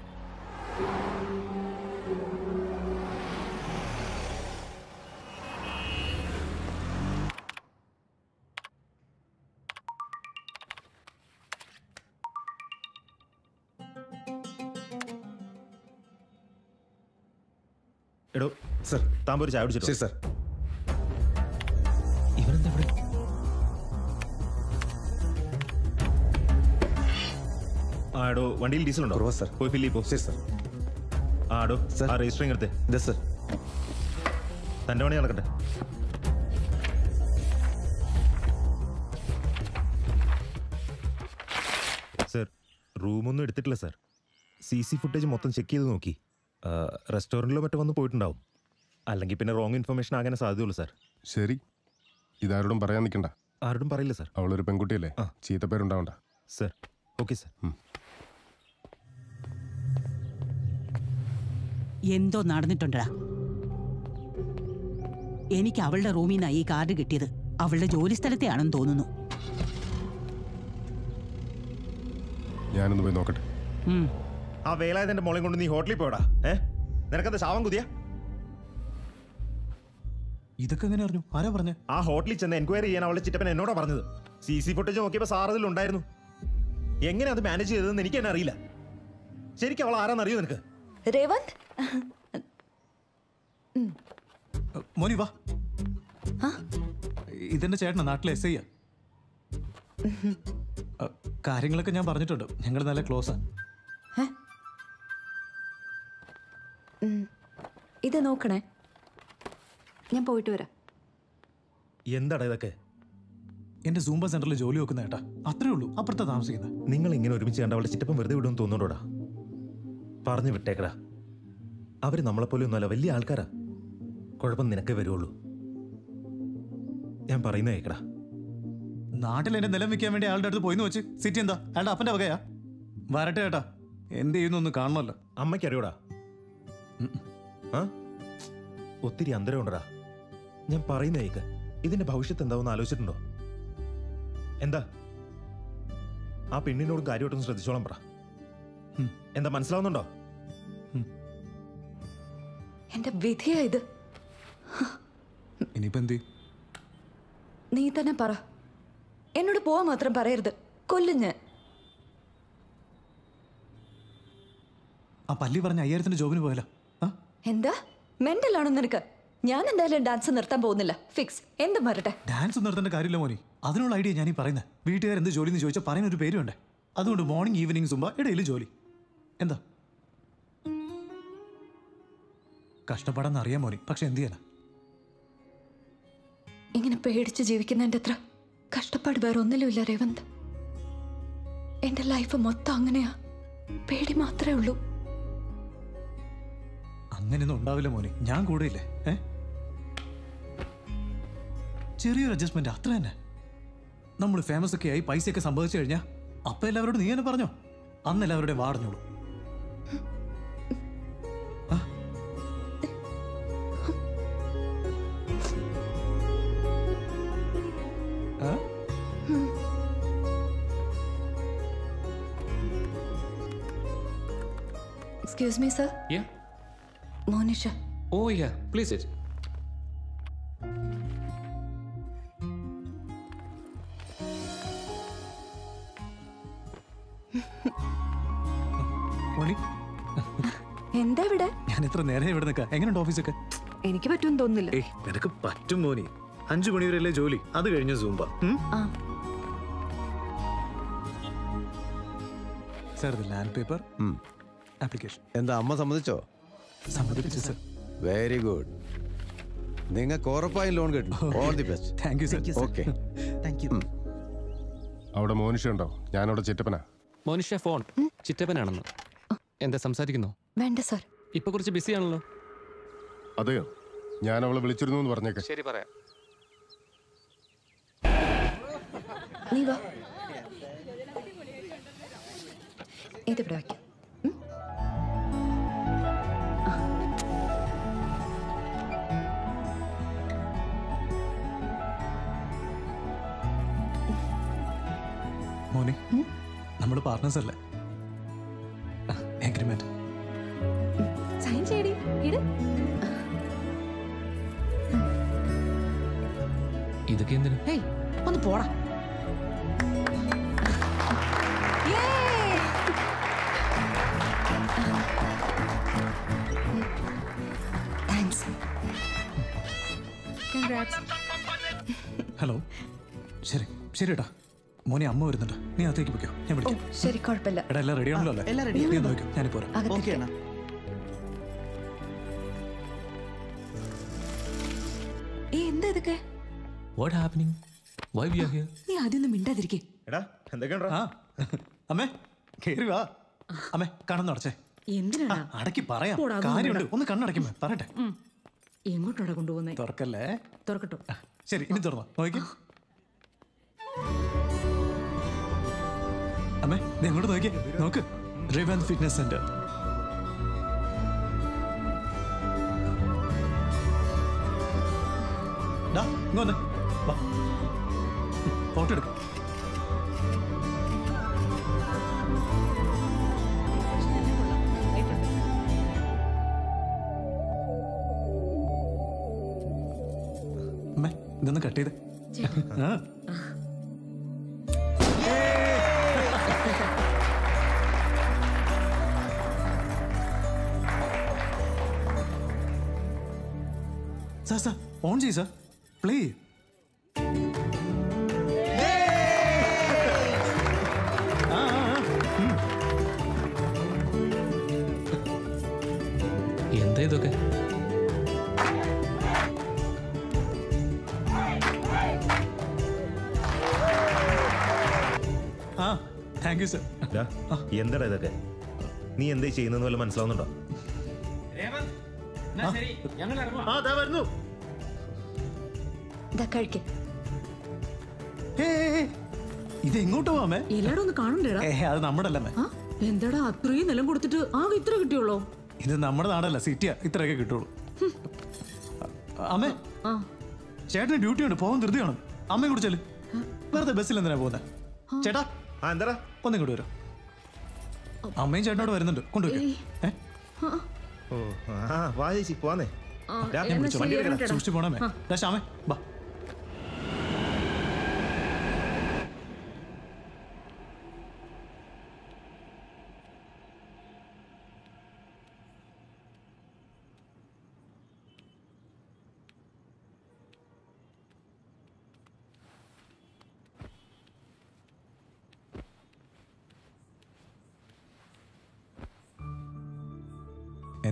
എടോ സർ താമ്പൊരു ചായ കുടിച്ചിട്ടോ? ശരി സർ. ആ എടോ വണ്ടിയിൽ ഡീസൽ ഉണ്ടോ? കുറവാ സർ. പോയി ഫില്ല് പോ. സർ. ആടോ സർ. ആ രജിസ്റ്ററിംഗ് എടുത്തേ. ഇതെ സർ. തന്റെ പണി നടക്കട്ടെ. സർ റൂമൊന്നും എടുത്തിട്ടില്ല സർ. സി സി ഫുട്ടേജ് മൊത്തം ചെക്ക് ചെയ്ത് നോക്കി. റെസ്റ്റോറന്റിലോ മറ്റോ വന്ന് പോയിട്ടുണ്ടാവും. അല്ലെങ്കിൽ പിന്നെ റോങ് ഇൻഫർമേഷൻ ആകാൻ സാധ്യതയുള്ളൂ സർ. ശരി. ഇതാരോടും പറയാൻ നിൽക്കണ്ട. ആരോടും പറയില്ല സർ. അവളൊരു പെൺകുട്ടിയല്ലേ? ചീത്തപ്പേരുണ്ടാവണ്ട. Sir okay sir. എന്തോ നടന്നിട്ടുണ്ടടാ. എനിക്ക് അവളുടെ റൂമിൽ നിന്നാണ് ഈ കാർഡ് കിട്ടിയത്. അവളുടെ ജോലി സ്ഥലത്തെയാണെന്ന് തോന്നുന്നു. ഞാനൊന്ന് പോയി നോക്കട്ടെ. ആ വേലായതിന്റെ മോളെ കൊണ്ട് നീ ഹോട്ടലിൽ പോയടാ. ഏ? നിനക്കത് ശാവം കുതിയ? ഇതൊക്കെ എങ്ങനെ അറിഞ്ഞു? ആരാ പറഞ്ഞു? ആ ഹോട്ടലിൽ ചെന്ന് എൻക്വയറി ചെയ്യാൻ അവളുടെ ചിറ്റപ്പൻ എന്നോടാ പറഞ്ഞത്. സി സി ഫുട്ടേജ് നോക്കിയപ്പോൾ സാർ അതിലുണ്ടായിരുന്നു. എങ്ങനെ അത് മാനേജ് ചെയ്തതെന്ന് എനിക്ക് തന്നെ അറിയില്ല. ശരിക്കും അവൾ ആരാന്നറിയോ നിനക്ക്? രേവന്ത്? മോനി വാ. ഇതെന്റെ ചേട്ടനാ നാട്ടിലെ എസ് ഐയാ കാര്യങ്ങളൊക്കെ ഞാൻ പറഞ്ഞിട്ടുണ്ട്. ഞങ്ങൾ നല്ല ക്ലോസ്. ഇത് നോക്കണേ. ഞാൻ പോയിട്ട് വരാം. എന്താടാ ഇതൊക്കെ? എന്റെ സൂംബ സെന്ററിൽ ജോലി വെക്കുന്ന ഏട്ടാ. അത്രേ ഉള്ളൂ. അപ്പുറത്താ താമസിക്കുന്നത് നിങ്ങൾ ഇങ്ങനെ ഒരുമിച്ച് കണ്ട അവളുടെ ചിറ്റപ്പം വെറുതെ വിടുമെന്ന് തോന്നുന്നുണ്ടോടാ? പറഞ്ഞു വിട്ടേക്കടാ. അവർ നമ്മളെപ്പോലെ ഒന്നുമല്ല വലിയ ആൾക്കാരാ. കുഴപ്പം നിനക്കേ വരുള്ളൂ ഞാൻ പറയുന്ന കേക്കടാ. നാട്ടിൽ എന്റെ നിലം വെക്കാൻ വേണ്ടി ആളുടെ അടുത്ത് പോയിന്ന് വെച്ച് സിറ്റി എന്താ? അയാളുടെ അപ്പന്റെ വകയാ? വരട്ടെ ഏട്ടാ. എന്ത് ചെയ്യുന്നു ഒന്ന് കാണണമല്ലോ അമ്മയ്ക്ക് അറിയോടാ ആ? ഒത്തിരി അന്തരമുണ്ടടാ ഞാൻ പറയുന്ന കേക്ക്. ഇതിന്റെ ഭവിഷ്യത്ത് എന്താവെന്ന് ആലോചിച്ചിട്ടുണ്ടോ? എന്താ? ആ പെണ്ണിനോട് കാര്യമായിട്ടൊന്ന് ശ്രദ്ധിച്ചോളാം പറ. എന്താ മനസ്സിലാവുന്നുണ്ടോ? എന്റെ വിധിയാ ഇത്. നീ തന്നെ പറ. എന്നോട് പോവാൻ മാത്രം പറയരുത്. കൊല്ലും ഞാൻ. ആ പല്ലി പറഞ്ഞ അയ്യായിരത്തിന്റെ ജോബിന് പോയല്ലോ. എന്താ? മെന്റൽ ആണോ നിനക്ക്? ഞാൻ എന്തായാലും ഡാൻസ് നിർത്താൻ പോകുന്നില്ല. ഫിക്സ് എന്തും വരട്ടെ. ഡാൻസ് നിർത്തേണ്ട കാര്യമില്ല മോനി. അതിനുള്ള ഐഡിയ ഞാൻ ഈ പറയുന്നത് വീട്ടുകാർ എന്ത് ജോലി എന്ന് ചോദിച്ചാൽ പറയുന്ന ഒരു പേരുണ്ട്. അതുകൊണ്ട് മോർണിംഗ് ഈവനിങ് സുമ്പ ഇടയിൽ ജോലി. എന്താ? കഷ്ടപ്പാടെന്ന് അറിയാൻ മോനി. പക്ഷെ എന്ത് ചെയ്യാനാ? ഇങ്ങനെ പേടിച്ച് ജീവിക്കുന്നതിന്റെ അത്ര കഷ്ടപ്പാട് വേറെ ഒന്നിലുമില്ല രേവന്ത്. എന്റെ ലൈഫ് മൊത്തം അങ്ങനെയാ. പേടി മാത്രമേ ഉള്ളൂ. അങ്ങനെയൊന്നും ഉണ്ടാവില്ല മോനെ. ഞാൻ കൂടെയില്ലേ? ഏ? ചെറിയൊരു അഡ്ജസ്റ്റ്മെന്റ് അത്ര തന്നെ. നമ്മൾ ഫേമസ് ഒക്കെ ആയി പൈസയൊക്കെ സമ്പാദിച്ചു കഴിഞ്ഞാൽ അപ്പം എല്ലാവരോടും നീ തന്നെ പറഞ്ഞോ? അന്ന് എല്ലാവരുടെയും വാടഞ്ഞോളൂ excuse me sir Yeah. Monisha Oh, yeah. Please sit. മോളി എന്താ ഇവിടെ ഞാൻ എത്ര നേരം ഇവിടെ നിൽക്കാം. എങ്ങനെയുണ്ട് ഓഫീസൊക്കെ? എനിക്ക് പറ്റുമെന്ന് തോന്നുന്നില്ല. ഏയ് നിനക്ക് പറ്റും മോനി അഞ്ചു മണിവരെയല്ലേ ജോലി? അത് കഴിഞ്ഞ് Zumba sir land paper? Application എന്താ അമ്മ സമ്മതിച്ചോ? സമ്മതിപ്പിച്ചു സർ വെരി ഗുഡ് നിങ്ങൾക്ക് ഉറപ്പായും ലോൺ കിട്ടും. All the best thank you sir okay thank you അവിടെ മോനിഷ ഉണ്ടോ? ഞാനവിടെ ചിറ്റപ്പനാ. മോനിഷ ഫോൺ. ചിറ്റപ്പനാണെന്ന്. എന്താ സംസാരിക്കുന്നു? വേണ്ട സർ ഇപ്പൊ കുറച്ച് ബിസി ആണല്ലോ. അതെയോ? ഞാൻ അവളെ വിളിച്ചിരുന്നു എന്ന് പറഞ്ഞേക്കെ. ശരി പറയാം. നീ വാ. ഇതിവിടെ വയ്ക്കാം. മോനെ നമ്മൾ പാർട്ട്നേഴ്സ് അല്ലേ? എഗ്രിമെന്റ് സൈൻ ചെയ്യടി. ഇട്. ഇതൊക്കെ എന്തിനു? ഒന്ന് പോടാ. ഹലോ ശരി ശരി ഏട്ടാ മോനെ അമ്മ വരുന്നുണ്ട്. നീ അകത്തേക്ക് വെക്കോ ഞാൻ വിളിക്കാം. ശരി കുഴപ്പമില്ല. എടാ എല്ലാം റെഡി ആണല്ലോ അല്ലേ? എല്ലാം ready ആണ്. നീ ഒന്ന് വെക്കോ ഞാനിപ്പോ. ഓക്കെ അണ്ണാ. ഏ എന്താ ഇതൊക്കെ? What happening why we are here നീ ആദ്യമൊന്നും മിണ്ടാതിരിക്കേ. എടാ എന്തൊക്കെയുണ്ടോ? ആ അമ്മേ കേറി വാ. അമ്മേ കണ്ണൊന്ന് അടച്ചേ. എന്തിനാണ് അടക്കി പറയാം. പോടാ, അതൊന്നും കാര്യമുണ്ട്. ഒന്ന് കണ്ണടക്കുമ്പോ പറയട്ടെ. എങ്ങോട്ടാണ് കൊണ്ടുപോകുന്നേ? തുറക്കല്ലേ? തുറക്കട്ടോ. ശരി ഇനി തുറന്നോ. നോക്കി. അമ്മേ നീ അങ്ങോട്ട് നോക്കിയേ നോക്ക്. റിവൻ ഫിറ്റ്നസ് സെന്റർ ഇങ്ങോട്ട് വാ. ഫോട്ടോ എടുക്കും. അമ്മേ ഇതൊന്ന് കട്ട് ചെയ്ത്. ആ. സാർ സാർ ഓൺ ചെയ്യ് സാർ പ്ലേ എന്താ ഇതൊക്കെ ആ താങ്ക് യു സർ എന്താടാ ഇതൊക്കെ? നീ എന്തേ ചെയ്യുന്നെന്ന് വല്ല മനസ്സിലാവുന്നുണ്ടോ? വരുന്നു. ഇതാ കഴിക്ക്. ഇത് എങ്ങോട്ട് പോവാമേ എല്ലാടും ഒന്ന് കാണണ്ടേടാ. അത് നമ്മുടെ അല്ലമ്മേ ആ എന്താടാ അത്രയും നിലം കൊടുത്തിട്ട് ആകെ ഇത്ര കിട്ടിയുള്ളോ? ഇത് നമ്മുടെ നാടല്ല സിറ്റിയാ. ഇത്രയൊക്കെ കിട്ടുള്ളൂ. അമ്മേ. ആ. ചേട്ടന് ഡ്യൂട്ടി ഉണ്ട് പോകാൻ ധൃതിയാണ് അമ്മയും കൂടെ ചെല്ല്. വെറുതെ ബസ്സിൽ എന്തിനാ പോകുന്നത് ചേട്ടാ. ആ എന്താ ഒന്നിങ്ങോട്ട് വരും. അമ്മയും ചേട്ടനോട് വരുന്നുണ്ട്. കൊണ്ടുവരും. ഓ ആ വാ ചേച്ചി പോവാന്നേ. സൂക്ഷിച്ചു പോണമേ. ശ്യാമേ ബാ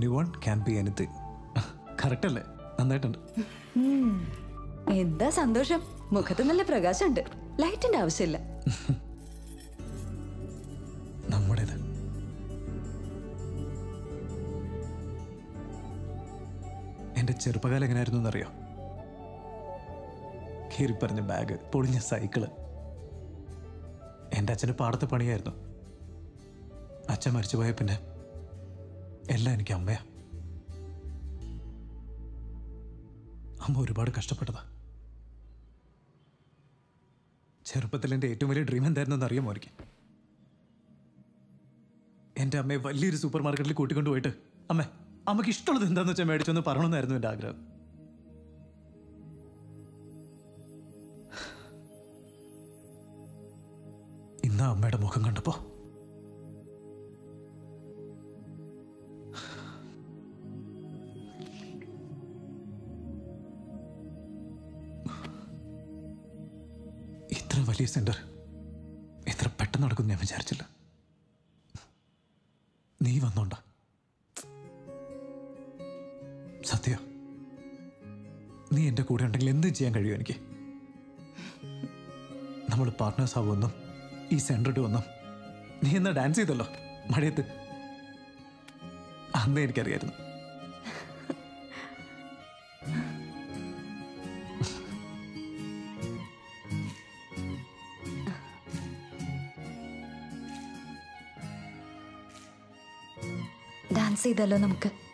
any one can be anything correct അല്ലേ നന്നായിട്ടുണ്ട് എന്താ സന്തോഷം? മുഖത്ത് നല്ല പ്രകാശമുണ്ട്. ലൈറ്റിന്റെ ആവശ്യമില്ല. നമ്മുടേത്? എന്റെ ചെറുപ്പകാലം എങ്ങനെയായിരുന്നു എന്നറിയോ? കീറി പറഞ്ഞ ബാഗ് പൊളിഞ്ഞ സൈക്കിൾ. എന്റെ അച്ഛന്റെ പാടത്തെ പണിയായിരുന്നു. അച്ഛൻ മരിച്ചുപോയ പിന്നെ എല്ലാം എനിക്ക് അമ്മയാ. അമ്മ ഒരുപാട് കഷ്ടപ്പെട്ടതാ. ചെറുപ്പത്തിൽ എന്റെ ഏറ്റവും വലിയ ഡ്രീം എന്തായിരുന്നു അറിയാമോ എനിക്ക് എന്റെ അമ്മയെ വലിയൊരു സൂപ്പർ മാർക്കറ്റിൽ കൂട്ടിക്കൊണ്ട് പോയിട്ട് അമ്മ അമ്മയ്ക്ക് ഇഷ്ടമുള്ളത് എന്താണെന്ന് വെച്ചാൽ മേടിച്ചൊന്ന് പറയണമെന്നായിരുന്നു എന്റെ ആഗ്രഹം. ഇന്ന് അമ്മയുടെ മുഖം കണ്ടപ്പോ വലിയ സെന്റർ. ഇത്ര പെട്ടെന്ന് നടക്കും ഞാൻ വിചാരിച്ചില്ല. നീ വന്നോണ്ട. സത്യ. നീ എന്റെ കൂടെ ഉണ്ടെങ്കിൽ എന്ത് ചെയ്യാൻ കഴിയും എനിക്ക്? നമ്മൾ പാർട്ട്നേഴ്സ് ആവുമെന്നും ഈ സെന്റർ വന്നും. നീ എന്നാ ഡാൻസ് ചെയ്തല്ലോ? മഴയത്ത്. അന്നേ എനിക്കറിയായിരുന്നു. ചെയ്തല്ലോ നമുക്ക്?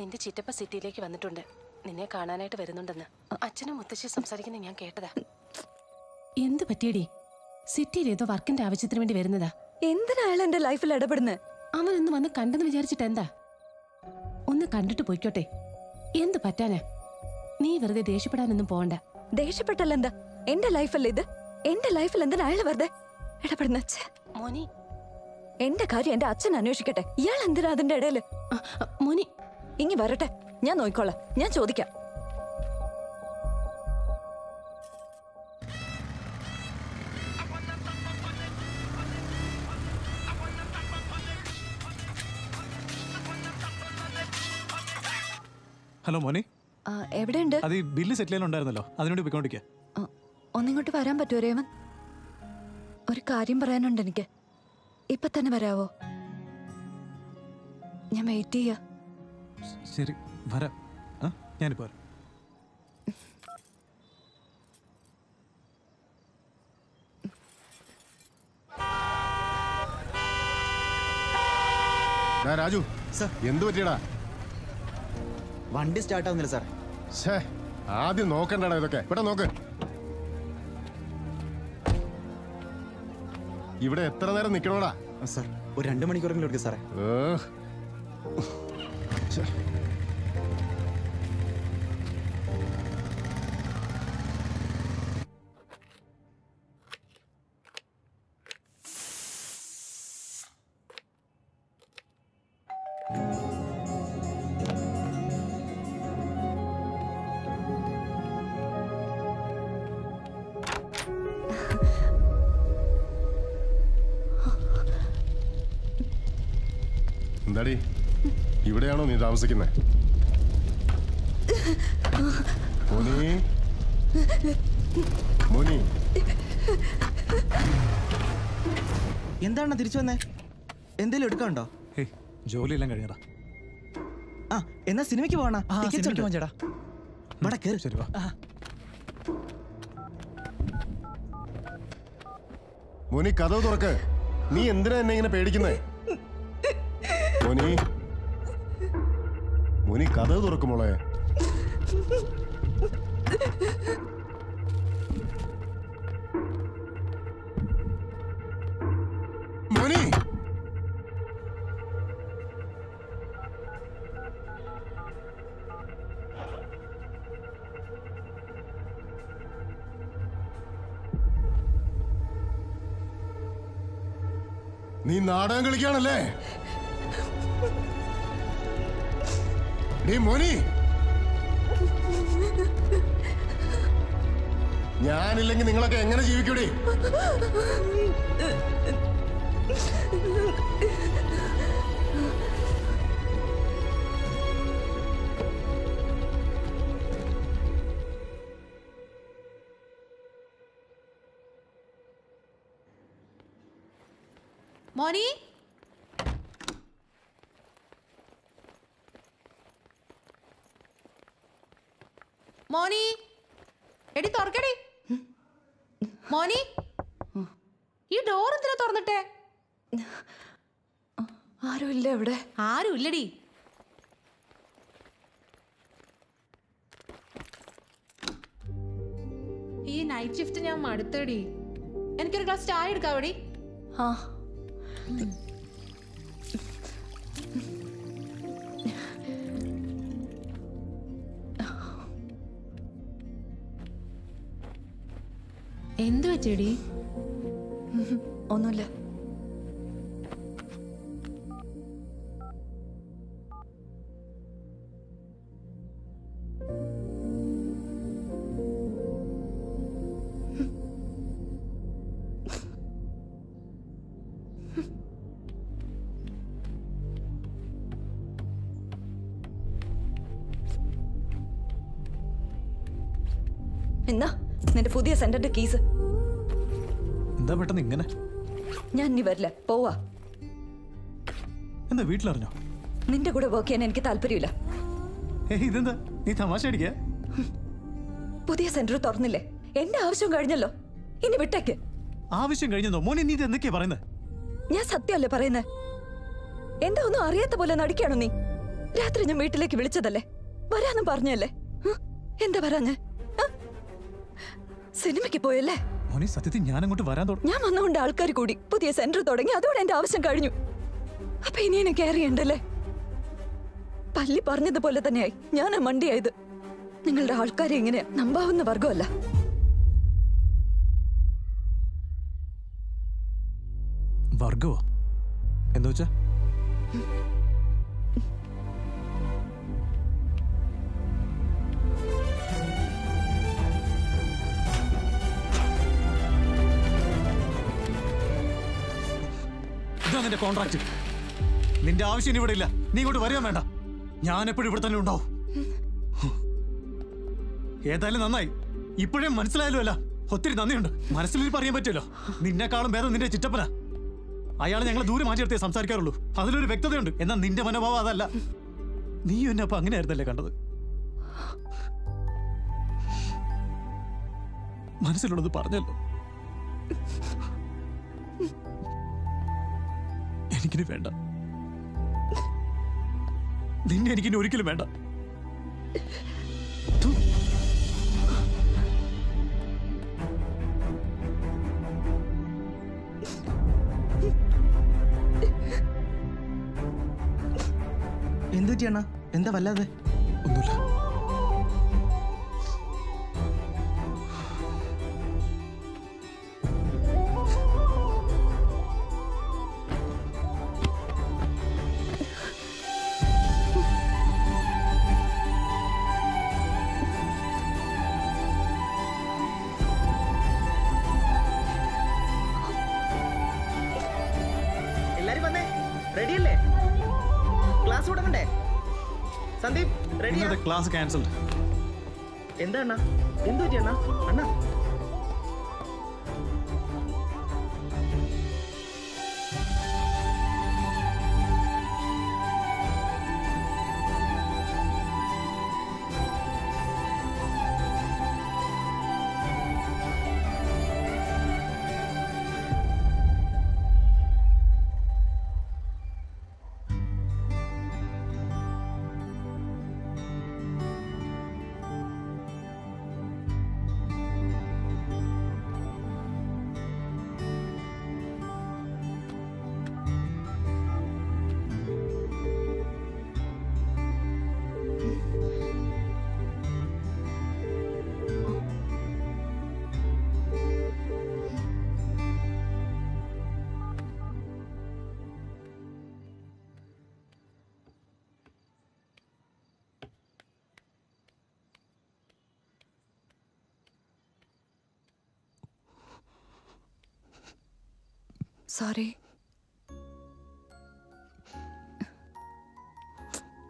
നിന്റെ ചിറ്റപ്പ സിറ്റിയിലേക്ക് വന്നിട്ടുണ്ട്. നിന്നെ കാണാനായിട്ട് വരുന്നുണ്ടെന്ന്. അച്ഛനും മുത്തശ്ശി സംസാരിക്കുന്ന ഞാൻ കേട്ടതാ. എന്ത് പറ്റിയടി? സിറ്റിയിൽ ഏതോ വർക്കിന്റെ ആവശ്യത്തിന് വേണ്ടി വരുന്നതാ. എന്തിനാ അയാൾ എന്റെ ലൈഫിൽ ഇടപെടുന്നത് അവൻ ഒന്ന് വന്ന് കണ്ടെന്ന് വിചാരിച്ചിട്ട് എന്താ? ഒന്ന് കണ്ടിട്ട് പോയിക്കോട്ടെ. എന്ത് പറ്റാനാ? നീ വെറുതെ ദേഷ്യപ്പെടാനൊന്നും പോകണ്ട ദേഷ്യപ്പെട്ടല്ല എന്താ? എന്റെ ലൈഫല്ലേ ഇത്? എന്റെ ലൈഫിൽ എന്തിനാ അയാൾ വെറുതെ ഇടപെടുന്ന മോനി. എന്റെ കാര്യം എന്റെ അച്ഛൻ അന്വേഷിക്കട്ടെ. ഇയാൾ എന്തിനാ അതിന്റെ ഇടയിൽ? മോനി ഇങ്ങി വരട്ടെ. ഞാൻ നോയിക്കോളാം. ഞാൻ ചോദിക്കാം. ഹലോ മോനി. എവിടെയുണ്ട്? അത് ഈ ബില്ല് സെറ്റിൽ ചെയ്യാനുണ്ടായിരുന്നല്ലോ. അതിനോട് പോയിക്കൊണ്ടിരിക്കുക ഒന്നിങ്ങോട്ട് വരാൻ പറ്റുമോ രേവൻ? ഒരു കാര്യം പറയാനുണ്ട് എനിക്ക്. ഇപ്പൊ തന്നെ വരാവോ? ഞാൻ വെയിറ്റ് ചെയ്യാ. ശരി വരാം. ആ ഞാനിപ്പോ വരാം. രാജു എന്ത് പറ്റിയടാ? വണ്ടി സ്റ്റാർട്ട് ആവുന്നില്ല സാർ. ആദ്യം നോക്കണ്ടടാ ഇതൊക്കെ. ഇവിടെ നോക്ക്. ഇവിടെ എത്ര നേരം നിക്കണോടാ? സാർ ഒരു രണ്ട് മണിക്കൂറെങ്കിലും എടുക്കും സാറേ. ഏഹ്. ഛെ. എന്താടി ഇവിടെയാണോ നീ താമസിക്കുന്നത് മോനി? മോനി? എന്താണ് തിരിച്ചു വന്നേ? എന്തേലും എടുക്കാണ്ടോ ജോലി എല്ലാം കഴിഞ്ഞടാ. ആ എന്നാ സിനിമയ്ക്ക് പോകണ ടിക്കറ്റ് സിനിമയ്ക്ക് പോകാം ചേട്ടാ. കേറി. ശരി വാ. മോനി കഥ തുറക്ക്. നീ എന്തിനാ എന്നെ ഇങ്ങനെ പേടിക്കുന്നേ? മോനി? കഥ തുറക്കുമോളെ ഞാൻ മടുത്തടി എനിക്കൊരു ഗ്ലാസ് ചായ എടുക്കാവടി. ആ. എന്തുവാ വെച്ചേടി പുതിയ സെന്ററിന്റെ കീസ് എന്താ പെട്ടെന്ന് ഇങ്ങനെ? ഞാൻ ഇനി വരില്ല. പോവാ. എന്താ വീട്ടിലറിഞ്ഞോ? നിന്റെ കൂടെ വർക്ക് ചെയ്യാൻ എനിക്ക് താല്പര്യമില്ല. ഇതെന്താ? നീ തമാശ അടിക്കുക പുതിയ സെന്റർ തുറന്നില്ലേ? എന്റെ ആവശ്യം കഴിഞ്ഞല്ലോ. ഇനി വിട്ടേക്ക്. ആവശ്യം കഴിഞ്ഞോ മോനെ നീ എന്തൊക്കെയാ പറയുന്നത് ഞാൻ സത്യമല്ലേ പറയുന്നേ? എന്താ ഒന്നും അറിയാത്ത പോലെ നടിക്കാണോ നീ? രാത്രി ഞാൻ വീട്ടിലേക്ക് വിളിച്ചതല്ലേ? വരാനും പറഞ്ഞല്ലേ? എന്താ പറഞ്ഞേ സിനിമയ്ക്ക് പോയല്ലേ? മോനെ സത്യത്തിൽ ഞാൻ അങ്ങോട്ട് വരാൻ തുടങ്ങി. ഞാൻ വന്നുകൊണ്ട് ആൾക്കാർ കൂടി പുതിയ സെന്റർ തുടങ്ങി. അതോടെ എന്റെ ആവശ്യം കഴിഞ്ഞു. അപ്പൊ ഇനി എന്നെ കയറിയുണ്ടല്ലേ പല്ലി പറഞ്ഞതുപോലെ തന്നെയായി. ഞാൻ മണ്ടിയായത്. നിങ്ങളുടെ ആൾക്കാരെ ഇങ്ങനെ നമ്പാവുന്ന വർഗമല്ല വർഗോ എന്താ നിന്റെ കോൺട്രാക്ട് നിന്റെ ആവശ്യം ഇവിടെ ഇല്ല. നീ ഇങ്ങോട്ട് വരിക വേണ്ട. ഞാൻ എപ്പോഴും ഇവിടെ തന്നെ ഉണ്ടാവും. ഏതായാലും നന്നായി. ഇപ്പോഴേ മനസ്സിലായാലും അല്ല. ഒത്തിരി നന്ദിയുണ്ട്. മനസ്സിൽ പറയാൻ പറ്റുമല്ലോ. നിന്നെക്കാളും ഭേദം നിന്റെ ചിറ്റപ്പന. അയാൾ ഞങ്ങളെ ദൂരെ മാറ്റി നിർത്തിയേ സംസാരിക്കാറുള്ളൂ. അതിലൊരു വ്യക്തതയുണ്ട്. എന്നാൽ നിന്റെ മനോഭാവം അതല്ല. നീ എന്നെ അപ്പൊ അങ്ങനെയായിരുന്നല്ലേ കണ്ടത്? മനസ്സിലുള്ളത് പറഞ്ഞല്ലോ. എനിക്കിനി വേണ്ട. നിന്നെ എനിക്കിനി ഒരിക്കലും വേണ്ട. എന്തു എന്താ വല്ലാതെ? ഒന്നുമില്ല. ക്ലാസ് ക്യാൻസൽഡ് എന്താ എന്തോ ചെയ്യണ sorry.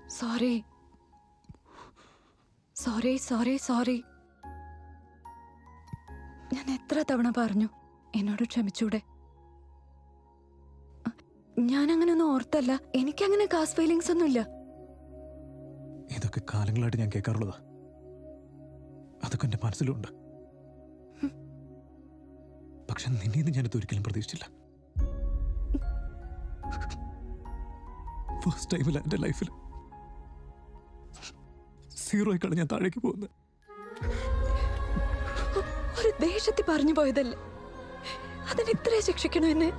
Sorry. Sorry sorry sorry. ഞാൻ എത്ര തവണ പറഞ്ഞു എന്നോട് ക്ഷമിച്ചൂടെ? ഞാൻ അങ്ങനെ ഒന്നും ഓർത്തല്ല. എനിക്കങ്ങനെ കാസ് ഫീലിങ്സ് ഒന്നുമില്ല. ഇതൊക്കെ കാലങ്ങളായിട്ട് ഞാൻ കേൾക്കാറുള്ളതാ. അതൊക്കെ എന്റെ മനസ്സിലുണ്ട്. പക്ഷെ നിന്നെ ഞാനിത് ഒരിക്കലും പ്രതീക്ഷിച്ചില്ല. ഫസ്റ്റ് ടൈമില്ല എന്റെ ലൈഫിൽ സീറോ ആയിക്കാണ് ഞാൻ താഴേക്ക് പോകുന്നത് ഒരു ദേഷ്യത്തിൽ പറഞ്ഞു പോയതല്ല? അതിന് ഇത്രേ ശിക്ഷിക്കണോ എന്നെ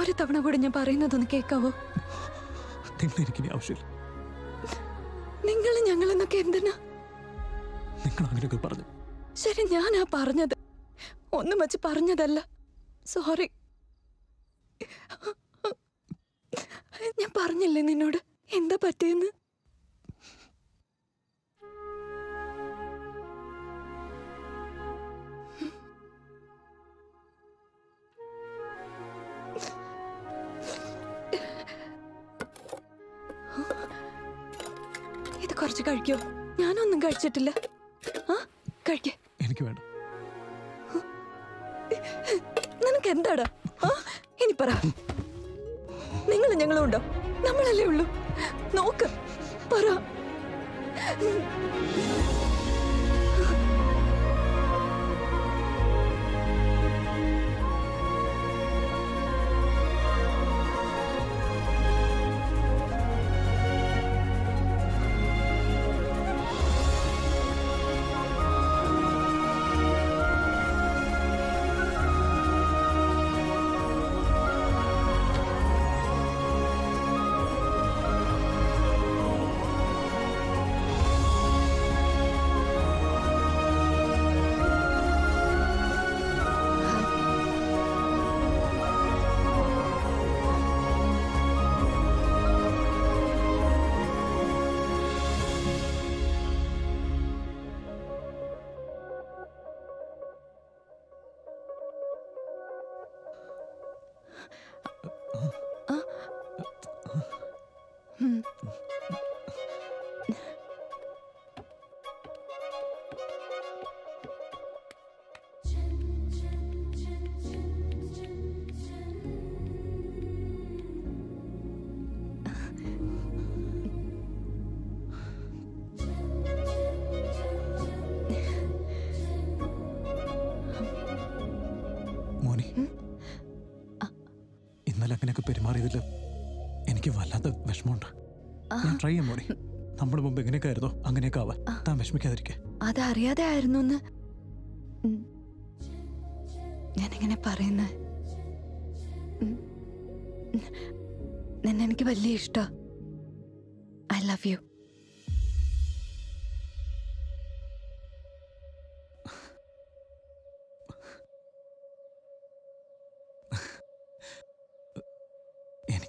ഒരു തവണ കൂടി ഞാൻ പറയുന്നതൊന്ന് കേൾക്കാവോ എനിക്കിനി ആവശ്യമില്ല. നിങ്ങൾ ഞങ്ങളെന്നൊക്കെ എന്തിനാ? നിങ്ങൾ അങ്ങനെയൊക്കെ പറഞ്ഞു ശരി ഞാനാ പറഞ്ഞത്. ഒന്നും വെച്ച് പറഞ്ഞതല്ല. സോറി ഞാൻ പറഞ്ഞില്ലേ നിന്നോട്? എന്താ പറ്റിയെന്ന്? ഇത് കുറച്ച് കഴിക്കോ. ഞാനൊന്നും കഴിച്ചിട്ടില്ല. ആ കഴിക്കേ. എനിക്ക് വേണ്ട. നിനക്ക് എന്താടാ? ആ? ഇനി പറ. നിങ്ങൾ ഞങ്ങളും ഉണ്ടോ നമ്മളല്ലേ ഉള്ളൂ. നോക്ക് പറ. അങ്ങനെയൊക്കെ പെരുമാറിയതിൽ എനിക്ക് വല്ലാത്ത വിഷമമുണ്ട്. ഞാൻ ട്രൈ ചെയ്യാം മോനെ നമ്മൾ മുമ്പ് എങ്ങനെയൊക്കെ ആയിരുന്നോ? അങ്ങനെയൊക്കെ ആവാൻ താൻ വിഷമിക്കാതിരിക്കെ. അതറിയാതെ ആയിരുന്നു എന്ന്. ഞാനെങ്ങനെ പറയുന്നത് നിന്നെ എനിക്ക് വലിയ ഇഷ്ടമാണ് ഐ ലവ് യു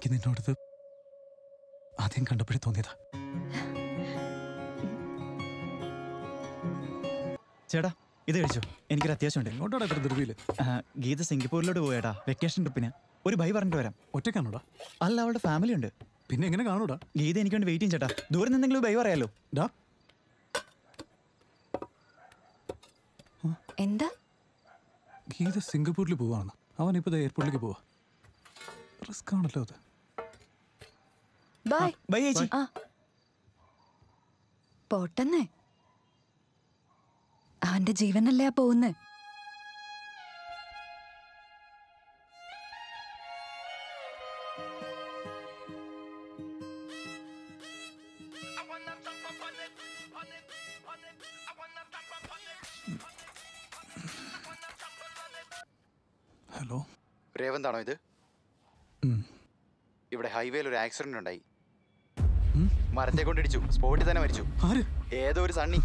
എനിക്ക് നിന്നോടത് ആദ്യം കണ്ടപ്പോഴേ തോന്നിയതാ. ചേട്ടാ ഇത് കഴിച്ചു? എനിക്കൊരു അത്യാവശ്യമുണ്ട് എങ്ങോട്ടാണ് എത്ര ധൃതിയിൽ ഗീത സിംഗപ്പൂരിലോട്ട് പോയാടാ. വെക്കേഷൻ ട്രിപ്പിന് ഒരു ബൈ പറഞ്ഞിട്ട് വരാം. ഒറ്റക്കാണോടാ അല്ല അവളുടെ ഫാമിലി ഉണ്ട്. പിന്നെ എങ്ങനെ കാണൂടാ? ഗീത എനിക്ക് വേണ്ടി വെയിറ്റ് ചെയ്യും ചേട്ടാ. ദൂരെ നിന്നെങ്കിലും ബൈ പറയാലോ? ഡാ. എന്താ? ഗീത സിംഗപ്പൂരിൽ പോവാണ് അവൻ ഇപ്പോൾ എയർപോർട്ടിലേക്ക് പോവാ. റിസ്ക് ആണല്ലോ അത്. ബൈ ബൈ ചേച്ചി. ആ. പോട്ടെന്നേ. അവന്റെ ജീവനല്ലേ പോകുന്നേ? ഹലോ രേവന്താണോ ഇത്? ഇവിടെ ഹൈവേയിൽ ഒരു ആക്സിഡന്റ് ഉണ്ടായി. മരത്തെ കൊണ്ടിടിച്ചു സ്പോട്ടിൽ തന്നെ മരിച്ചു. ഏതോ ഒരു സണ്ണി.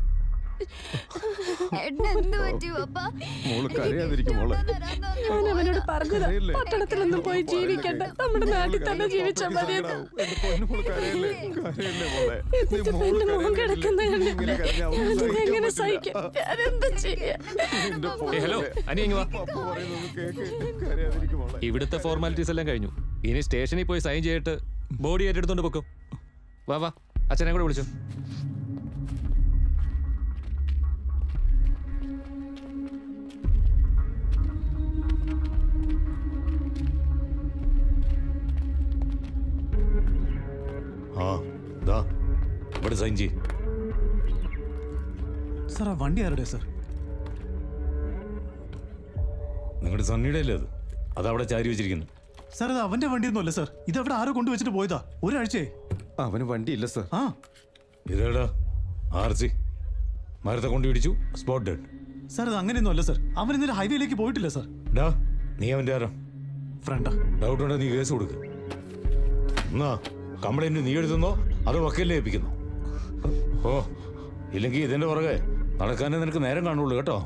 പട്ടണത്തിലൊന്നും പോയി ജീവിക്കണ്ട. നമ്മുടെ നാട്ടിൽ തന്നെ ജീവിച്ചാൽ കിടക്കുന്ന സഹിക്കാം? ഹലോ ഇവിടുത്തെ ഫോർമാലിറ്റീസ് എല്ലാം കഴിഞ്ഞു. ഇനി സ്റ്റേഷനിൽ പോയി സൈൻ ചെയ്തിട്ട് ബോഡി ഏറ്റെടുത്തോണ്ട് പൊക്കും. വാ വാ. അച്ഛനെ കൂടെ വിളിച്ചു. ഇവിടെ സൈൻ ചെയ് സാർ ആ വണ്ടി ആരുടെ സാർ? നിങ്ങളുടെ സണ്ണിയുടെ അല്ലേ അത്? അതവിടെ ചാരി വെച്ചിരിക്കുന്നു. സാർ അത് അവന്റെ വണ്ടിയൊന്നുമല്ല സാർ. ഇത് അവിടെ ആരോ കൊണ്ടുവച്ചിട്ട് പോയതാ. ഒരാഴ്ചയെ അവന് വണ്ടിയില്ല സർ. ആ. ഇതേടാ ആർ സി മരത്തെ കൊണ്ട് ഇടിച്ചു സ്പോട്ട് ഡെഡ് സാർ അത് അങ്ങനെയൊന്നും അല്ല സർ. അവൻ ഇന്നലെ ഹൈവേയിലേക്ക് പോയിട്ടില്ല സാർ. ഡാ നീ അവന്റെ ആരാ? ഫ്രണ്ടാ. ഡൗട്ട് ഉണ്ടെങ്കിൽ നീ കേസ് കൊടുക്ക്. എന്നാ കംപ്ലൈന്റ് നീ എഴുതുന്നോ അതോ വക്കീലിനെ ഏൽപ്പിക്കുന്നു? ഓ ഇല്ലെങ്കിൽ ഇതിന്റെ പുറകെ നടക്കാനേ നിനക്ക് നേരം കാണുള്ളൂ കേട്ടോ?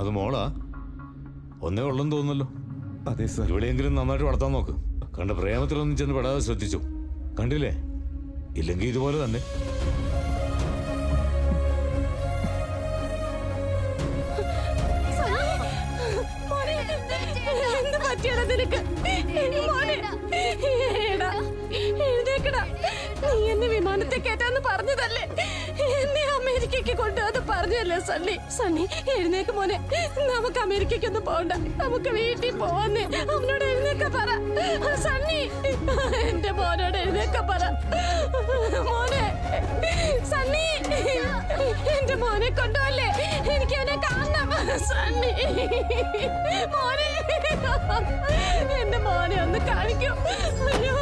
അത് മോളാ. ഒന്നേ ഉള്ളെന്ന് തോന്നുന്നല്ലോ. അതെ സർ. ഇവിടെയെങ്കിലും നന്നായിട്ട് വളർത്താൻ നോക്ക്. കണ്ട പ്രേമത്തിലൊന്നും ചെന്ന് പെടാതെ ശ്രദ്ധിച്ചു. കണ്ടില്ലേ? ഇല്ലെങ്കിൽ ഇതുപോലെ തന്നെ. നീ എന്നെ വിമാനത്തെ കയറ്റാന്ന് പറഞ്ഞതല്ലേ? അമേരിക്കയ്ക്ക് കൊണ്ടുവന്ന് പറഞ്ഞല്ലേ സണ്ണി? സണ്ണി എഴുന്നേക്ക് മോനെ. നമുക്ക് അമേരിക്കയ്ക്കൊന്നും പോകണ്ട നമുക്ക് വീട്ടിൽ പോവാന്നേ അവനോട് എഴുന്നേക്ക പറ. സണ്ണി എന്റെ മോനോട് എഴുന്നേക്ക പറ. മോനെ സണ്ണി എന്റെ മോനെ കൊണ്ടുവല്ലേ. എനിക്ക് അവനെ കാണണം. സണ്ണി മോനെ എന്റെ മോനെ ഒന്ന് കാണിക്കൂ. അയ്യോ.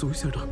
സൂയിസൈഡോ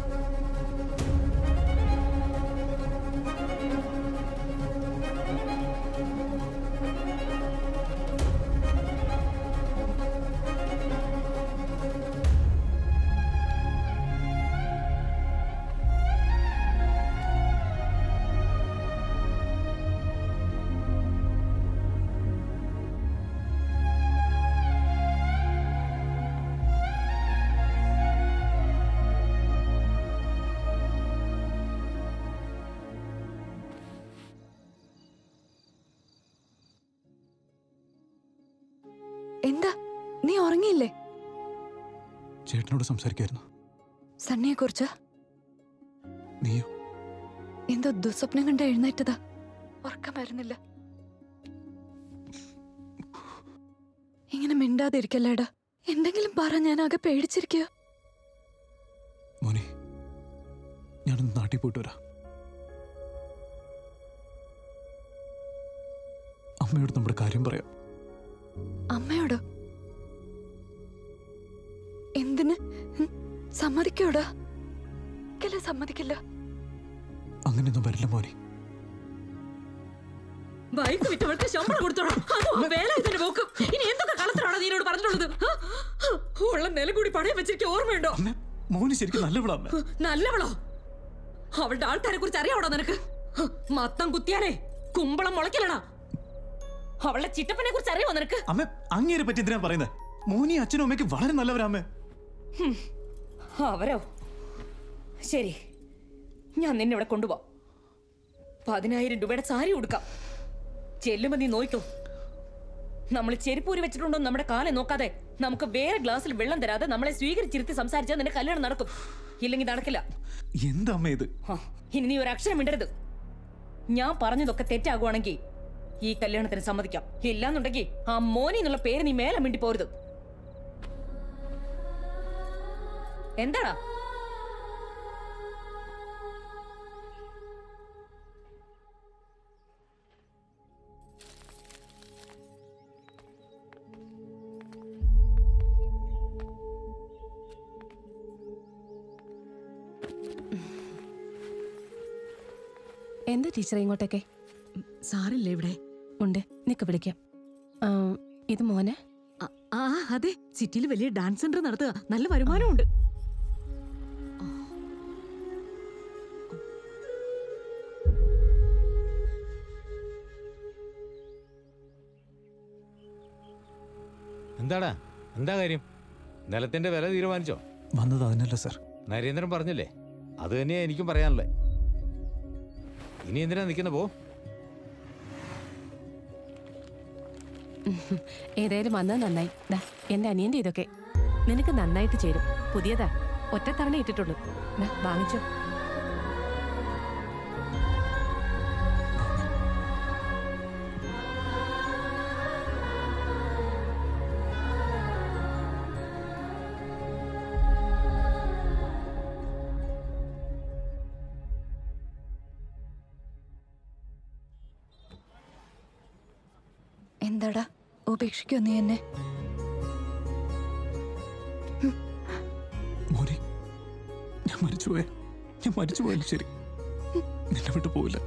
ചേട്ടനോട് സംസാരിക്കായിരുന്നു. സണ്ണിയെ കുറിച്ച് നീയോ? എന്തോ ദുസ്വപ്നം കണ്ട് എഴുന്നേറ്റതാ. ഉറക്കം വരുന്നില്ല. ഇങ്ങനെ മിണ്ടാതിരിക്കല്ലേടാ. എന്തെങ്കിലും പറ ഞാൻ ആകെ പേടിച്ചിരിക്കുക മോനെ ഞാനൊന്ന് നാട്ടിൽ പോയിട്ട് വരാം. അമ്മയോട് നമ്മുടെ കാര്യം പറയാം. അമ്മയോടോ? എന്തിന്? സമ്മതിക്കോടാ. സമ്മതിക്കില്ല. അങ്ങനെയൊന്നും വരില്ല മോനെ. ബൈക്ക് വിറ്റവൾക്ക് ശമ്പളം കൊടുത്തോളാം. അതോ വേല ഇതിന്റെ പോക്കും ഇനി എന്തൊക്കെ കളത്തിലാണോ നീനോട് പറഞ്ഞിട്ടുള്ളത്? ഉള്ള നില കൂടി പണയം വെച്ചിരിക്കാൻ ഓർമ്മയുണ്ടോ? മോന് ശരിക്കും നല്ലവളാ നല്ലവളോ? അവളുടെ ആൾക്കാരെ കുറിച്ച് അറിയാവടോ നിനക്ക്? മത്തം കുത്തിയാലേ കുമ്പളം മുളയ്ക്കലടാ. അവളുടെ ചിറ്റപ്പനെ കുറിച്ച് അറിയാവോ നിനക്ക്? അമ്മ അങ്ങേരെ പറ്റി എന്തിനാ പറയുന്നത് മോനി അച്ഛനും അമ്മയ്ക്ക് വളരെ നല്ലവരാ അമ്മ. ഹും. അവരോ ശരി. ഞാൻ നിന്നെ ഇവിടെ കൊണ്ടുപോവാം പതിനായിരം രൂപയുടെ സാരി കൊടുക്കാം ചെല്ലുമ്പോ നീ നോയിക്കോ. നമ്മൾ ചെരുപ്പൂരി വെച്ചിട്ടുണ്ടോ നമ്മുടെ കാലം നോക്കാതെ നമുക്ക് വേറെ ഗ്ലാസ്സിൽ വെള്ളം തരാതെ നമ്മളെ സ്വീകരിച്ചിരുത്തി സംസാരിച്ചാൽ നിന്റെ കല്യാണം നടക്കും. ഇല്ലെങ്കിൽ നടക്കില്ല. എന്താ ഇത്? ഇനി നീ ഒരു അക്ഷരം മിണ്ടരുത്. ഞാൻ പറഞ്ഞതൊക്കെ തെറ്റാകുവാണെങ്കിൽ ഈ കല്യാണത്തിന് സമ്മതിക്കാം. ഇല്ലാന്നുണ്ടെങ്കിൽ ആ മോനി എന്നുള്ള പേര് നീ മേലെ മിണ്ടി പോരുത് എന്താടാ? എന്താ ടീച്ചറെ ഇങ്ങോട്ടൊക്കെ? സാറില്ലേ ഇവിടെ? ഉണ്ട്. നിക്ക് വിളിക്കാം. ഇത് മോനെ? ആ അതെ. സിറ്റിയിൽ വലിയ ഡാൻസ് സെന്റർ നടത്തുക. നല്ല വരുമാനമുണ്ട്. എന്താടാ? എന്താ കാര്യം? നിലത്തിന്റെ വില തീരുമാനിച്ചോ? വന്നത് അതിനല്ല സർ. നരേന്ദ്രൻ പറഞ്ഞില്ലേ? അത് തന്നെയാ എനിക്കും പറയാനുള്ളത് ഇനി എന്തിനാ നിൽക്കുന്ന? പോ. ഏതായാലും വന്നത് നന്നായി. ദാ എന്റെ അനിയന്റെ ഇതൊക്കെ. നിനക്ക് നന്നായിട്ട് ചേരും. പുതിയതാ. ഒറ്റത്തവണ തവണ ഇട്ടിട്ടുള്ളൂ. വാങ്ങിച്ചോ. ഉപേക്ഷിക്കോ നീ എന്നെ. മോനെ ഞാൻ മരിച്ചുപോയെ ഞാൻ മരിച്ചു പോയാലും ശരി. നിന്നെ വിട്ടു പോവില്ല.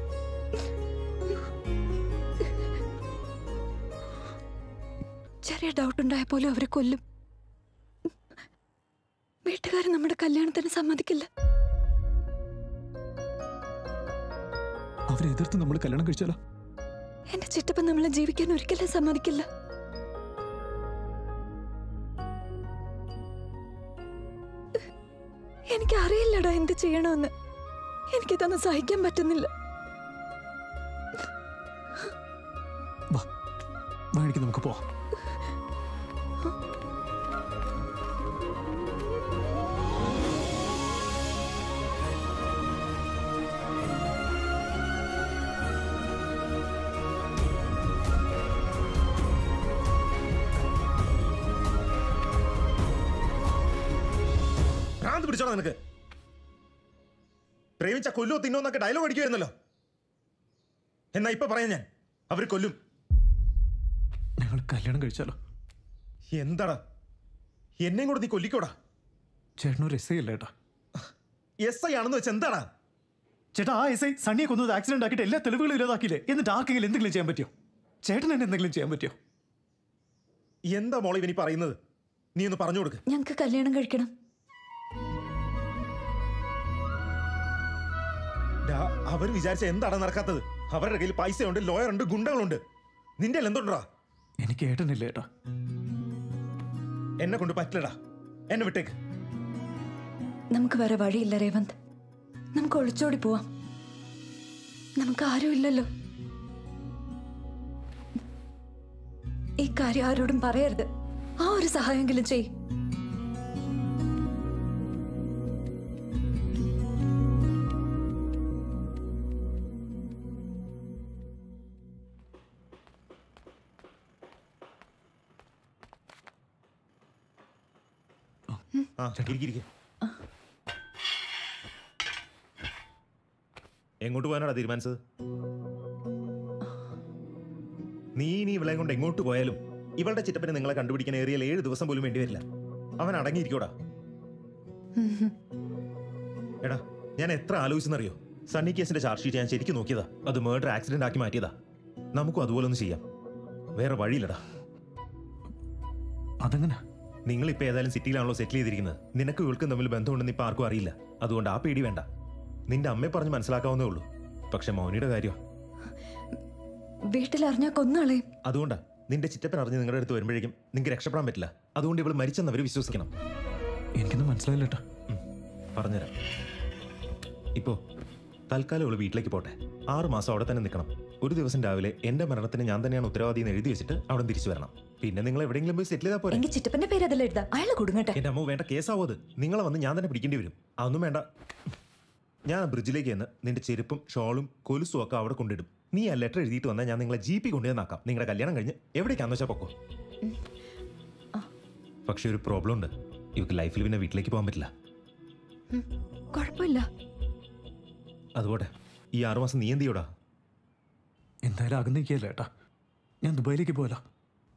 ചെറിയ ഡൗട്ട് ഉണ്ടായ പോലും അവരെ കൊല്ലും. വീട്ടുകാർ നമ്മുടെ കല്യാണത്തിന് സമ്മതിക്കില്ല. അവരെ എതിർത്ത് നമ്മൾ കല്യാണം കഴിച്ചാലോ? എന്റെ ചിറ്റപ്പൻ നമ്മളെ ജീവിക്കാൻ ഒരിക്കലും സമ്മതിക്കില്ല. എന്ത് ചെയ്യണമെന്ന് എനിക്കിതൊന്നും സഹിക്കാൻ പറ്റുന്നില്ല. വഴിക്ക് നമുക്ക് പോവാം. ഭ്രാന്ത് പിടിച്ചോടാ നിനക്ക്. പ്രേമിച്ച കൊല്ലോ തിന്നോന്നൊക്കെ ഡയലോഗ് അടിക്കുമായിരുന്നല്ലോ എന്നാ ഇപ്പൊ പറയാം ഞാൻ. അവർ കൊല്ലും. ഞങ്ങൾ കല്യാണം കഴിച്ചാലോ? എന്താടാ? എന്നെയും കൂടെ നീ കൊല്ലിക്കോടാ? ചേട്ടനൊരു എസ് ഐ അല്ല ഏട്ടാ എസ് ഐ ആണെന്ന് വെച്ചാൽ എന്താടാ? ചേട്ടാ ആ എസ് ഐ സണ്ണിയെ കൊന്നത് ആക്സിഡന്റ് ആക്കിയിട്ട് എല്ലാ തെളിവുകളും ഇല്ലാതാക്കിയില്ലേ? എന്നിട്ട് ആർക്കെങ്കിലും എന്തെങ്കിലും ചെയ്യാൻ പറ്റിയോ? ചേട്ടൻ എന്നെ എന്തെങ്കിലും ചെയ്യാൻ പറ്റിയോ? എന്താ മോളി ഇനി പറയുന്നത്? നീ ഒന്ന് പറഞ്ഞു കൊടുക്ക്. ഞങ്ങൾക്ക് കല്യാണം കഴിക്കണം. അവർ വിചാരിച്ച എന്താണ് നടക്കാത്തത്? അവരുടെ കയ്യിൽ പൈസയുണ്ട് ലോയറുണ്ട് ഗുണ്ടകളുണ്ട്. നിന്റെ എന്തുണ്ടാ എനിക്ക് ഏട്ടനില്ല ഏട്ടാ. എന്നെ കൊണ്ട് പറ്റില്ലടാ. എന്നെ വിട്ടേക്ക്. നമുക്ക് വേറെ വഴിയില്ല രേവന്ത്. നമുക്ക് ഒളിച്ചോടി പോവാം. നമുക്ക് ആരും ഇല്ലല്ലോ. ഈ കാര്യം ആരോടും പറയരുത്. ആ ഒരു സഹായമെങ്കിലും ചെയ് എങ്ങോട്ട് പോകാനാടാ തീരുമാനിച്ചത്? നീ ഇനി ഇവളെ കൊണ്ട് എങ്ങോട്ട് പോയാലും ഇവളുടെ ചിറ്റപ്പനെ നിങ്ങളെ കണ്ടുപിടിക്കാൻ ഏറിയാൽ ഏഴ് ദിവസം പോലും വേണ്ടി വരില്ല. അവൻ അടങ്ങിയിരിക്കോടാ. എടാ ഞാൻ എത്ര ആലോചിച്ചെന്നറിയോ? സണ്ണി കേസിന്റെ ചാർജ് ഷീറ്റ് ഞാൻ ശരിക്കും നോക്കിയതാ. അത് മേർഡർ ആക്സിഡന്റ് ആക്കി മാറ്റിയതാ. നമുക്കും അതുപോലെ ഒന്ന് ചെയ്യാം. വേറെ വഴിയില്ലടാ. അതെങ്ങനെ? നിങ്ങൾ ഇപ്പൊ ഏതായാലും സിറ്റിയിലാണല്ലോ സെറ്റിൽ ചെയ്തിരിക്കുന്നത്. നിനക്ക് ഇവൾക്കും തമ്മിൽ ബന്ധമുണ്ടെന്ന് ഇപ്പൊ ആർക്കും അറിയില്ല. അതുകൊണ്ട് ആ പേടി വേണ്ട. നിന്റെ അമ്മയെ പറഞ്ഞ് മനസ്സിലാക്കാവുന്നേ ഉള്ളൂ. പക്ഷെ മൗനിയുടെ കാര്യം? വീട്ടിലറിഞ്ഞാ കൊന്നാളെ അതുകൊണ്ടാ. നിന്റെ ചിറ്റപ്പൻ അറിഞ്ഞ് നിങ്ങളുടെ അടുത്ത് വരുമ്പോഴേക്കും നിങ്ങൾക്ക് രക്ഷപ്പെടാൻ പറ്റില്ല. അതുകൊണ്ട് ഇവൾ മരിച്ചെന്ന് അവർ വിശ്വസിക്കണം. എനിക്കൊന്നും മനസ്സിലായില്ല പറഞ്ഞുതരാം. ഇപ്പോ തൽക്കാലം ഇവൾ വീട്ടിലേക്ക് പോട്ടെ. ആറ് മാസം അവിടെ തന്നെ നിൽക്കണം. ഒരു ദിവസം രാവിലെ എന്റെ മരണത്തിന് ഞാൻ തന്നെയാണ് ഉത്തരവാദി എന്ന് എഴുതി വെച്ചിട്ട് അവിടെ തിരിച്ചു വരണം. പിന്നെ നിങ്ങൾ എവിടെയെങ്കിലും പോയി സെറ്റിൽ ചെയ്താൽ പോലെ എങ്കിൽ ചിറ്റപ്പന്റെ പേര് അതിൽ എഴുതാം? അയാൾ കൊടുങ്ങട്ടെ. എന്റെ അമ്മ വേണ്ട കേസാവോ അത്. നിങ്ങളെ വന്ന് ഞാൻ തന്നെ പിടിക്കേണ്ടി വരും. അതൊന്നും വേണ്ട. ഞാൻ ബ്രിഡ്ജിലേക്ക് ചെന്ന് നിന്റെ ചെരുപ്പും ഷോളും കൊലുസും ഒക്കെ അവിടെ കൊണ്ടിടും. നീ ആ ലെറ്റർ എഴുതിയിട്ട് വന്നാൽ ഞാൻ നിങ്ങളെ ജി പി കൊണ്ടുവന്നാക്കാം. നിങ്ങളുടെ കല്യാണം കഴിഞ്ഞ് എവിടേക്കാന്ന് വെച്ചാൽ പൊക്കോ? പക്ഷെ ഒരു പ്രോബ്ലം ഉണ്ട്. ഇവക്ക് ലൈഫിൽ പിന്നെ വീട്ടിലേക്ക് പോകാൻ പറ്റില്ല. കുഴപ്പമില്ല. അതുപോട്ടെ ഈ ആറുമാസം നീ എന്ത് ചെയ്യൂടാ? എന്തായാലും അകന്നിരിക്കുകയല്ല ഏട്ടാ. ഞാൻ ദുബായിലേക്ക് പോകല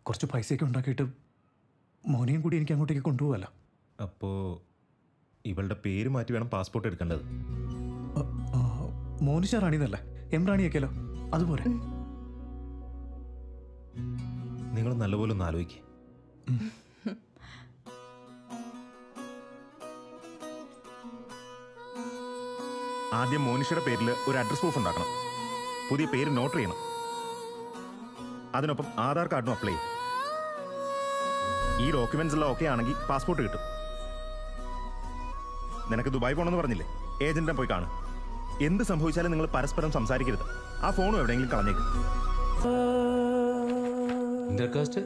കുറച്ച് പൈസയൊക്കെ ഉണ്ടാക്കിയിട്ട് മോനെയും കൂടി എനിക്ക് അങ്ങോട്ടേക്ക് കൊണ്ടുപോകല്ല അപ്പോ ഇവളുടെ പേര് മാറ്റി വേണം പാസ്പോർട്ട് എടുക്കേണ്ടത്. മോനിഷ റാണിന്നല്ല എം റാണിയൊക്കെയല്ലോ അതുപോലെ. നിങ്ങൾ നല്ലപോലെ ഒന്ന് ആലോചിക്കുക ആദ്യം മോനിഷയുടെ പേരിൽ ഒരു അഡ്രസ് പ്രൂഫ് ഉണ്ടാക്കണം. പുതിയ പേര് നോട്ട് ചെയ്യണം. അതിനൊപ്പം ആധാർ കാർഡിനും അപ്ലൈ ചെയ്യും. ഈ ഡോക്യുമെന്റ്സ് എല്ലാം ഓക്കെ ആണെങ്കിൽ പാസ്പോർട്ട് കിട്ടും. നിനക്ക് ദുബായ് പോകണമെന്ന് പറഞ്ഞില്ലേ? ഏജന്റിനെ പോയി കാണും. എന്ത് സംഭവിച്ചാലും നിങ്ങൾ പരസ്പരം സംസാരിക്കരുത്. ആ ഫോണും എവിടെയെങ്കിലും കളഞ്ഞേക്കും. ഇന്റർകാസ്റ്റ്?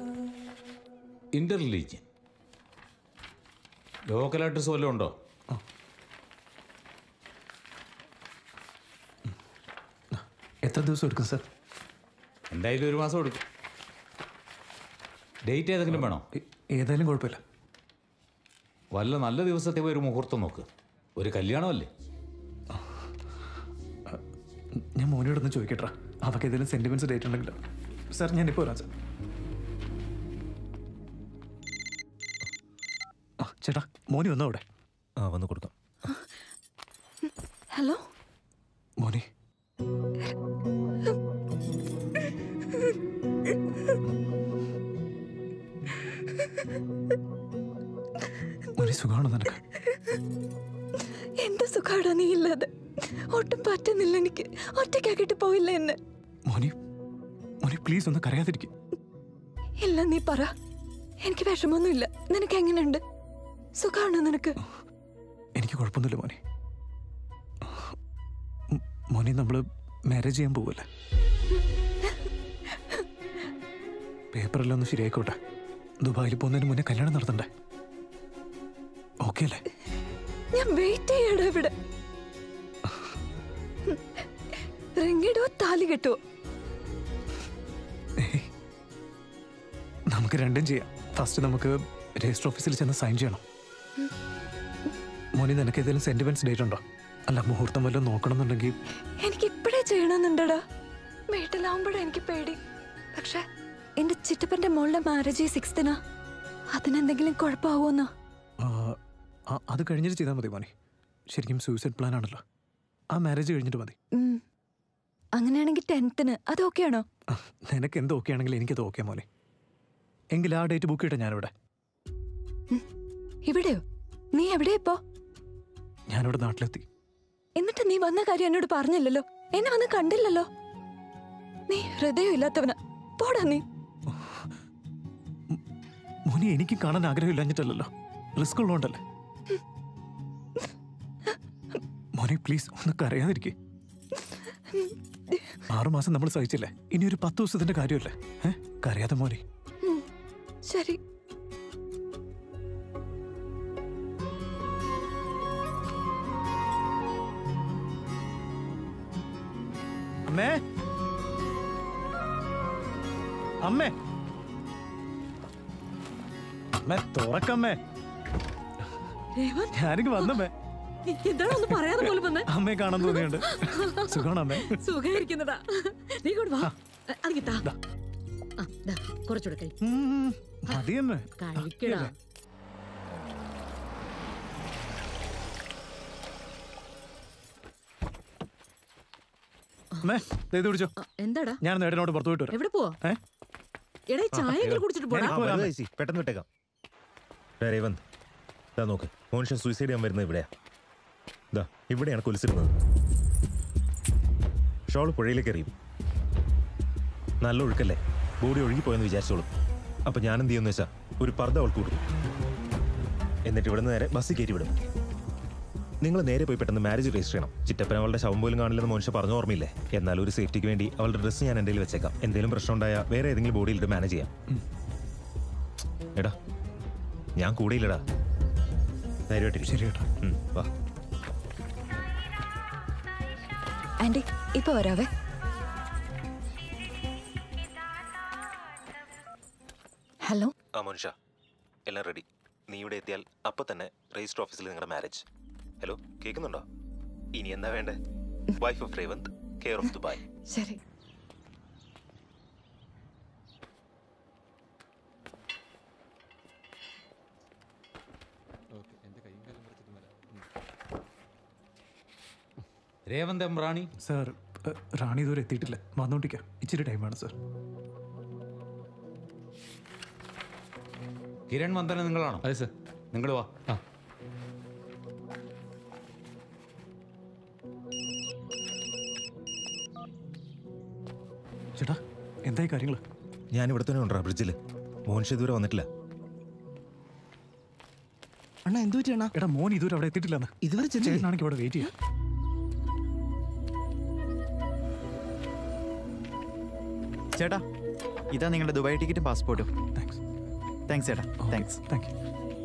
ലോക്കൽ അഡ്രസ് വല്ലതും ഉണ്ടോ? എത്ര ദിവസം എടുക്കും സർ? എന്തായാലും ഒരു മാസം എടുക്കും. ഡേറ്റ് ഏതെങ്കിലും വേണോ? ഏതായാലും കുഴപ്പമില്ല. വല്ല നല്ല ദിവസത്തെ ഒരു മുഹൂർത്തം നോക്ക്. ഒരു കല്യാണമല്ലേ? ഞാൻ മോനോടൊന്ന് ചോദിക്കട്ടെ. അവർക്ക് ഏതെങ്കിലും സെന്റിമെന്റ്സ് ഡേറ്റ് ഉണ്ടെങ്കിലും? സാർ ഞാൻ ഇപ്പോൾ വരാം സാർ. ആ ചേട്ടാ മോനി വന്നോ അവിടെ? ആ വന്ന് കൊടുക്കാം. ഹലോ? മോനി മോനി സുഖമാണോ നിനക്ക്? എന്ത് സുഖാടാ നീ ഇല്ലാതെ. ഒട്ടും പറ്റുന്നില്ല എനിക്ക്. ഒറ്റയ്ക്കാക്കിട്ട് പോയില്ല എന്നെ? മോനി മോനി പ്ലീസ് ഒന്ന് കരയാതിരിക്കും. ഇല്ല നീ പറ. എനിക്ക് വിഷമൊന്നുമില്ല നിനക്ക് എങ്ങനെയുണ്ട്? സുഖാണോ നിനക്ക്? എനിക്ക് കുഴപ്പമൊന്നുമില്ല മോനി. മോനി നമ്മൾ മാരേജ് ചെയ്യാൻ പോവല്ലേ? പേപ്പറെല്ലാം ഒന്ന് ശരിയായിക്കോട്ടെ. ദുബായിൽ പോകുന്നതിന് മുന്നേ കല്യാണം നടത്തണ്ടേ? ഓക്കെ അല്ലേ ഞാൻ വെയിറ്റ് ചെയ്യടാ ഇവിടെ. റിങ്ങിടോ താലി കെട്ടോ. നമുക്ക് രണ്ടും ചെയ്യാം. ഫസ്റ്റ് നമുക്ക് രജിസ്റ്റർ ഓഫീസിൽ ചെന്ന് സൈൻ ചെയ്യണം. മോനി നിനക്ക് ഏതെങ്കിലും സെന്റിമെന്റ്സ് ഡേറ്റ് ഉണ്ടോ? അല്ല മുഹൂർത്തം വല്ലതും നോക്കണമെന്നുണ്ടെങ്കിൽ എനിക്ക് ഇപ്പഴേ ചെയ്യണമെന്നുണ്ടടാ. വീട്ടിലാവുമ്പോഴാ എനിക്ക് പേടി. പക്ഷെ എന്റെ ചിറ്റപ്പന്റെ മോളുടെ മാരേജ് സിക്സ്തിനാ അതിനെന്തെങ്കിലും കുഴപ്പമാവുമെന്നോ? അത് കഴിഞ്ഞിട്ട് ചെയ്താൽ മതി മോനെ. ശരിക്കും സൂയിസൈഡ് പ്ലാൻ ആണല്ലോ. ആ മാരേജ് കഴിഞ്ഞിട്ട് മതി. അങ്ങനെയാണെങ്കിൽ ടെൻത്തിന്. അത് ആണോ? നിനക്ക് എന്ത് ഓക്കെ ആണെങ്കിൽ എനിക്കത് ഓക്കെ മോനെ. എങ്കിൽ ആ ഡേറ്റ് ബുക്ക് ചെയ്യട്ടെ ഞാനിവിടെ. ഇവിടെയോ? നീ എവിടെയാ ഇപ്പോ? ഞാനിവിടെ നാട്ടിലെത്തി. എന്നിട്ട് നീ വന്ന കാര്യം എന്നോട് പറഞ്ഞില്ലല്ലോ? എന്നെ വന്ന് കണ്ടില്ലല്ലോ? നീ ഹൃദയം ഇല്ലാത്തവന. പോടാ നീ. മോനെ എനിക്ക് കാണാൻ ആഗ്രഹമില്ലാഞ്ഞിട്ടല്ലോ റിസ്ക് ഉള്ളതുകൊണ്ടല്ലേ. മോനെ പ്ലീസ് ഒന്ന് കരയാതിരിക്കേ. ആറുമാസം നമ്മൾ സഹിച്ചില്ലേ? ഇനി ഒരു പത്ത് ദിവസത്തിന്റെ കാര്യമല്ലേ? കരയാതെ മോനെ. ശരി. അമ്മേ. അമ്മേ. അമ്മേ തുറക്കമ്മേ. ഞാനിങ്ങ് വന്നമ്മേ. എന്താണ് ഒന്ന് പറയാതെ പോലും വന്ന്. അമ്മയെ കാണാൻ തോന്നിയുണ്ട് സുഖമാണോ അമ്മേ. സുഖായിരിക്കുന്നതാ. നീ കൊണ്ട് വാ. അത് കിട്ടാ കുറച്ചുകൂടെ കഴി. മതിയമ്മേ. കഴിക്കടാ അമ്മേ ഇത് എന്താടാ? ഞാൻ നേടനോട് പുറത്തു പോയിട്ട് വരാം. എവിടെ പോവാ? ഏ? എടാ ചായ കുടിച്ചിട്ട് പോടാ. ആ, പെട്ടെന്ന് വിട്ടേക്കാം. ദാ രേവന്ത് ഇതാ നോക്ക് മോനുഷൻ സൂയിസൈഡ് ചെയ്യാൻ വരുന്നത് ഇവിടെയാ. ഇതാ ഇവിടെയാണ് കൊലിച്ചിരുന്നത്. ഷോൾ പുഴയിലേക്ക് എറിയും. നല്ല ഒഴുക്കല്ലേ? ബോഡി ഒഴുകിപ്പോയെന്ന് വിചാരിച്ചോളൂ. അപ്പൊ ഞാനെന്ത് ചെയ്യുമെന്ന് വെച്ചാൽ ഒരു പർദ്ദ അവൾക്ക് കൊടുക്കും. എന്നിട്ട് ഇവിടുന്ന് നേരെ ബസ്സിൽ കയറ്റി വിടും. നിങ്ങൾ നേരെ പോയി പെട്ടെന്ന് മാരേജ് രജിസ്റ്റർ ചെയ്യണം. ചിറ്റപ്പൻ അവളുടെ ശവം പോലും കാണില്ലെന്ന് മോനിഷ പറഞ്ഞു ഓർമ്മയില്ലേ? എന്നാൽ ഒരു സേഫ്റ്റിക്ക് വേണ്ടി അവളുടെ ഡ്രസ്സ് ഞാൻ എന്തെങ്കിലും വെച്ചേക്കാം. എന്തെങ്കിലും പ്രശ്നം ഉണ്ടായാൽ വേറെ ഏതെങ്കിലും ബോഡിയിൽ ഇത് മാനേജ് ചെയ്യാം. എടാ ഞാൻ കൂടെയില്ലടാ ശരി കേട്ടോ വാ. ഇപ്പൊ വരാവേ. ഹലോ? ആ മോനിഷ എല്ലാം റെഡി നീ ഇവിടെ എത്തിയാൽ അപ്പൊ തന്നെ രജിസ്റ്റർ ഓഫീസിൽ നിങ്ങളുടെ മാരേജ് ഹലോ കേൾക്കുന്നുണ്ടോ ഇനി എന്താ വേണ്ടേ? Wife of Revanth care of Dubai ശരി. രേവന്ത് എംറാണി സാർ ഏ, റാണി ഇതുവരെ എത്തിയിട്ടില്ല. വന്നോണ്ടിരിക്കാം. ഇച്ചിരി ടൈം വേണം സർ. കിരൺ വന്ദന നിങ്ങളാണോ? അതെ സർ. നിങ്ങൾ വാ. ചേട്ടാ എന്തായി കാര്യങ്ങൾ ഞാൻ ഇവിടെ തന്നെ ഉണ്ടാ ബ്രിഡ്ജിൽ മോഹൻഷ ഇതുവരെ വന്നിട്ടില്ല. അണ്ണാ എന്തു പറ്റി അണ്ണാ? എടാ മോൻ ഇതുവരെ അവിടെ എത്തിയിട്ടില്ലെന്ന്. ഇതുവരെ? ചേട്ടനാണെങ്കിൽ ഇവിടെ വെയിറ്റ് ചെയ്യാം? ചേട്ടാ ഇതാ നിങ്ങളുടെ ദുബായ് ടിക്കറ്റും പാസ്പോർട്ടും താങ്ക്സ് താങ്ക്സ് ചേട്ടാ. താങ്ക്സ് താങ്ക് യു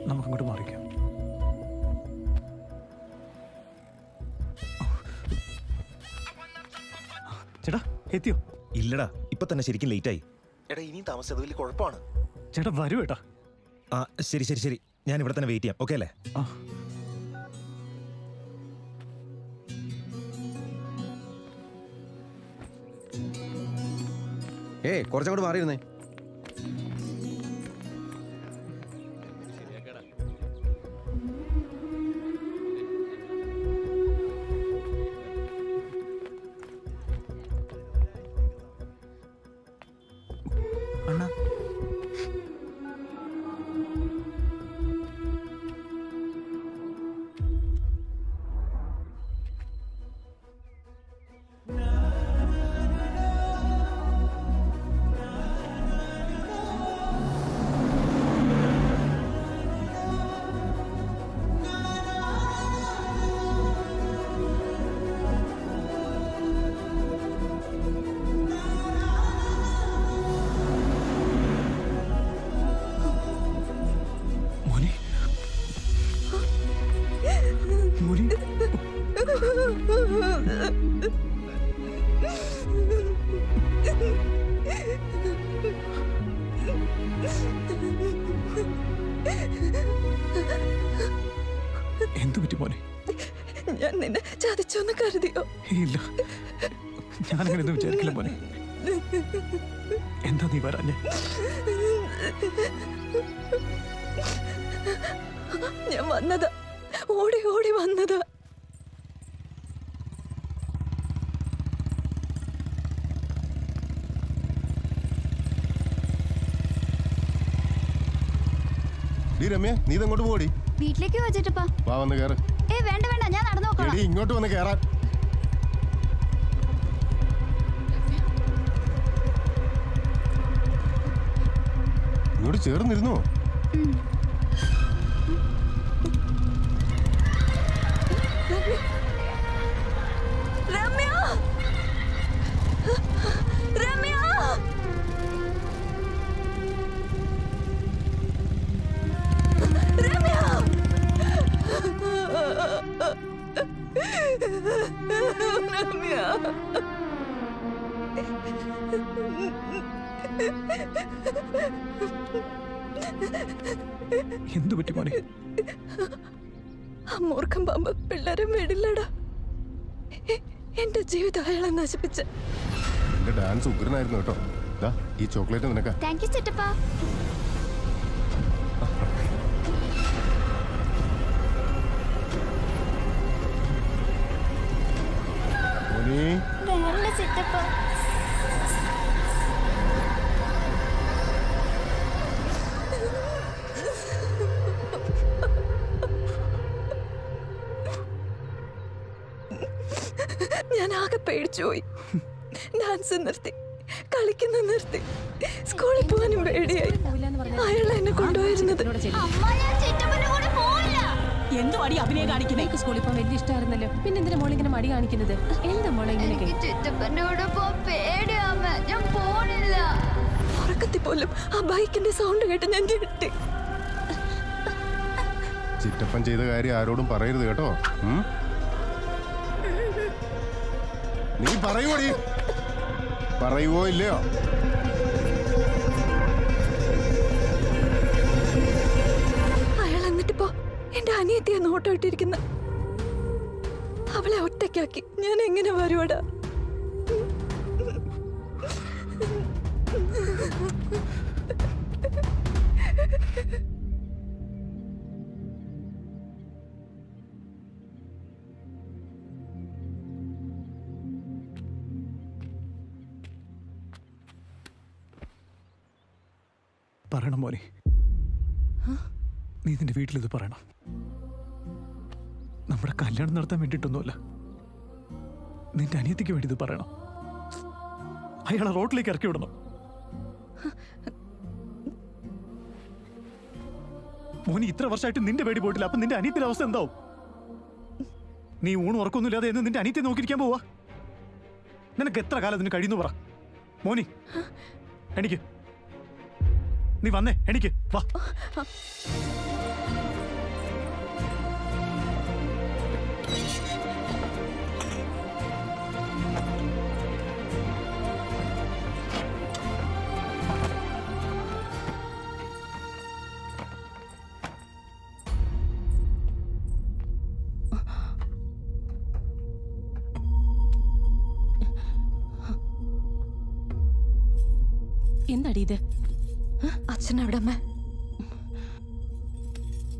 നമുക്ക് അങ്ങോട്ട് മാറിക്കാം. ചേട്ടാ എത്തിയോ? ഇല്ലടാ ഇപ്പൊ തന്നെ ശരിക്കും ലേറ്റ് ആയി. എടാ ഇനിയും താമസിച്ചത് വലിയ കുഴപ്പമാണ്. ചേട്ടാ വരൂ ഏട്ടാ. ആ ശരി ശരി ശരി. ഞാൻ ഇവിടെ തന്നെ വെയിറ്റ് ചെയ്യാം. ഓക്കെ അല്ലേ? ഏയ് കുറച്ചങ്ങോട്ട് മാറിയിരുന്നേ. ഇല്ല. ഞാനങ്ങനെ ഒന്നും വിചാരിക്കില്ല മോനെ. എന്താ നീ വരാഞ്ഞേ ഞാൻ വന്നതാ. ഓടി ഓടി വന്നതാ. രമ്യ നീ ഇതെങ്ങോട്ട് പോടി? വീട്ടിലേക്ക് വെച്ചിട്ടപ്പാ വാ വന്ന് കേറ്. ഏ വേണ്ട വേണ്ട ഞാൻ നടന്നു നോക്കാം ഇങ്ങോട്ട് വന്ന് കയറാൻ ഇങ്ങോട്ട് ചേർന്നിരുന്നോ ചോക്ലേറ്റ് നിനക്ക്. താങ്ക് യു ചിറ്റപ്പാ കാണിക്കുന്നത്? എന്താ മോളെ ഇങ്ങനെയൊക്കെ ചിറ്റപ്പന്റെ കൂടെ പോ പേടിയാമ ഞാൻ പോണില്ല. ഉറക്കത്തിൽ പോലും ആ ബൈക്കിന്റെ സൗണ്ട് കേട്ട് ഞാൻ കേട്ടി ചിറ്റപ്പൻ ചെയ്ത കാര്യം ആരോടും പറയരുത് കേട്ടോ. നീ പറയുവോടി. പറയുവോ ഇല്ലയോ? അയാൾ എന്നിട്ടിപ്പോ എന്റെ അനിയത്തിയെ നോട്ടം ഇട്ടിരിക്കുന്ന. ഇങ്ങനെ വരുവാടാ. പറയണം മോനെ. നീ നിന്റെ വീട്ടിലിത് പറയണം. നമ്മുടെ കല്യാണം നടത്താൻ വേണ്ടിയിട്ടൊന്നുമല്ല. നിന്റെ അനിയത്തിക്ക് വേണ്ടി ഇത് പറയണം. അയാളെ റോഡിലേക്ക് ഇറക്കി വിടണം. മോനി ഇത്ര വർഷമായിട്ട് നിന്റെ പേടി പോയിട്ടില്ല. അപ്പൊ നിന്റെ അനിയത്തിന്റെ അവസ്ഥ എന്താവും? നീ ഊണ് ഉറക്കൊന്നുമില്ലാതെ എന്ന് നിന്റെ അനിയത്തെ നോക്കിയിരിക്കാൻ പോവാ. നിനക്ക് എത്ര കാലം അതിന് കഴിയുന്നു പറ. മോനി എനിക്ക് നീ വന്നേ എനിക്ക് വാ. അമ്മ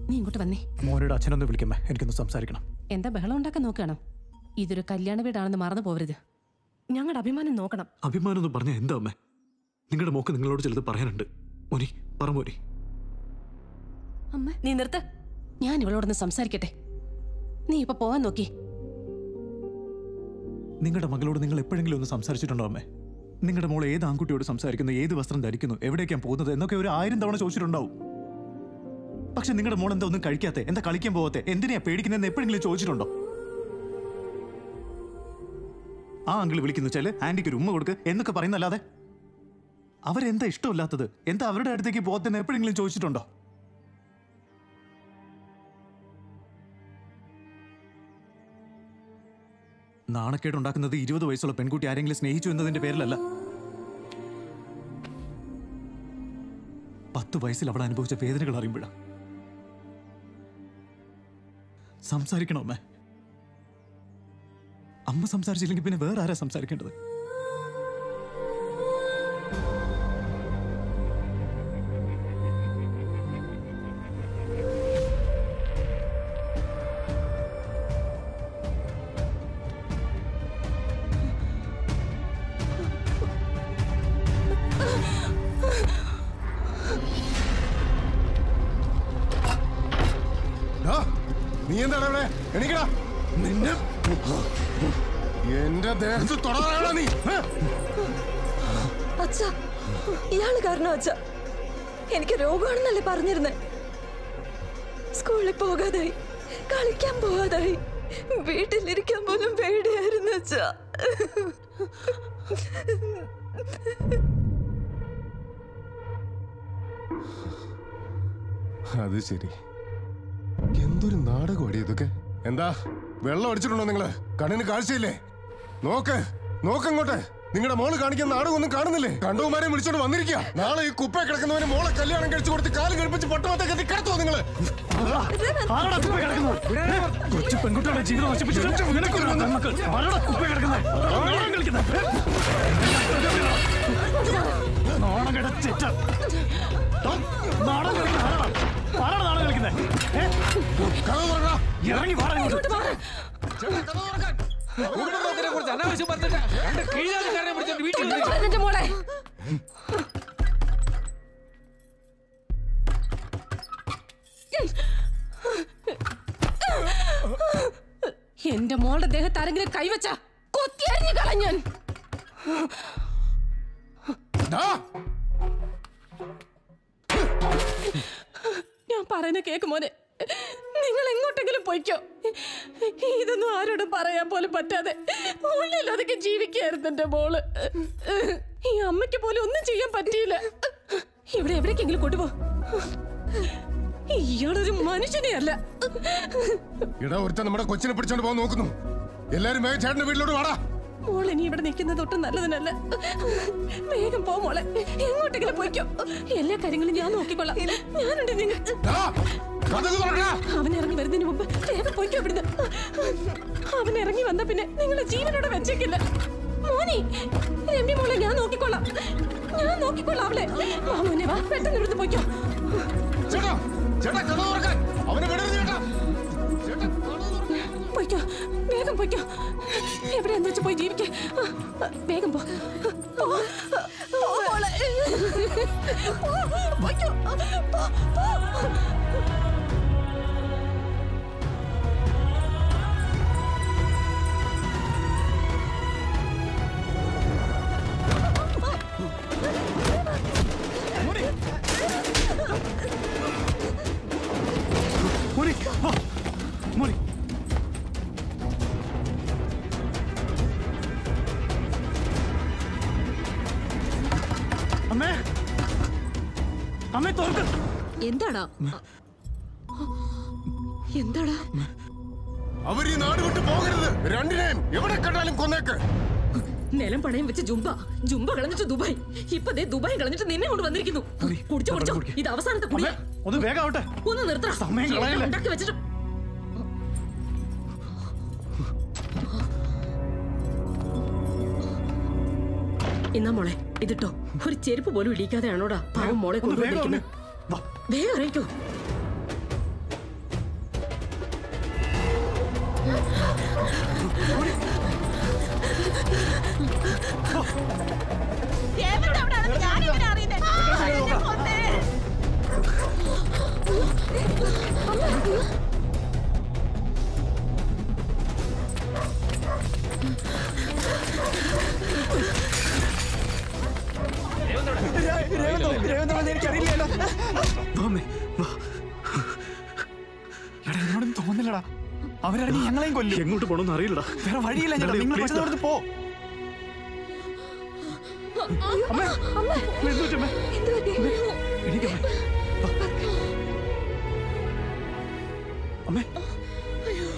നീ ഇങ്ങോട്ട് വന്നേ. മോനോട് അച്ഛനൊന്ന് വിളിക്കമ്മേ. എനിക്കൊന്ന് സംസാരിക്കണം. എന്താ ബഹളം ഉണ്ടാക്കാൻ നോക്കുകയാണോ? ഇതൊരു കല്യാണ വീടാണെന്ന് മറന്നു പോവരുത്. ഞങ്ങളുടെ അഭിമാനം നോക്കണം. അഭിമാനം എന്ന് പറഞ്ഞാൽ എന്താ അമ്മേ? നിങ്ങളുടെ മോക്ക് നിങ്ങളോട് ചിലത് പറയാനുണ്ട്. മോനി പറ മോനി. നീ നിർത്ത്. ഞാൻ ഇവളോടൊന്ന് സംസാരിക്കട്ടെ. നീ ഇപ്പൊ പോവാൻ നോക്കി. നിങ്ങളുടെ മകളോട് നിങ്ങൾ എപ്പോഴെങ്കിലും ഒന്ന് സംസാരിച്ചിട്ടുണ്ടോ അമ്മേ? നിങ്ങളുടെ മോൾ ഏത് ആൺകുട്ടിയോട് സംസാരിക്കുന്നു ഏത് വസ്ത്രം ധരിക്കുന്നു എവിടേക്കാണ് പോകുന്നത് എന്നൊക്കെ ഒരു ആയിരം തവണ ചോദിച്ചിട്ടുണ്ടാവും. പക്ഷെ നിങ്ങളുടെ മോൾ എന്താ ഒന്നും കഴിക്കാത്ത? എന്താ കളിക്കാൻ പോകാത്തെ എന്തിനാ പേടിക്കുന്നതെന്ന് എപ്പോഴെങ്കിലും ചോദിച്ചിട്ടുണ്ടോ? ആ അങ്കിൾ വിളിക്കുന്നു വെച്ചാൽ ആന്റിക്ക് ഒരു ഉമ്മ കൊടുക്ക് എന്നൊക്കെ പറയുന്നല്ലാതെ അവരെന്താ ഇഷ്ടമില്ലാത്തത്? എന്താ അവരുടെ അടുത്തേക്ക് പോകത്തെന്ന് എപ്പോഴെങ്കിലും ചോദിച്ചിട്ടുണ്ടോ? നാണക്കേടുണ്ടാക്കുന്നത് ഇരുപത് വയസ്സുള്ള പെൺകുട്ടി ആരെങ്കിലും സ്നേഹിച്ചു എന്നതിന്റെ പേരിലല്ല. പത്ത് വയസ്സിൽ അവൾ അനുഭവിച്ച വേദനകൾ അറിയുമ്പോഴാ. സംസാരിക്കണോ അമ്മ? അമ്മ സംസാരിച്ചില്ലെങ്കിൽ പിന്നെ വേറെ ആരാ സംസാരിക്കേണ്ടത്? അത് ശരി. എന്തൊരു നാടകമടി ഇതൊക്കെ? എന്താ? വെള്ളം അടിച്ചിട്ടുണ്ടോ നിങ്ങൾ? കണ്ണിന് കാഴ്ചയില്ലേ? നോക്ക് നോക്കങ്ങോട്ട്. നിങ്ങളുടെ മോൾ കാണിക്കുന്ന നാടകം ഒന്നും കാണുന്നില്ലേ? കണ്ടവുമാരെ വിളിച്ചോണ്ട് വന്നിരിക്കുക നാളെ ഈ കുപ്പ കിടക്കുന്നവന് മോളെ കല്യാണം കഴിച്ചു കൊടുത്ത് കാൽ കഴിപ്പിച്ച് പട്ടണത്തേക്ക് എത്തി കിടത്തുവോ നിങ്ങൾ? കൊച്ചു പെൺകുട്ടികളുടെ ജീവിതം ഇറങ്ങി കുറിച്ച് അനാവശ്യം പറഞ്ഞിട്ട് വീട്ടിൽ മോളെ. എന്റെ മോളുടെ ദേഹത്ത് ആരെങ്കിലും കൈവച്ച കൊത്തിയറിഞ്ഞു കളഞ്ഞാൻ ഞാൻ പറയുന്ന കേക്ക് മോനെ നിങ്ങൾ എങ്ങോട്ടെങ്കിലും പോയിക്കോ. ഇതൊന്നും ആരോടും പറയാൻ പോലും പറ്റാതെ ഉള്ളിൽ അതൊക്കെ ജീവിക്കായിരുന്നു എന്റെ മോൾ. ഈ അമ്മയ്ക്ക് പോലും ഒന്നും ചെയ്യാൻ പറ്റിയില്ല. ഇവിടെ എവിടേക്കെങ്കിലും കൊണ്ടുപോ. ഇയാളൊരു മനുഷ്യനെ ഇടാ ഒരുത്ത നമ്മുടെ കൊച്ചിനെ പിടിച്ചോണ്ട് പോകാൻ നോക്കുന്നു. എല്ലാരും വേഗം ചേട്ടന്റെ വീട്ടിലോട്ട് വാടാ. മോൾ ഇനി ഇവിടെ നിൽക്കുന്നത് ഒട്ടും നല്ലതിനല്ല. വേഗം പോ മോളെ. എങ്ങോട്ടെങ്കിലും പോയിക്കോ. എല്ലാ കാര്യങ്ങളും ഞാൻ നോക്കിക്കൊള്ളാം. ഞാനുണ്ട് നിങ്ങൾ അവൻ ഇറങ്ങി വരുന്നതിന് മുമ്പ് വേഗം പോയിക്കോ ഇവിടുന്ന്. അവൻ ഇറങ്ങി വന്ന പിന്നെ നിങ്ങളെ ജീവനോടെ വെച്ചേക്കില്ല. മോനി രമ്യ മോളെ ഞാൻ നോക്കിക്കൊള്ളാം. ഞാൻ നോക്കിക്കൊള്ളാം അവളെ. വാ മോനെ വാ പെട്ടെന്ന് ഇവിടുന്ന് പോയിക്കോ. ചേട്ടാ ചേട്ടാ കഥ തുറക്കാൻ അവനെ വിടരുത് ചേട്ടാ. പോയിക്കോ. വേഗം വേഗം പോയിക്കോ എവിടെയാന്ന് വെച്ച് പോയി ജീവിക്ക. വേഗം പോ പോ. എന്താടാ? എന്താടാ? അവർ ഈ നാട് വിട്ട് പോകരുത്. രണ്ടിനെയും എവിടെ കണ്ടാലും കൊന്നേക്ക്. നിലം പണയം വെച്ച് ജുംബ ജുംബ കളഞ്ഞിട്ട് ദുബായ്. ഇപ്പൊ ദേ ദുബായ് കളഞ്ഞിട്ട് നിന്നെ കൊണ്ട് വന്നിരിക്കുന്നു. കുടിച്ചോ കുടിച്ചോ. ഇത് അവസാനത്തെ കുടി ഒന്ന് വേഗാവട്ടെ ഒന്ന് നിർത്തണം സമയം? ഉണ്ടാക്കി വെച്ചിട്ട്. ഇന്നാ മോളെ ഇതിട്ടോ. ഒരു ചെരുപ്പ് പോലും ഇടിക്കാതെയാണോടാ പാവം മോളെ കൊണ്ടുവന്നിരിക്കുന്നത് വേഗം അറിയിക്കൂ. എന്നെ കൊന്നേ. എനിക്കറിയില്ലല്ലോ. തോന്നില്ലടാ അവരറിഞ്ഞ് ഞങ്ങളെയും കൊല്ലും. എങ്ങോട്ട് പോകണമെന്ന് അറിയില്ലടാ. വേറെ വഴിയില്ല ഞങ്ങൾ നിങ്ങൾ പറ്റുന്നവർക്ക് പോ. അമ്മേ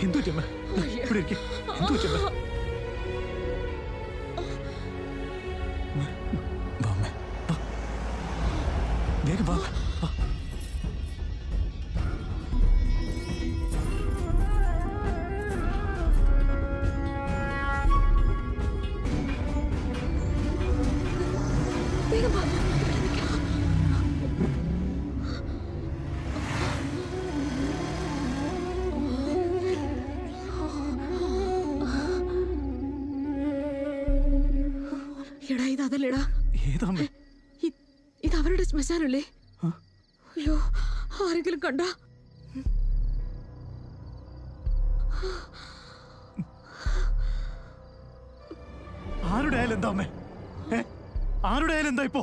എന്ത് അമ്മേ? ഇവിടെ ഇരിക്കും. എന്തു അമ്മേ, അവരുടെ അയ്യോ ആരെങ്കിലും കണ്ട? ആരുടെ ആയാലും എന്താ അമ്മേ? ആരുടെ ആയാലും എന്താ ഇപ്പോ?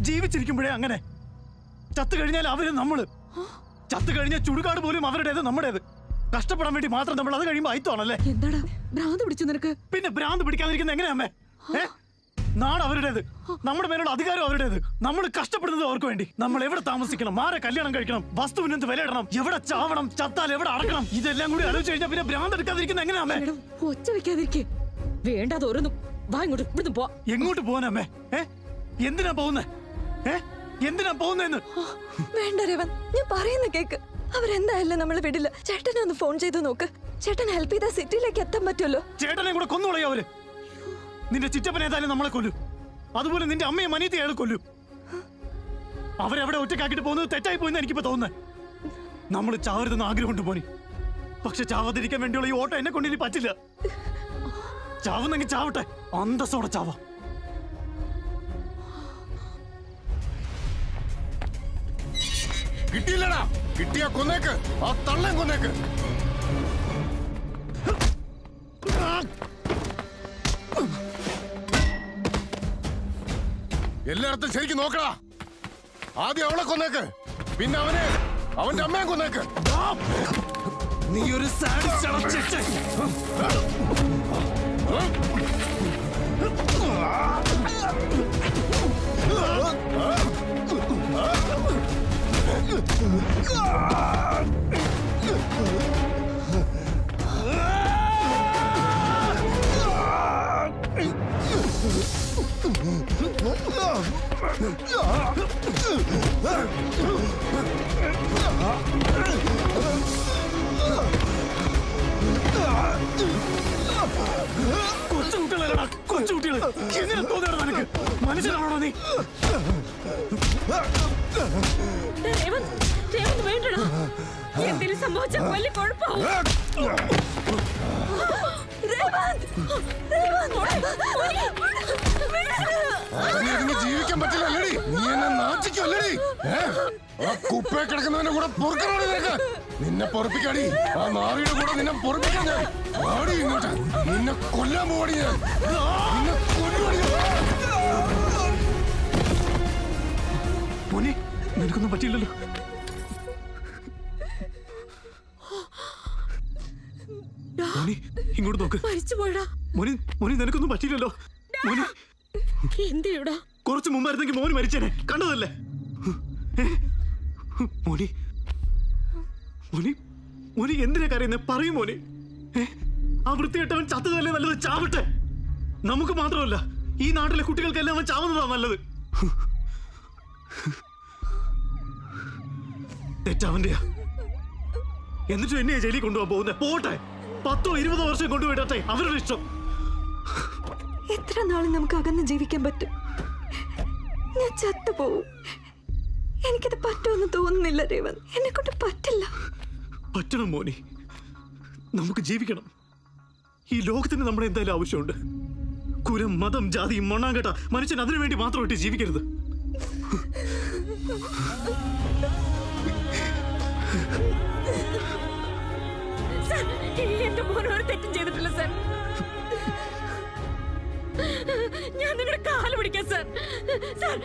ജീവിച്ചിരിക്കുമ്പോഴേ അങ്ങനെ. ചത്തു കഴിഞ്ഞാൽ അവർ നമ്മൾ. ചത്തു കഴിഞ്ഞ ചുടുകാട് പോലും അവരുടേത് നമ്മുടേത്. കഷ്ടപ്പെടാൻ വേണ്ടി മാത്രം നമ്മൾ അത് കഴിയുമ്പോ അയത്താണല്ലേ എന്താടാ ഭ്രാന്ത് പിടിച്ചു നിനക്ക്? പിന്നെ ഭ്രാന്ത് പിടിക്കാതിരിക്കുന്ന എങ്ങനെയാ അമ്മേ? ഏ? നാട് അവരുടേത്. നമ്മുടെ മേലുള്ള അധികാരം അവരുടേത്. നമ്മൾ കഷ്ടപ്പെടുന്നത് അവർക്ക് വേണ്ടി. നമ്മൾ എവിടെ താമസിക്കണം? ആരെ കല്യാണം കഴിക്കണം? വസ്തുവിന് എന്ത് വിലയിടണം? എവിടെ ചാവണം? ചത്താൽ എവിടെ അടക്കണം? ഇതെല്ലാം കൂടി ആലോചിച്ച് കഴിഞ്ഞാൽ പിന്നെ ഭ്രാന്ത് എടുക്കാതിരിക്കുന്ന എങ്ങനെയാ ഒച്ച വെക്കാതിരിക്കേ. വേണ്ടാതെ ഓരോന്നും വാ ഇങ്ങോട്ട് ഇവിടുന്ന് പോ. എങ്ങോട്ട് പോവാനമ്മേ ഏ? എന്തിനാ പോകുന്നേ? ഏ? എന്തിനാ പോകുന്നേന്ന്? വേണ്ട രവൻ ഞാൻ പറയുന്ന കേക്ക്. അവരെന്തായാലും നമ്മളെ വിടില്ല. ചേട്ടനെ ഒന്ന് ഫോൺ ചെയ്ത് നോക്ക്. ചേട്ടൻ ഹെൽപ്പ് ചെയ്താൽ സിറ്റിയിലേക്ക് എത്താൻ പറ്റുമല്ലോ. ചേട്ടനെ കൂടെ കൊന്നുകളയോ അവർ? നിന്റെ ചിറ്റപ്പൻ ഏതായാലും നമ്മളെ കൊല്ലും. അതുപോലെ നിന്റെ അമ്മയെ അനിയത്തെ അയാൾ കൊല്ലും. അവരവിടെ ഒറ്റക്കാക്കിട്ട് പോകുന്നത് തെറ്റായി പോയെന്ന് എനിക്കിപ്പോ തോന്നുന്നത്. നമ്മൾ ചാവരുതെന്ന് ആഗ്രഹമുണ്ട് പോനി പക്ഷെ ചാവാതിരിക്കാൻ വേണ്ടിയുള്ള ഈ ഓട്ടം എന്നെ കൊണ്ടിനി പറ്റില്ല. ചാവുന്നെങ്കിൽ ചാവട്ടെ. അന്തസ്സോടെ ചാവാം. കിട്ടിയില്ലടാ. കിട്ടിയ കൊന്നേക്ക്. ആ തള്ളൻ കൊന്നേക്ക്. എല്ലായിടത്തും ശരിക്കും നോക്കടാ. ആദ്യം അവളെ കൊന്നേക്ക്. പിന്നെ അവനെ അവന്റെ അമ്മയെ കൊന്നേക്ക്. നീ ഒരു കൊച്ചുകുട്ടികളല്ലടാ കൊച്ചുകുട്ടികൾ എങ്ങനെ തോന്നിയാണ് നിനക്ക്? മനുഷ്യനാണോ നീ? രേവന്ത് രേവന്ത് എന്തെങ്കിലും സംഭവിച്ചാൽ വലിയ കുഴപ്പമാവും. അതിന് ജീവിക്കാൻ പറ്റില്ല നീ എന്നെ നാട്ടിക്കും ആ കുപ്പയെ കിടക്കുന്നവന്റെ കൂടെ പൊറുക്കണോടി നിനക്ക്? നിന്നെ പൊറപ്പിക്കാടി. ആ നാറിയുടെ കൂടെ നിന്നെ പൊറപ്പിക്കാൻ ഞാൻ. ആടി ഇങ്ങോട്ട്. നിന്നെ കൊല്ലാൻ പോവാടി ഞാൻ. നിന്നെ കൊല്ലുവാടി. മോനെ നിനക്കൊന്നും പറ്റിയില്ലല്ലോ. മോനി ഇങ്ങോട്ട് നോക്ക്. മരിച്ചു പോയടാ മോനി മോനി നിനക്കൊന്നും പറ്റിയില്ലല്ലോ. മോനി എന്തിടാ കുറച്ച് മുമ്പായിരുന്നെങ്കിൽ മോന് മരിച്ചേനെ. കണ്ടതല്ലേ? മോനി. മോനി. മോനി എന്തിനാ കരയുന്നത് പറയും മോനി? ആ വൃത്തികെട്ടവൻ ചത്തതല്ലേ നല്ലത്? ചാവട്ടെ. നമുക്ക് മാത്രമല്ല ഈ നാട്ടിലെ കുട്ടികൾക്കെല്ലാം അവൻ ചാവുന്നതാ നല്ലത്. തെറ്റവന്റെയാ എന്നിട്ടും എന്നെ ജയിലിൽ കൊണ്ടുപോകാൻ പോകുന്നേ? പോട്ടെ. പത്തോ ഇരുപതോ വർഷം കൊണ്ടുപോയിട്ടെ അവരുടെ ഇഷ്ടം. എത്ര നാൾ നമുക്ക് അകന്ന് ജീവിക്കാൻ പറ്റും? ഞാൻ ചത്തുപോവും. എനിക്കത് പറ്റുമെന്ന് തോന്നുന്നില്ല രേവൻ എന്നെ കൊണ്ട് പറ്റില്ല. പറ്റണം മോനി. നമുക്ക് ജീവിക്കണം. ഈ ലോകത്തിന് നമ്മുടെ എന്തായാലും ആവശ്യമുണ്ട്. കുരം മതം ജാതി മണ്ണാങ്കട്ട മനുഷ്യൻ അതിനു വേണ്ടി മാത്രമായിട്ട് ജീവിക്കരുത്. എന്റെ മോനോട് തെറ്റും ചെയ്തിട്ടില്ല സാർ. ഞാൻ നിങ്ങളുടെ കാൽ പിടിക്കാം സാർ. സാർ.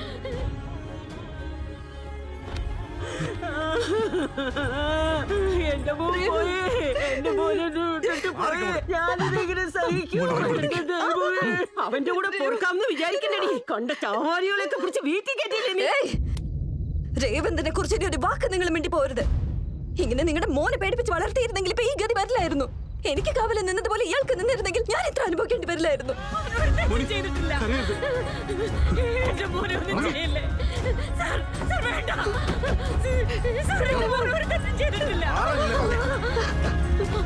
എന്റെ എന്റെ ഞാനിതിങ്ങനെ അവന്റെ കൂടെ പൊറുക്കാമെന്ന് വിചാരിക്കണ്ടടി. കണ്ട ചാവാരികളെയൊക്കെ പിടിച്ച് വീട്ടിൽ കേട്ടില്ലേ രേവന്തിനെ കുറിച്ച് ഒരു വാക്ക് നിങ്ങൾ മിണ്ടി പോരുത് ഇങ്ങനെ നിങ്ങളുടെ മോനെ പേടിപ്പിച്ച് വളർത്തിയിരുന്നെങ്കിൽ ഇപ്പൊ ഈ ഗതി വരില്ലായിരുന്നു. എനിക്ക് കാവലിൽ നിന്നതുപോലെ ഇയാൾക്ക് നിന്നിരുന്നെങ്കിൽ ഞാൻ ഇത്ര അനുഭവിക്കേണ്ടി വരില്ലായിരുന്നു. മോനെ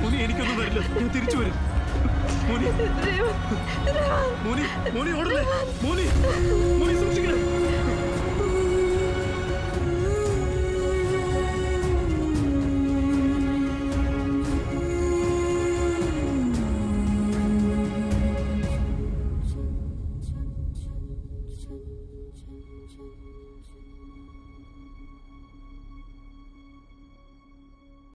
മോനെ എനിക്കൊന്നും വരില്ല. ഞാൻ തിരിച്ചു വരും. മോനി. മോനി മോനി ഓടല്ലേ? മോനി